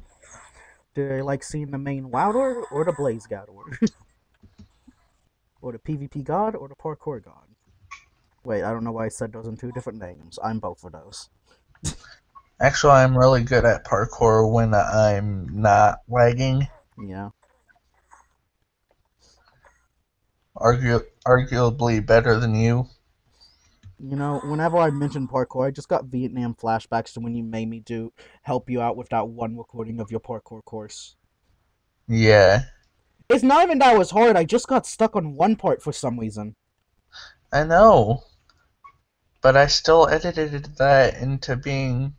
Do they like seeing the main Wowder or the Blaze God or *laughs* or the PvP God or the Parkour God? Wait, I don't know why I said those in two different names. I'm both of those. Actually, I'm really good at parkour when I'm not lagging. Yeah. Argu- arguably better than you. You know, whenever I mention parkour, I just got Vietnam flashbacks to when you made me do help you out with that one recording of your parkour course. Yeah, It's not even that it was hard, I just got stuck on one part for some reason. I know. But I still edited that into being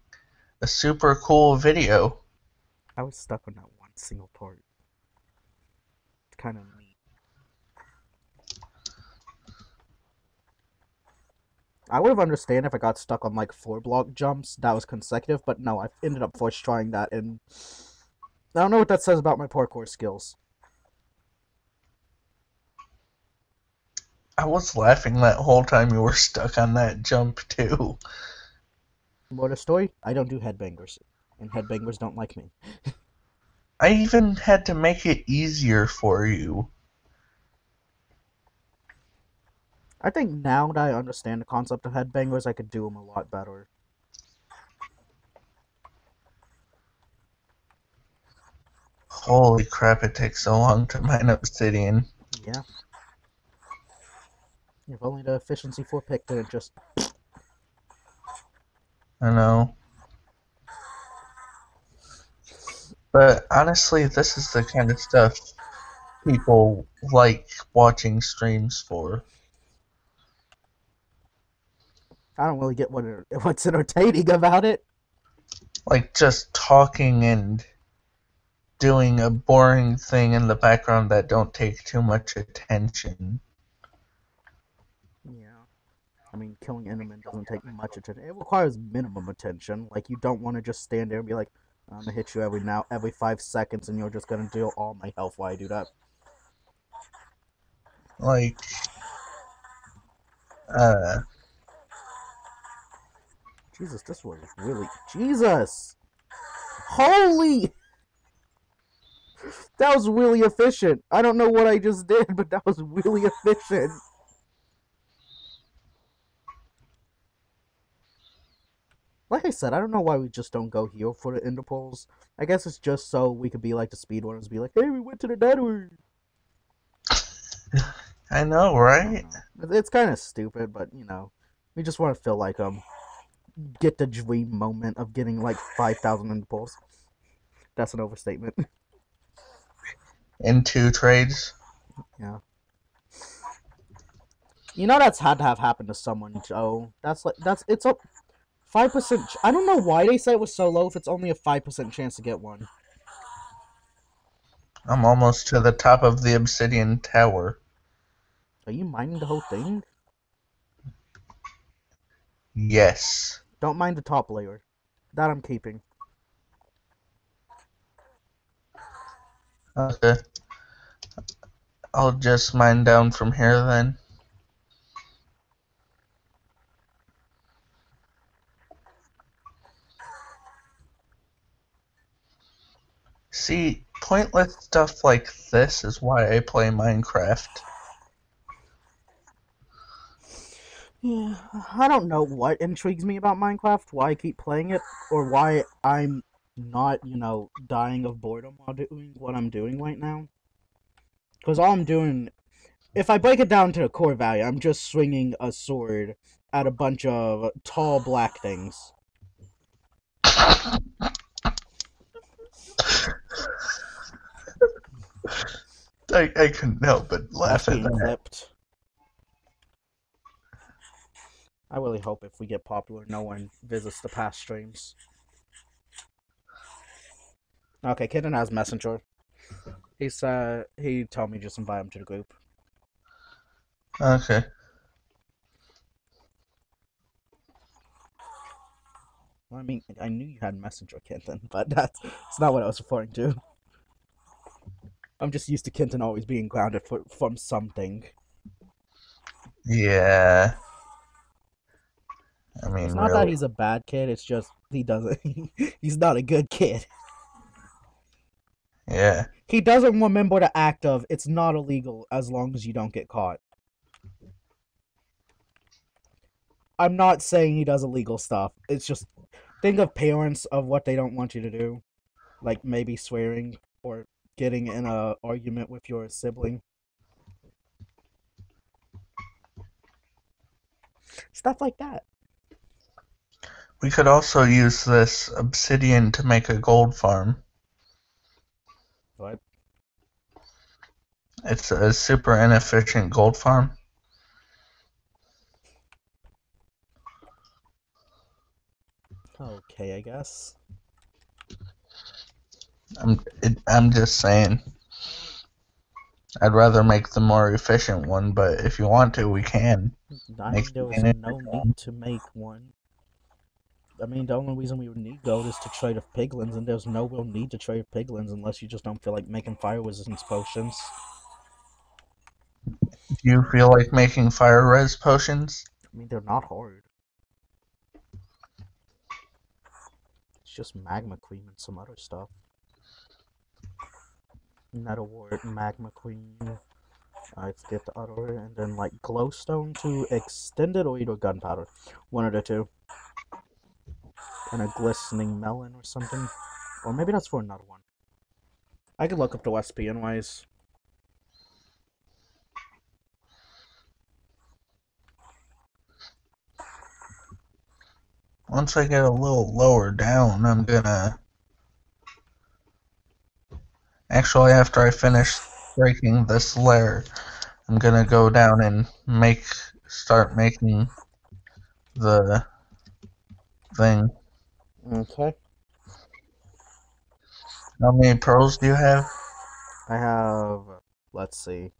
a super cool video. I was stuck on that one single part. It's kind of neat. I would have understand if I got stuck on like four block jumps that was consecutive, but no, I ended up force trying that, and I don't know what that says about my parkour skills. I was laughing that whole time you were stuck on that jump, too. More a story? I don't do headbangers, and headbangers don't like me. I even had to make it easier for you. I think now that I understand the concept of headbangers, I could do them a lot better. Holy crap, it takes so long to mine obsidian. Yeah. If only the efficiency 4 pick didn't just I know. But honestly, this is the kind of stuff people like watching streams for. I don't really get what it, *laughs* what's entertaining about it. Like just talking and doing a boring thing in the background that don't take too much attention. I mean, killing Enderman doesn't take much attention. It requires minimum attention. Like, you don't want to just stand there and be like, I'm gonna hit you every now, every five seconds, and you're just gonna deal all my health while I do that. Like uh Jesus, this was really Jesus. Holy! That was really efficient. I don't know what I just did, but that was really efficient. like I said, I don't know why we just don't go heel for the Enderpearls. I guess it's just so we could be like the speedrunners, be like, hey, we went to the network. *laughs* I know, right? It's kind of stupid, but you know, we just want to feel like um, get the dream moment of getting like five thousand Enderpearls. That's an overstatement. *laughs* In two trades. Yeah. You know that's had to have happened to someone, Joe. That's like that's it's a. 5%. Ch- I don't know why they said it was so low if it's only a 5% chance to get one. I'm almost to the top of the obsidian tower. Are you mining the whole thing? Yes. Don't mind the top layer. That I'm keeping. Okay. I'll just mine down from here then. See, pointless stuff like this is why I play Minecraft. Yeah, I don't know what intrigues me about Minecraft, why I keep playing it, or why I'm not, you know, dying of boredom while doing what I'm doing right now. Because all I'm doing, if I break it down to the core value, I'm just swinging a sword at a bunch of tall black things. I, I couldn't help but laugh at that. clipped. I really hope if we get popular, no one visits the past streams. Okay, Kitten has messenger. He's uh he told me just invite him to the group. Okay. Well, I mean, I knew you had messenger, Kenton, *laughs* but that's it's not what I was referring to. I'm just used to Kenton always being grounded for, from something. Yeah. I mean, It's not that he's a bad kid. It's just he doesn't. *laughs* he's not a good kid. Yeah. He doesn't remember the act of it's not illegal as long as you don't get caught. I'm not saying he does illegal stuff. It's just think of parents of what they don't want you to do, like maybe swearing or getting in a argument with your sibling. Stuff like that. We could also use this obsidian to make a gold farm. What? It's a super inefficient gold farm. Okay, I guess. I'm it, I'm just saying. I'd rather make the more efficient one, but if you want to, we can. I mean, there was no need to make one. I mean, the only reason we would need gold is to trade with piglins, and there's no real need to trade with piglins unless you just don't feel like making fire resistance potions. Do you feel like making fire res potions? I mean, they're not hard. Just magma cream and some other stuff. Nether wart, magma cream. I forget the other, and then like glowstone to extend it or either gunpowder. One of the two. And a glistening melon or something. Or maybe that's for another one. I could look up the recipe anyways. Once I get a little lower down, I'm gonna. Actually, after I finish breaking this layer, I'm gonna go down and make start making the thing. Okay. How many pearls do you have? I have, let's see,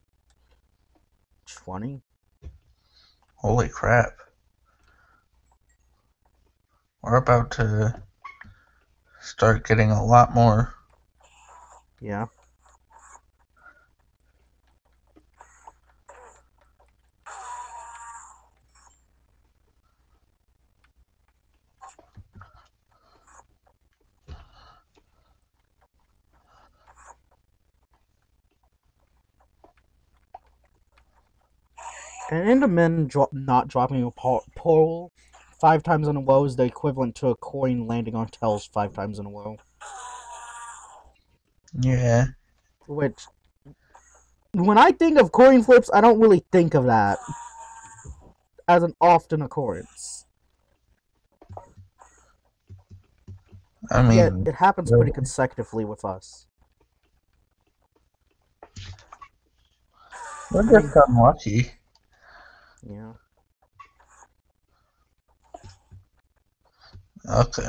20? Holy crap. We're about to start getting a lot more. Yeah. and An Enderman dro- not dropping a po- pearl five times in a row is the equivalent to a coin landing on tails five times in a row. Yeah. Which, when I think of coin flips, I don't really think of that as an often occurrence. I mean, Yet it happens pretty consecutively with us. we're just unlucky. Yeah. Okay.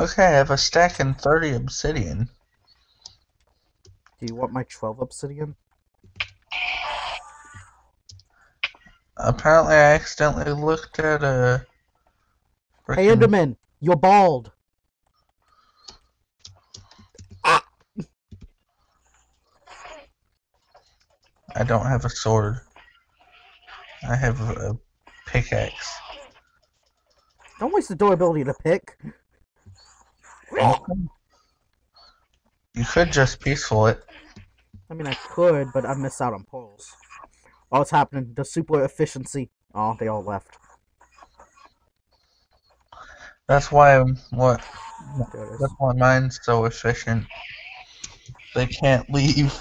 Okay, I have a stack and 30 obsidian. Do you want my 12 obsidian? Apparently, I accidentally looked at a. Hey, Enderman, you're bald. I don't have a sword. I have a pickaxe. Don't waste the durability to pick. You could just peaceful it. I mean, I could, but I miss out on pearls. Oh, it's happening. The super efficiency. Oh, they all left. That's why I'm what. There it is. That's why mine's so efficient. They can't leave.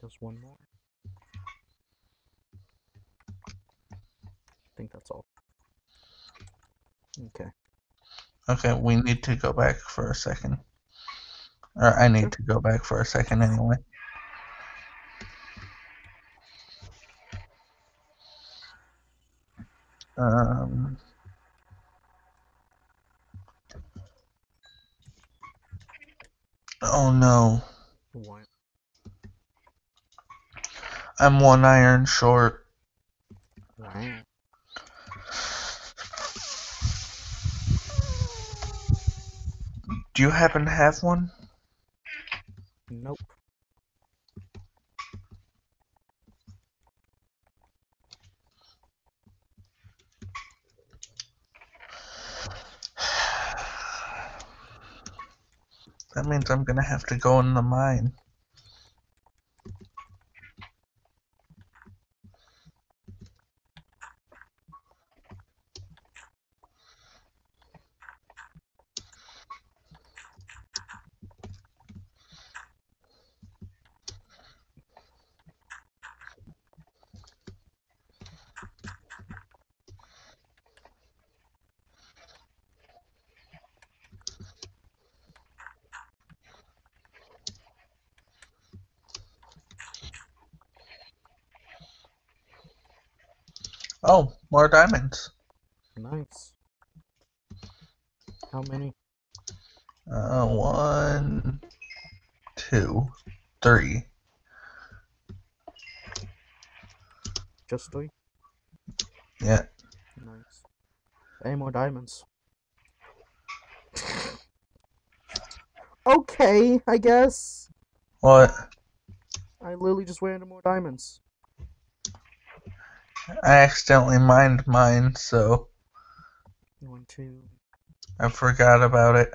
There's one more. I think that's all. Okay. Okay, we need to go back for a second. Or I need to go back for a second anyway. Um. Oh no, What? I'm one iron short. Wow. Do you happen to have one? Nope. *sighs* That means I'm gonna have to go in the mine. Oh, more diamonds. Nice. How many? Uh, one, two, three. Just three? Yeah. Nice. Any more diamonds? *laughs* okay, I guess. What? I literally just went into more diamonds. I accidentally mined mine, so One, two. I forgot about it.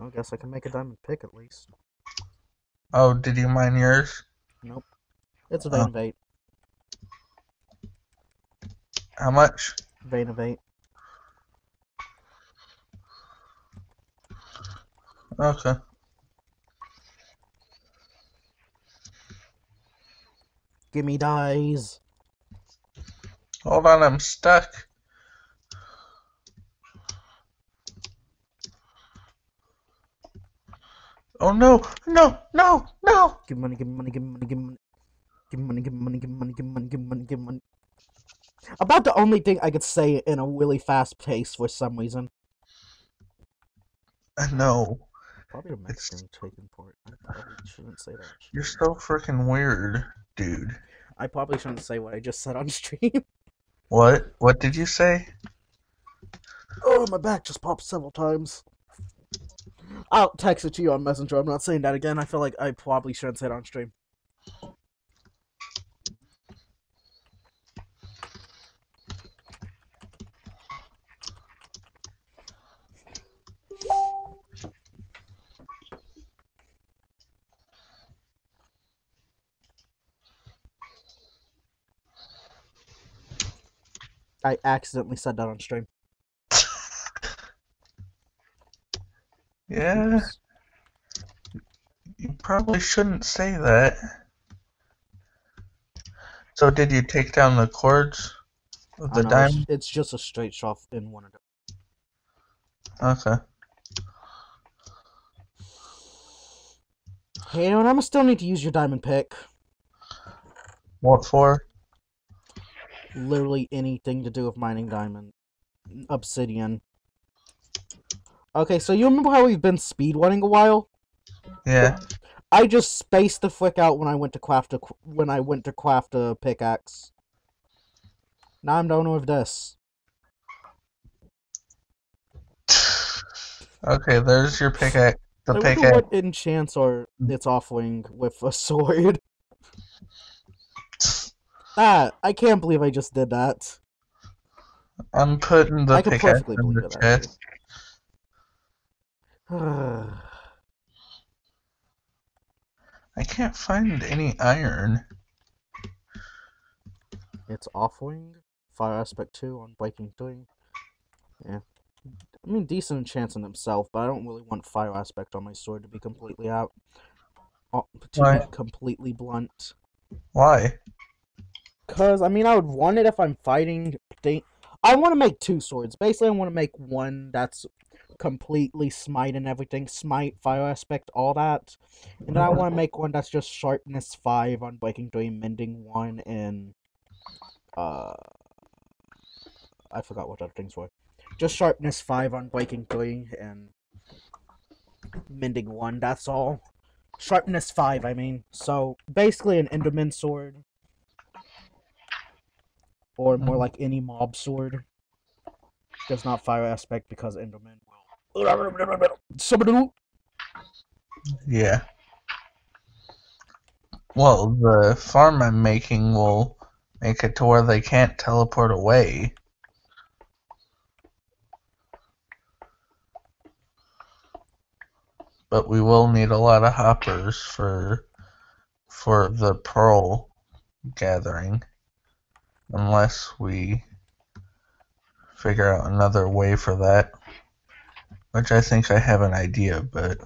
I guess I can make a diamond pick at least. Oh, did you mine yours? Nope. It's a Oh. vein of eight. How much? Vein of eight. Okay. Gimme dies. Oh, Hold on, I'm stuck. Oh no, no, no, no! Give money, give me money, give me money, give me money. Give me money, give me money, give me money, give money, give money, give money. About the only thing I could say in a really fast pace for some reason. I know. Probably a Mexican taking part. I probably shouldn't say that. You're so freaking weird, dude. I probably shouldn't say what I just said on *laughs* stream. What? What did you say? oh, my back just popped several times. I'll text it to you on Messenger. I'm not saying that again. I feel like I probably shouldn't say it on stream. I accidentally said that on stream. Yeah, you probably shouldn't say that. So, did you take down the cords of the know, it's, diamond? it's just a straight shot in one of them. Okay. Hey, and I'm still need to use your diamond pick. What for? Literally anything to do with mining diamond. Obsidian. Okay, so you remember how we've been speedrunning a while? Yeah. I just spaced the frick out when I went to craft a when I went to craft a pickaxe. Now I'm done with this. Okay, there's your pickaxe. The I pickaxe. what enchants are its offering with a *laughs* sword. Ah, I can't believe I just did that. I'm putting the I can pickaxe perfectly in the believe it, actually. chest. *sighs* I can't find any iron. it's offering fire aspect two Unbreaking three. Yeah, I mean decent chance in himself, but I don't really want fire aspect on my sword to be completely out. Oh, to Why? be completely blunt. Why? Cause I mean, I would want it if I'm fighting. I want to make two swords. Basically, I want to make one that's completely smite and everything, smite, fire aspect, all that, and then I want to make one that's just sharpness five Unbreaking three, mending one, and uh, I forgot what other things were. Just sharpness five Unbreaking three and mending one. That's all. Sharpness five, I mean. So basically, an Enderman sword or more Mhm. like any mob sword. Does not fire aspect because Enderman will. Yeah. Well, the farm I'm making will make it to where they can't teleport away. But we will need a lot of hoppers for for the pearl gathering unless we figure out another way for that. Which I think I have an idea, but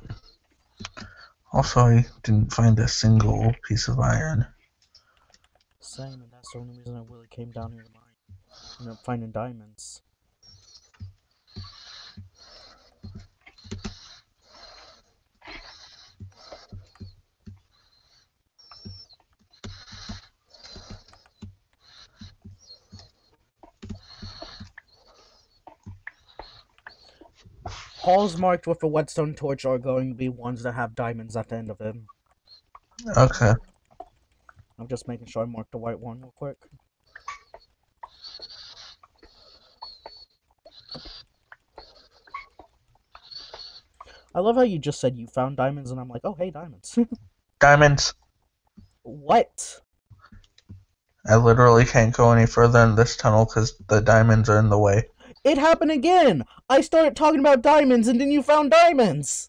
also I didn't find a single piece of iron. Same, and that's the only reason I really came down here to mine. Ended up finding diamonds. Halls marked with a redstone torch are going to be ones that have diamonds at the end of them. Okay. I'm just making sure I mark the white one real quick. I love how you just said you found diamonds, and I'm like, oh, hey, diamonds. *laughs* Diamonds. what? I literally can't go any further in this tunnel because the diamonds are in the way. It happened again! I started talking about diamonds, and then you found diamonds!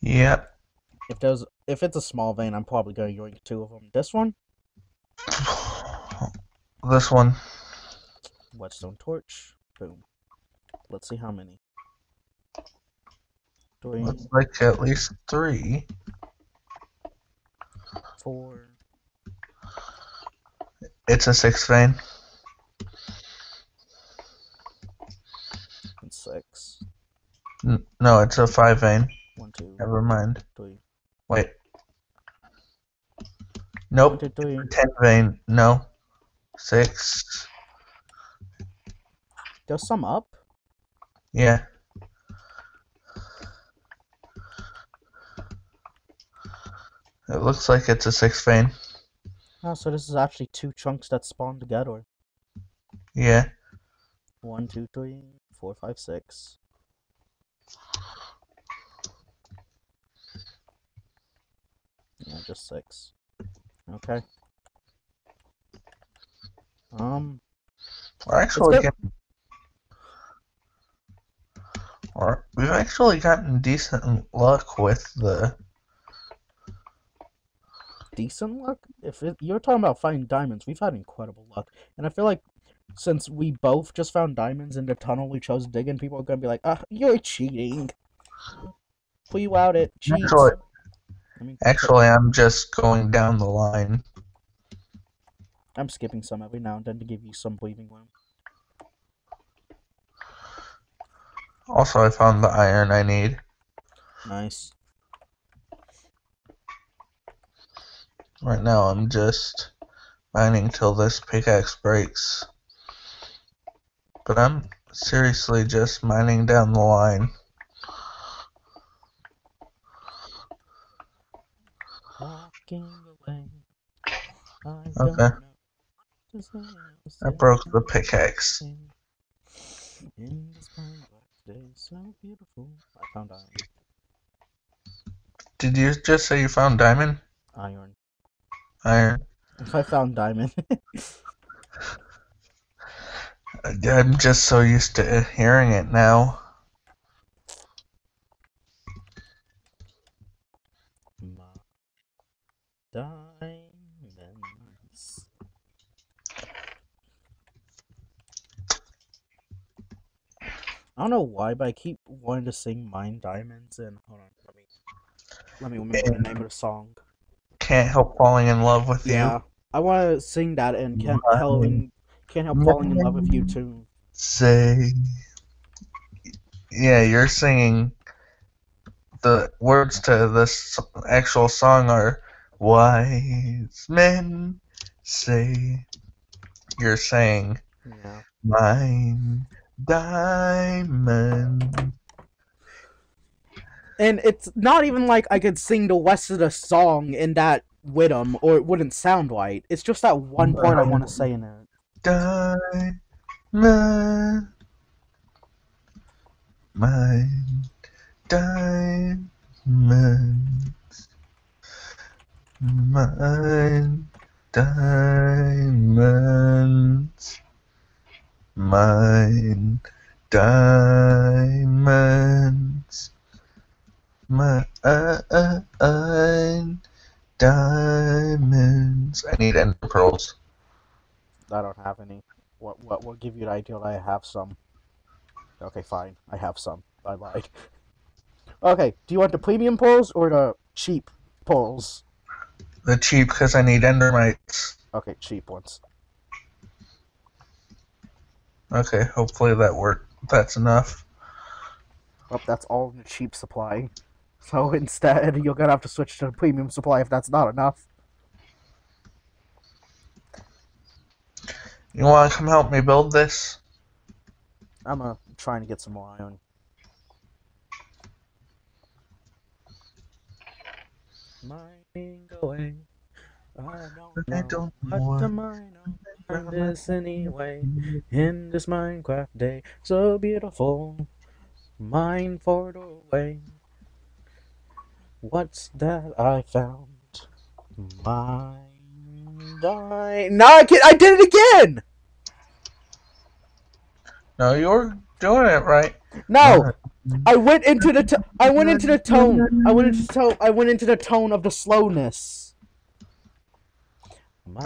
Yep. If there's, if it's a small vein, I'm probably going to yoink two of them. This one, This one. redstone torch, boom. Let's see how many. Three, Looks like at least three. four, It's a six vein. Six. No, it's a five vein. One, two, Never mind. three. Wait. Nope. two, three. Ten vein. No. Six. There's some up. Yeah. It looks like it's a six vein. Oh, so this is actually two chunks that spawn together. Yeah. One, two, three, four, five, six. Yeah, just six. Okay. Um, We're actually getting, or we've actually gotten decent luck with the. decent luck. If it, you're talking about finding diamonds, we've had incredible luck, and I feel like since we both just found diamonds in the tunnel we chose digging, people are gonna be like, "Ah, you're cheating." Pull you out it cheats. Actually, actually, I'm just going down the line. I'm skipping some every now and then to give you some breathing room. Also, I found the iron I need. Nice. Right now, I'm just mining till this pickaxe breaks. But I'm seriously just mining down the line. Away. Okay. don't know what to say, I broke the pickaxe. In this kind day, so beautiful. I found iron. Did you just say you found diamond? Iron. Iron. If I found diamond. *laughs* I'm just so used to hearing it now. Diamonds. I don't know why, but I keep wanting to sing "Mine Diamonds" and hold on, let me let me remember the name of the song. Can't help falling in love with Yeah, you. I want to sing that and can't help can't help falling in love with you too. Say. Yeah, you're singing. The words to this actual song are wise men say. You're saying Yeah. mine diamond. And it's not even like I could sing the rest of the song in that rhythm, or it wouldn't sound right. It's just that one part I want to say in it. Diamond. Mine diamonds, mine diamonds, mine diamonds, mine diamonds. I need ender pearls. I don't have any. What what will give you an idea that I have some? Okay, fine. I have some. I lied. *laughs* Okay, do you want the premium pearls or the cheap pearls? The cheap because I need endermites. Okay, cheap ones. Okay, hopefully that worked. That's enough. Well, that's all in the cheap supply. So *laughs* instead, you're gonna have to switch to the premium supply if that's not enough. You want to come help me build this? I'm uh, trying to get some more iron. Mining away. I don't know I don't what to mine on this anyway. In this Minecraft day, so beautiful. Mine far away. What's that I found? Mine die. No, I. I did it again. No, you're doing it right. No, I went into the. T- I went into the tone. I went into the tone. I went into the tone of the slowness.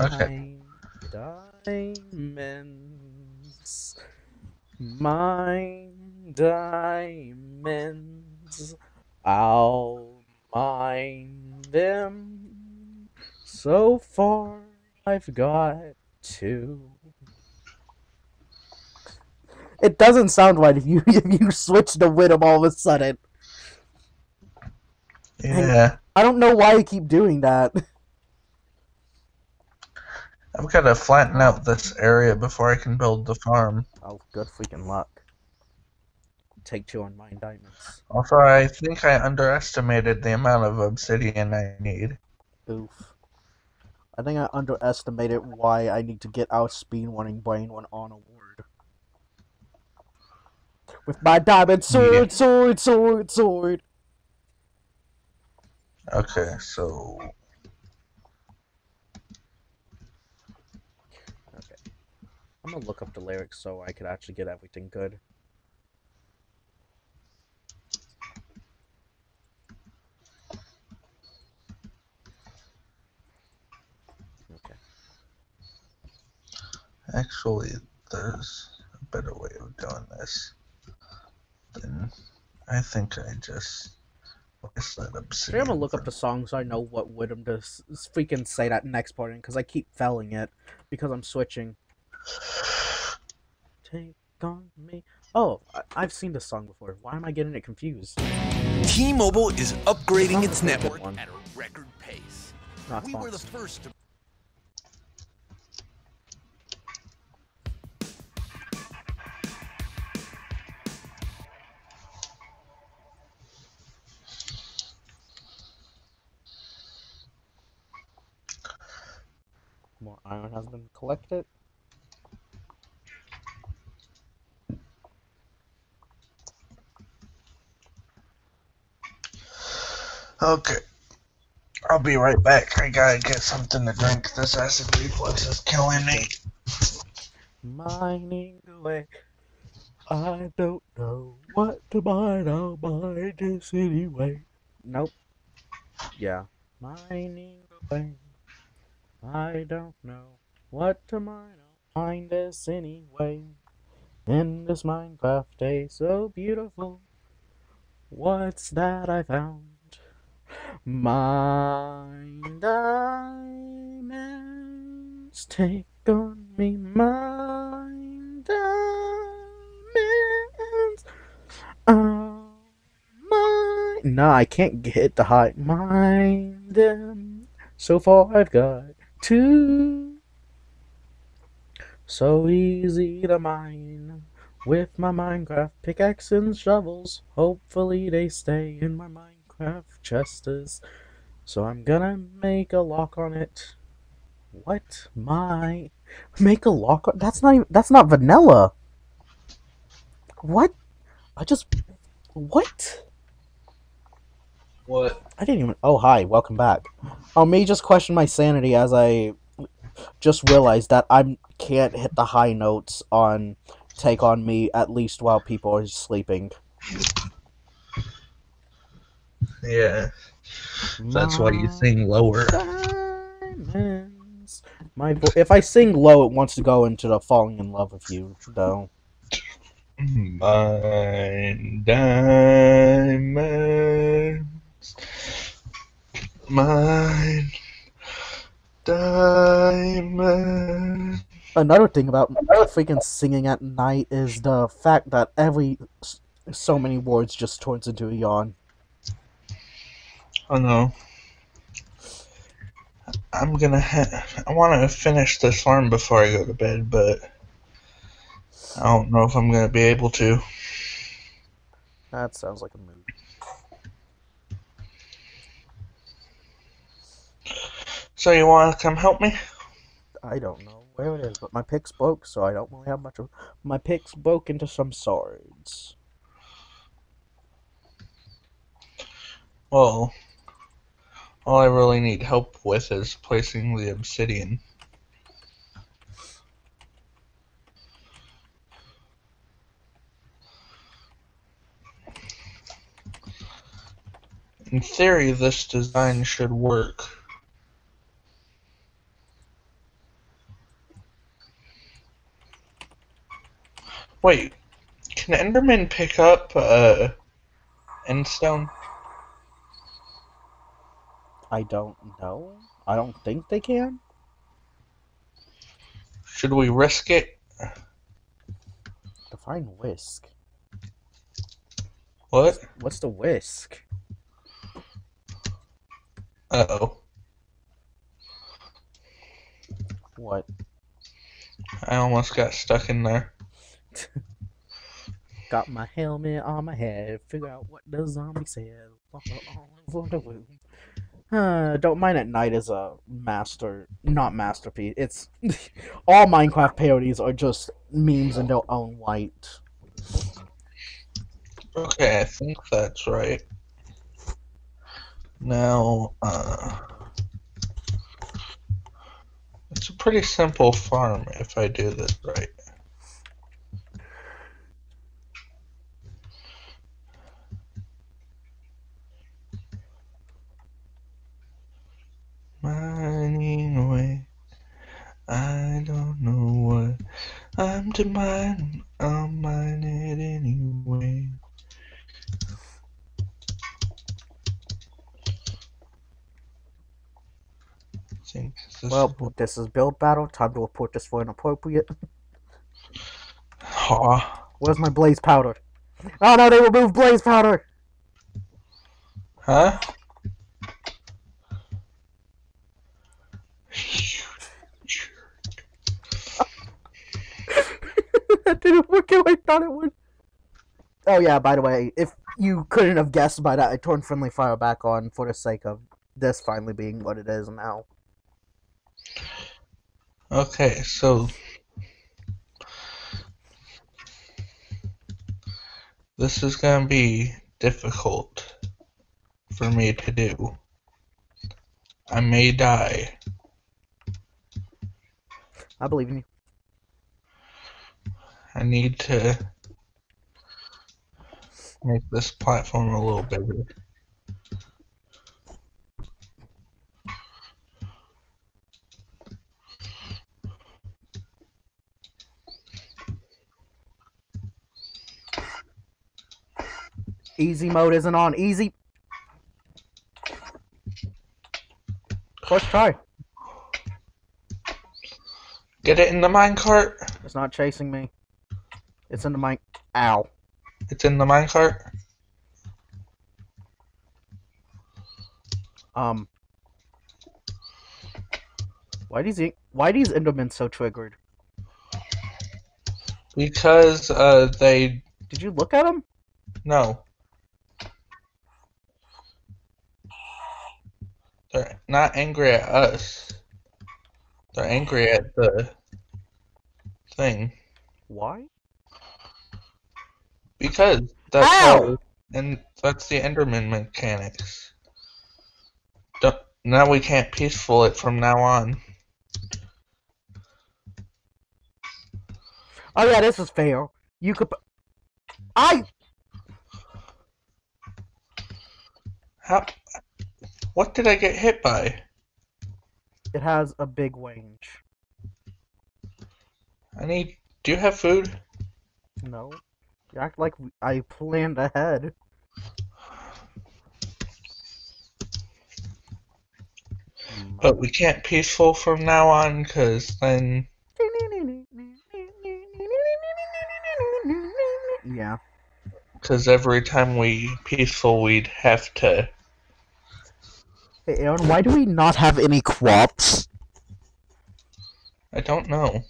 Okay. Diamonds. My diamonds. I'll mine them. So far, I've got two. It doesn't sound right if you if *laughs* you switch the rhythm all of a sudden. Yeah. I don't know why you keep doing that. *laughs* I've got to flatten out this area before I can build the farm. Oh, good freaking luck. Take two on mine diamonds. Also, I think I underestimated the amount of obsidian I need. Oof. I think I underestimated why I need to get out speed running brain when on a word. With my diamond sword, sword, sword, sword. Okay, so Okay. I'm gonna look up the lyrics so I could actually get everything good. Actually, there's a better way of doing this. Then I think I just waste that So. I'm gonna look up the song so I know what rhythm to s- s- freaking say that next part in because I keep failing it because I'm switching. *sighs* Take on me. Oh, I- I've seen this song before. Why am I getting it confused? T-Mobile is upgrading its Sounds like a good network at a record pace. Not We were the first to More iron has been collected. Okay. I'll be right back. I gotta get something to drink. This acid reflux is killing me. Mining away. I don't know what to mine. I'll mine this anyway. Nope. Yeah. Mining away. I don't know what to mine. I'll mine this anyway. In this Minecraft day so beautiful. What's that I found? Mine diamonds. Take on me, mine diamonds. Oh, mine. No, I can't get the high. Mine them. So far, I've got two. So easy to mine. With my Minecraft pickaxe and shovels. Hopefully, they stay in my Minecraft chesters. So I'm gonna make a lock on it. What? My make a lock on that's not even, that's not vanilla. What? I just what? What? I didn't even. Oh, hi, welcome back. Um, oh, me just question my sanity as I just realized that I can't hit the high notes on "Take on Me" at least while people are sleeping. Yeah, that's why you sing lower. Diamonds. My vo- if I sing low, it wants to go into the falling in love with you, though. Mine diamonds, mine diamonds. Another thing about freaking singing at night is the fact that every so many words just turns into a yawn. Oh no. I'm gonna ha- I want to finish this farm before I go to bed, but I don't know if I'm gonna be able to. That sounds like a mood. So you want to come help me? I don't know where it is, but my pick's broke, so I don't really have much of. My pick's broke into some swords. Well, all I really need help with is placing the obsidian. In theory, this design should work. Wait, can Enderman pick up uh, endstone? I don't know. I don't think they can. Should we risk it? Define whisk. What? What's the whisk? Uh oh. What? I almost got stuck in there. *laughs* Got my helmet on my head. Figure out what the zombie said. Uh, don't mind at night is a master, not masterpiece. It's *laughs* all Minecraft parodies are just memes in their own right. Okay, I think that's right. Now, uh, it's a pretty simple farm if I do this right. Mining away. I don't know what I'm to mine. I'll mine it anyway. this Well, this is build battle. Time to report this for inappropriate. Aw. Where's my blaze powder? Oh no, they removed blaze powder. Huh? That didn't work how I thought it would. Oh yeah, by the way, if you couldn't have guessed by that, I turned friendly fire back on for the sake of this finally being what it is now. Okay, so this is gonna be difficult for me to do. I may die. I believe in you. I need to make this platform a little bigger. Easy mode isn't on. Easy. First try. Get it in the minecart. It's not chasing me. It's in the mic. Ow. It's in the minecart. Um. Why these why these Endermen so triggered? Because uh they Did you look at them? no. They're not angry at us. They're angry at the thing. Why? Because that's Ow! how and that's the Enderman mechanics. Don't, now we can't peaceful it from now on. Oh yeah, this is fair. You could. I. How? What did I get hit by? It has a big range. I need. Do you have food? No. You act like I planned ahead. But we can't peaceful from now on, cause then Yeah. Because every time we peaceful, we'd have to. Hey, Aaron, why do we not have any crops? I don't know.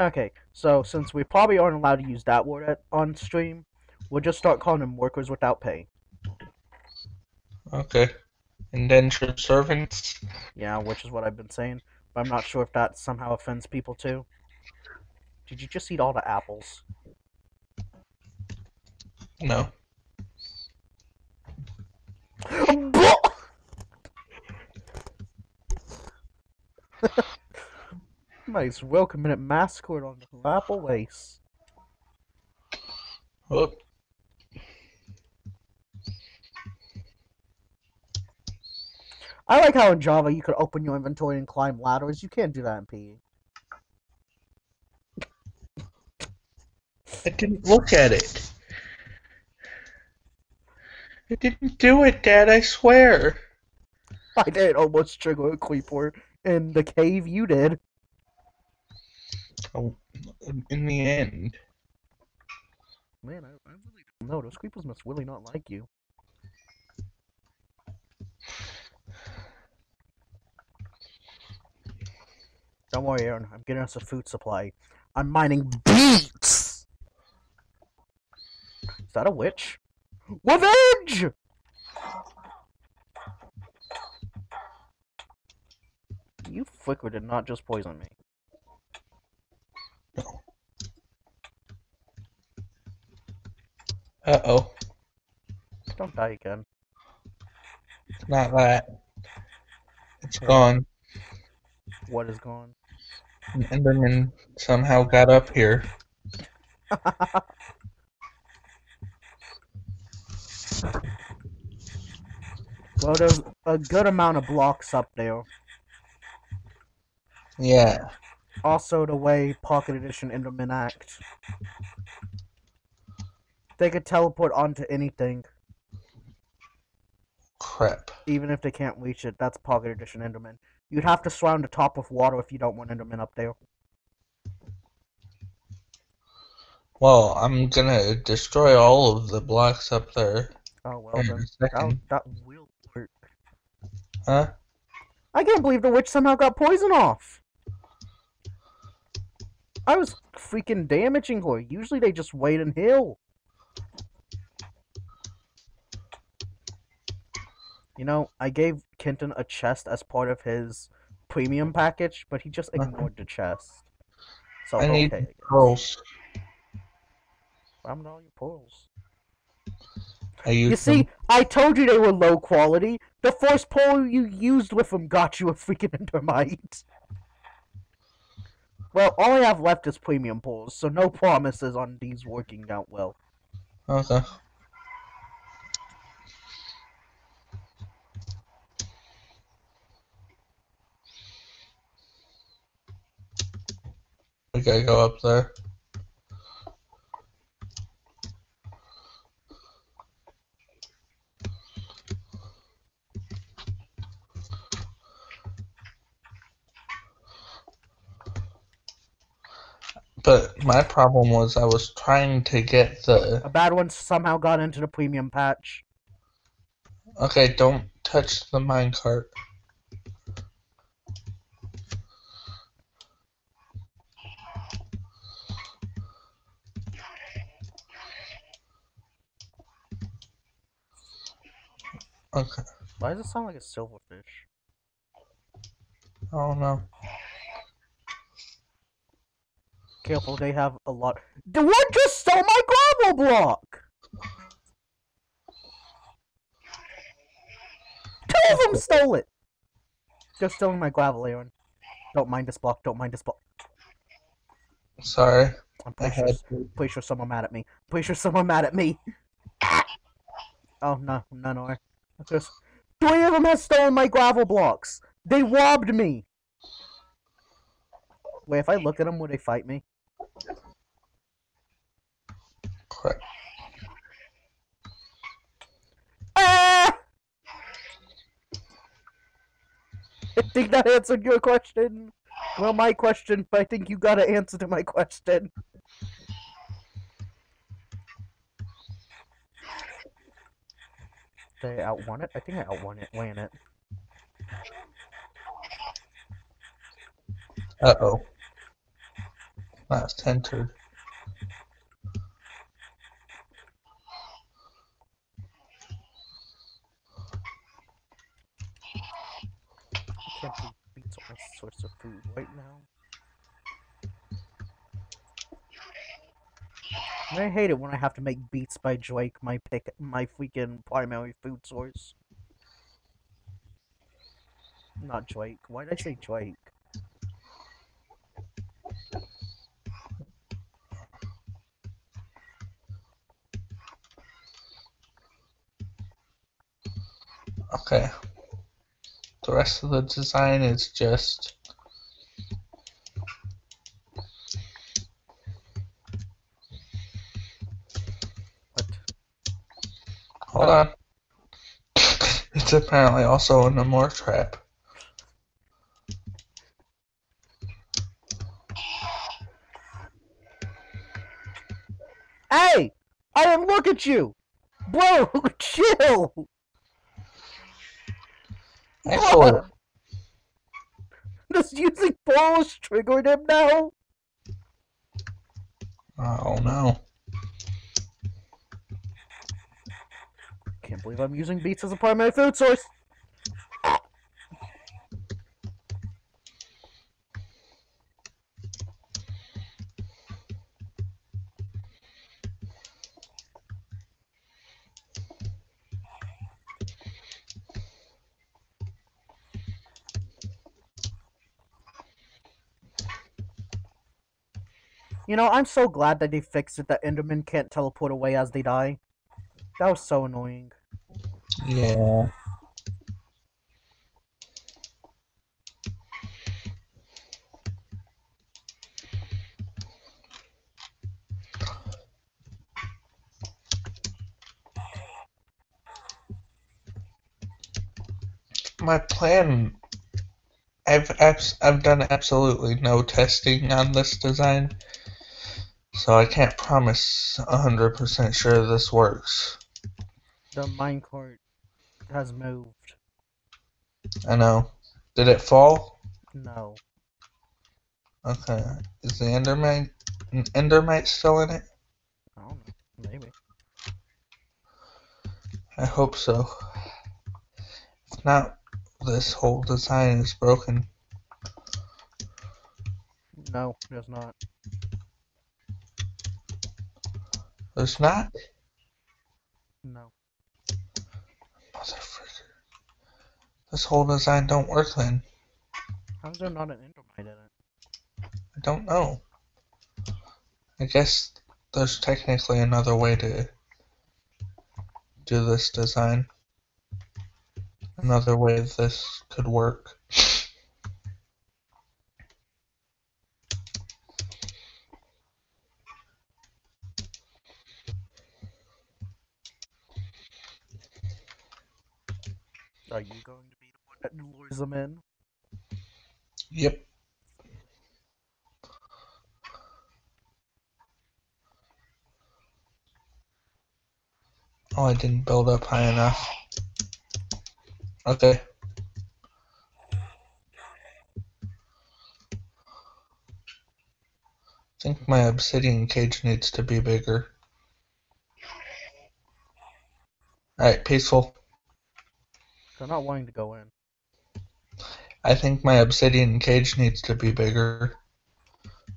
Okay, so since we probably aren't allowed to use that word at, on stream, we'll just start calling them workers without pay. Okay. Indentured servants? Yeah, which is what I've been saying, but I'm not sure if that somehow offends people too. Did you just eat all the apples? No. *laughs* nice welcome minute mascot on the apple lace. Whoop. I like how in Java you could open your inventory and climb ladders. You can't do that in PE. I didn't look at it. I didn't do it, Dad, I swear. *laughs* I did almost trigger a creeper in the cave you did. Oh, in the end. Man, I, I really don't know. Those creepers must really not like you. Don't worry, Aaron. I'm getting us a food supply. I'm mining beets! Is that a witch? Revenge! You flicker did not just poison me. Uh oh. Don't die again. It's Not that. It's gone. What is gone? An Enderman somehow got up here. *laughs* well, there's a good amount of blocks up there. Yeah. Also, the way Pocket Edition Endermen act. They could teleport onto anything, Crap. even if they can't reach it. That's Pocket Edition Enderman. You'd have to surround the top with water if you don't want Enderman up there. Well, I'm gonna destroy all of the blocks up there Oh, well then. That, that will work. Huh? I can't believe the witch somehow got poison off! I was freaking damaging her. Usually they just wait and heal. You know, I gave Kenton a chest as part of his premium package, but he just Uh-huh. ignored the chest. So, I okay, need I pearls. I'm all your pearls. You see, them. I told you they were low quality. The first pearl you used with them got you a freaking *laughs* endermite. Well, all I have left is premium pearls, so no promises on these working out well. Okay. Gotta go up there. But my problem was I was trying to get the A bad one somehow got into the premium patch. Okay, don't touch the minecart. Okay. *laughs* Why does it sound like a silverfish? Oh no. Careful, they have a lot. The one just stole my gravel block! Two of them stole it! Just stealing my gravel, Aaron. Don't mind this block, don't mind this block. Sorry. I'm pretty sure, pretty sure someone mad at me. Pretty sure someone mad at me. *laughs* Oh, no, no, no. Three of them have stolen my gravel blocks! They robbed me! Wait, if I look at them, would they fight me? Crap. Ah! I think that answered your question. Well, my question, but I think you got an answer to my question. Did I outwon it? I think I outwon it, ran it. Uh oh. Not centered. I can't beets are my source of food right now. I hate it when I have to make beats by Drake my pick my freaking primary food source. Not Drake. Why did I say Drake? Okay. The rest of the design is just hold on. It's apparently also a more trap. Hey! I didn't look at you! Bro, *laughs* chill! Excellent. Does using balls triggered him now? Oh no. I can't believe I'm using beets as a primary food source. You know, I'm so glad that they fixed it that Endermen can't teleport away as they die. That was so annoying. Yeah. My plan I've I've done absolutely no testing on this design, so I can't promise hundred percent sure this works. The minecart has moved. I know. Did it fall? No. Okay. Is the Endermite Endermite still in it? I don't know. Maybe. I hope so. If not, this whole design is broken. No, there's not. There's not? No. Motherfucker. This whole design don't work then. How's there not an endermite in it? I don't know. I guess there's technically another way to do this design. Another way this could work. Are you going to be the one that lures them in? Yep. Oh, I didn't build up high enough. Okay. I think my obsidian cage needs to be bigger. Alright, peaceful. They're not wanting to go in. I think my obsidian cage needs to be bigger.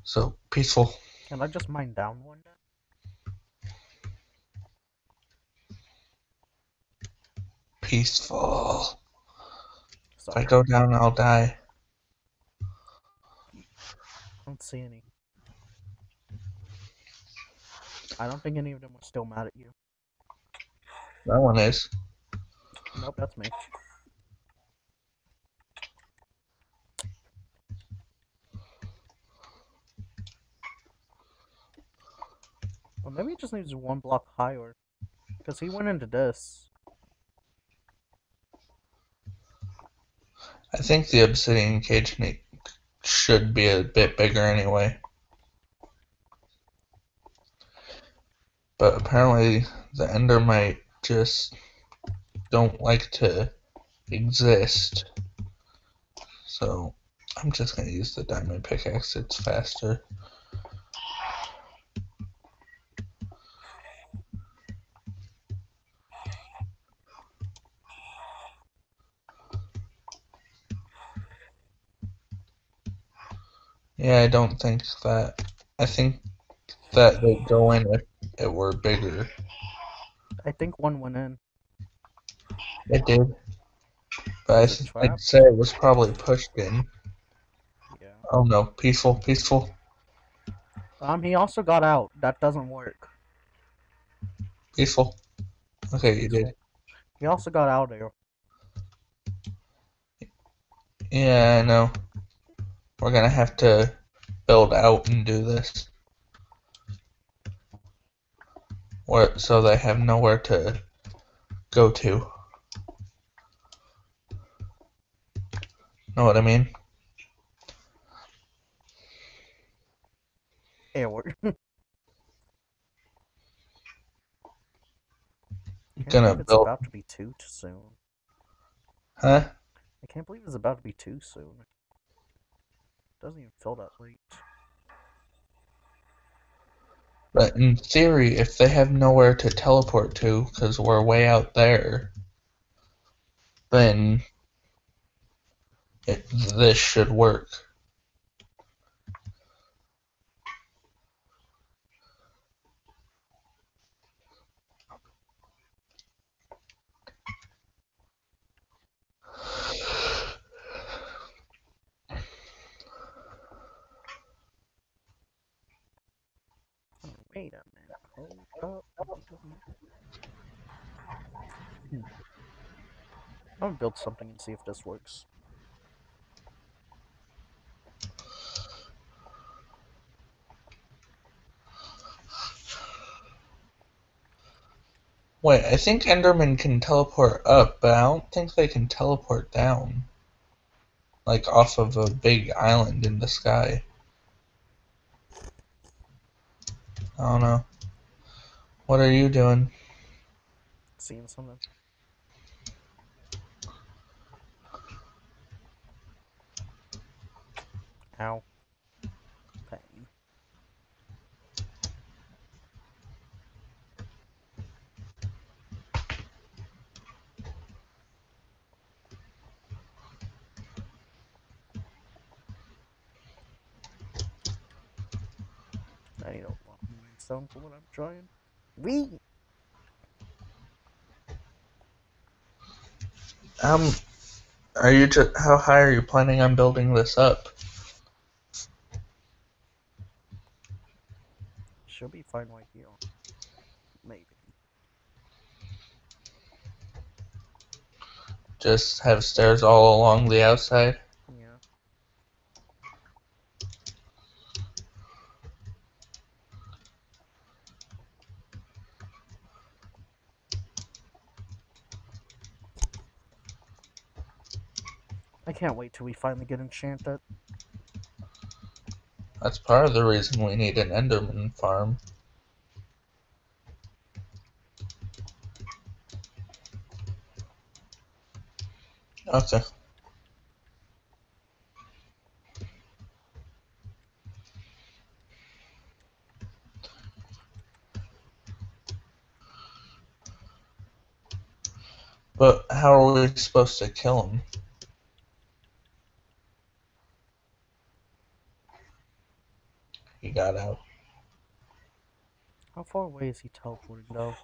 So peaceful. Can I just mine down one? Peaceful. If I go down, I'll die. I don't see any. I don't think any of them are still mad at you. That one is. Nope, that's me. Well, maybe it just needs one block higher. Because he went into this. I think the obsidian cage should be a bit bigger anyway. But apparently, the Endermite just don't like to exist. So I'm just gonna use the diamond pickaxe. It's faster. Yeah, I don't think that. I think that they'd go in if it were bigger. I think one went in. It did. But I Was it th- trap? I'd say it was probably pushed in. Yeah. Oh no, peaceful, peaceful. Um, he also got out. That doesn't work. Peaceful. Okay, you did. He also got out there. Yeah, I know. We're gonna have to build out and do this. Where, so they have nowhere to go to. Know what I mean? *laughs* Can't Gonna it's build- about to be too soon. Huh? I can't believe it's about to be too soon. Doesn't even feel that late. But in theory, if they have nowhere to teleport to, because we're way out there, then it, this should work. Wait a minute. Hold up. Hmm. I'm gonna build something and see if this works. Wait, I think Enderman can teleport up, but I don't think they can teleport down. Like off of a big island in the sky. I don't know. What are you doing? Seeing something. Ow. Pain. I need a lot what I'm trying. We Um, are you just how high are you planning on building this up? She'll be fine right here. Maybe. Just have stairs all along the outside. Till we finally get enchanted. That's part of the reason we need an Enderman farm. Okay. But how are we supposed to kill him? Got out. How far away is he teleporting though?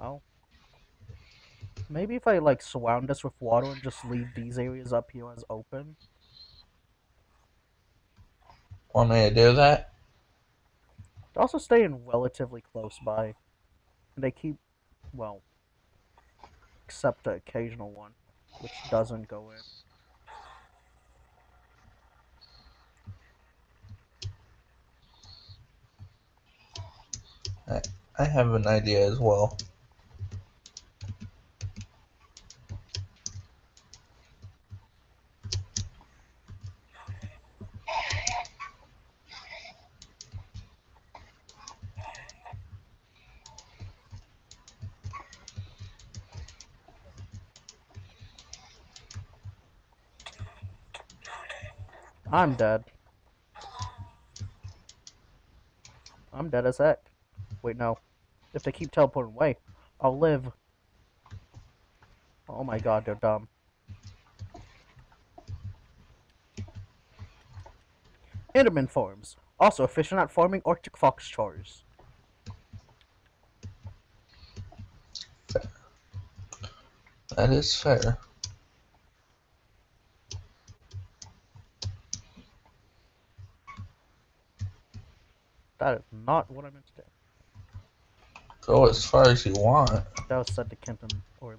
Oh. Maybe if I like surround us with water and just leave these areas up here as open. Want me to do that? Also staying relatively close by. And they keep well except the occasional one, which doesn't go in. I have an idea as well. I'm dead. I'm dead as heck. Wait, no. If they keep teleporting away, I'll live. Oh my god, they're dumb. Enderman farms. Also efficient at farming Arctic fox chars. That is fair. That is not what I meant to do. Go as far as you want. That was said to Kenton earlier.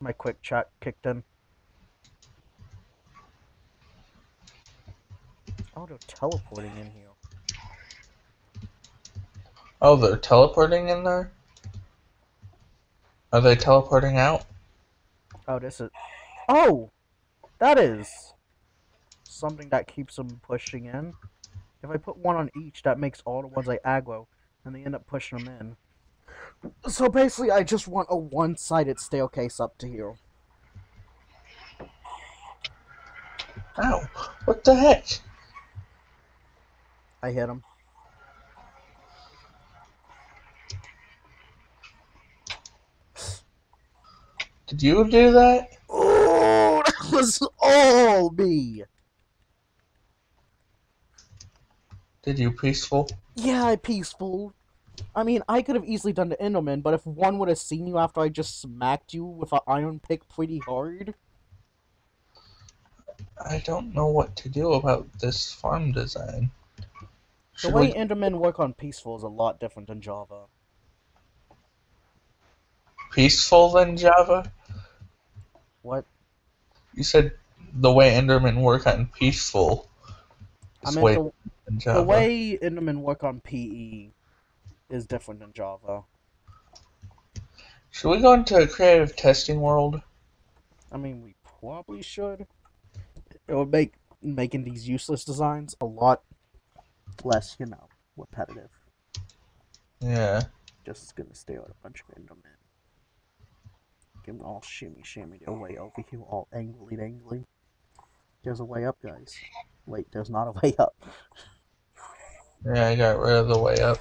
My quick chat kicked in. Oh, they're teleporting in here. Oh, they're teleporting in there? Are they teleporting out? Oh, this is. Oh! That is something that keeps them pushing in. If I put one on each, that makes all the ones I aggro, and they end up pushing them in. So basically, I just want a one sided staircase up to here. Ow. What the heck? I hit him. Did you do that? Oh, *laughs* that was all me! Did you peaceful? Yeah, peaceful. I mean, I could have easily done the Enderman, but if one would have seen you after I just smacked you with an iron pick pretty hard. I don't know what to do about this farm design. The way we- Endermen work on peaceful is a lot different than Java. peaceful than Java? What? You said the way Endermen work on peaceful I meant way the, Java. the way Endermen work on PE is different than Java. Should we go into a creative testing world? I mean, we probably should. It would make making these useless designs a lot less, you know, repetitive. Yeah. Just gonna stare at a bunch of Endermen. Give them all shimmy shimmy their way over here, all angly dangly. There's a way up, guys. Wait, there's not a way up. *laughs* Yeah, I got rid of the way up.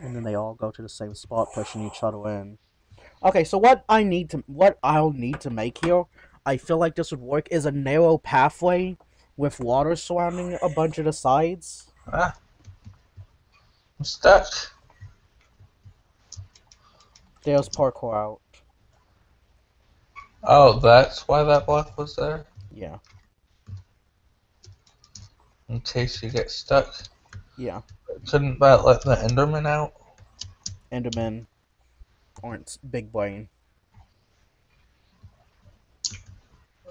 and then they all go to the same spot, pushing each other in. Okay, so what I need to, what I'll need to make here, I feel like this would work, is a narrow pathway with water surrounding a bunch of the sides. Ah. I'm stuck. There's parkour out. Oh, that's why that block was there? Yeah, In case you get stuck. yeah. Couldn't that let the Enderman out? Endermen aren't big brain.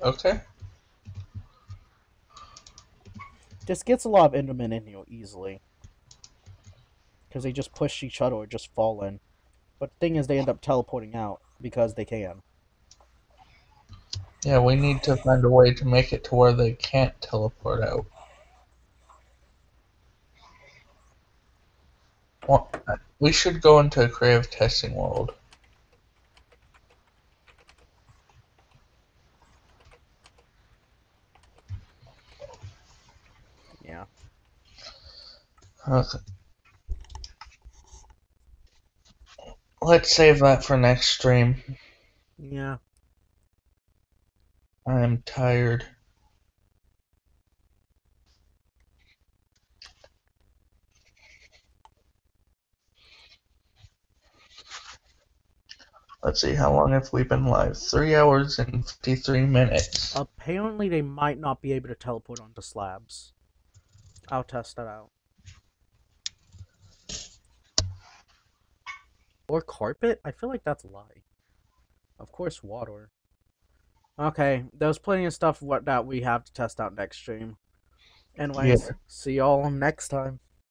Okay. Just gets a lot of Endermen in here easily. Because they just push each other or just fall in. But the thing is, they end up teleporting out because they can. Yeah, we need to find a way to make it to where they can't teleport out. *laughs* we should go into a creative testing world. Yeah. Okay. Let's save that for next stream. Yeah. I am tired. Let's see, how long have we been live? Three hours and 53 minutes. Apparently, they might not be able to teleport onto slabs. I'll test that out. Or carpet? I feel like that's a lie. Of course, water. Okay, there's plenty of stuff what that we have to test out next stream. Anyways, Yeah. see y'all next time.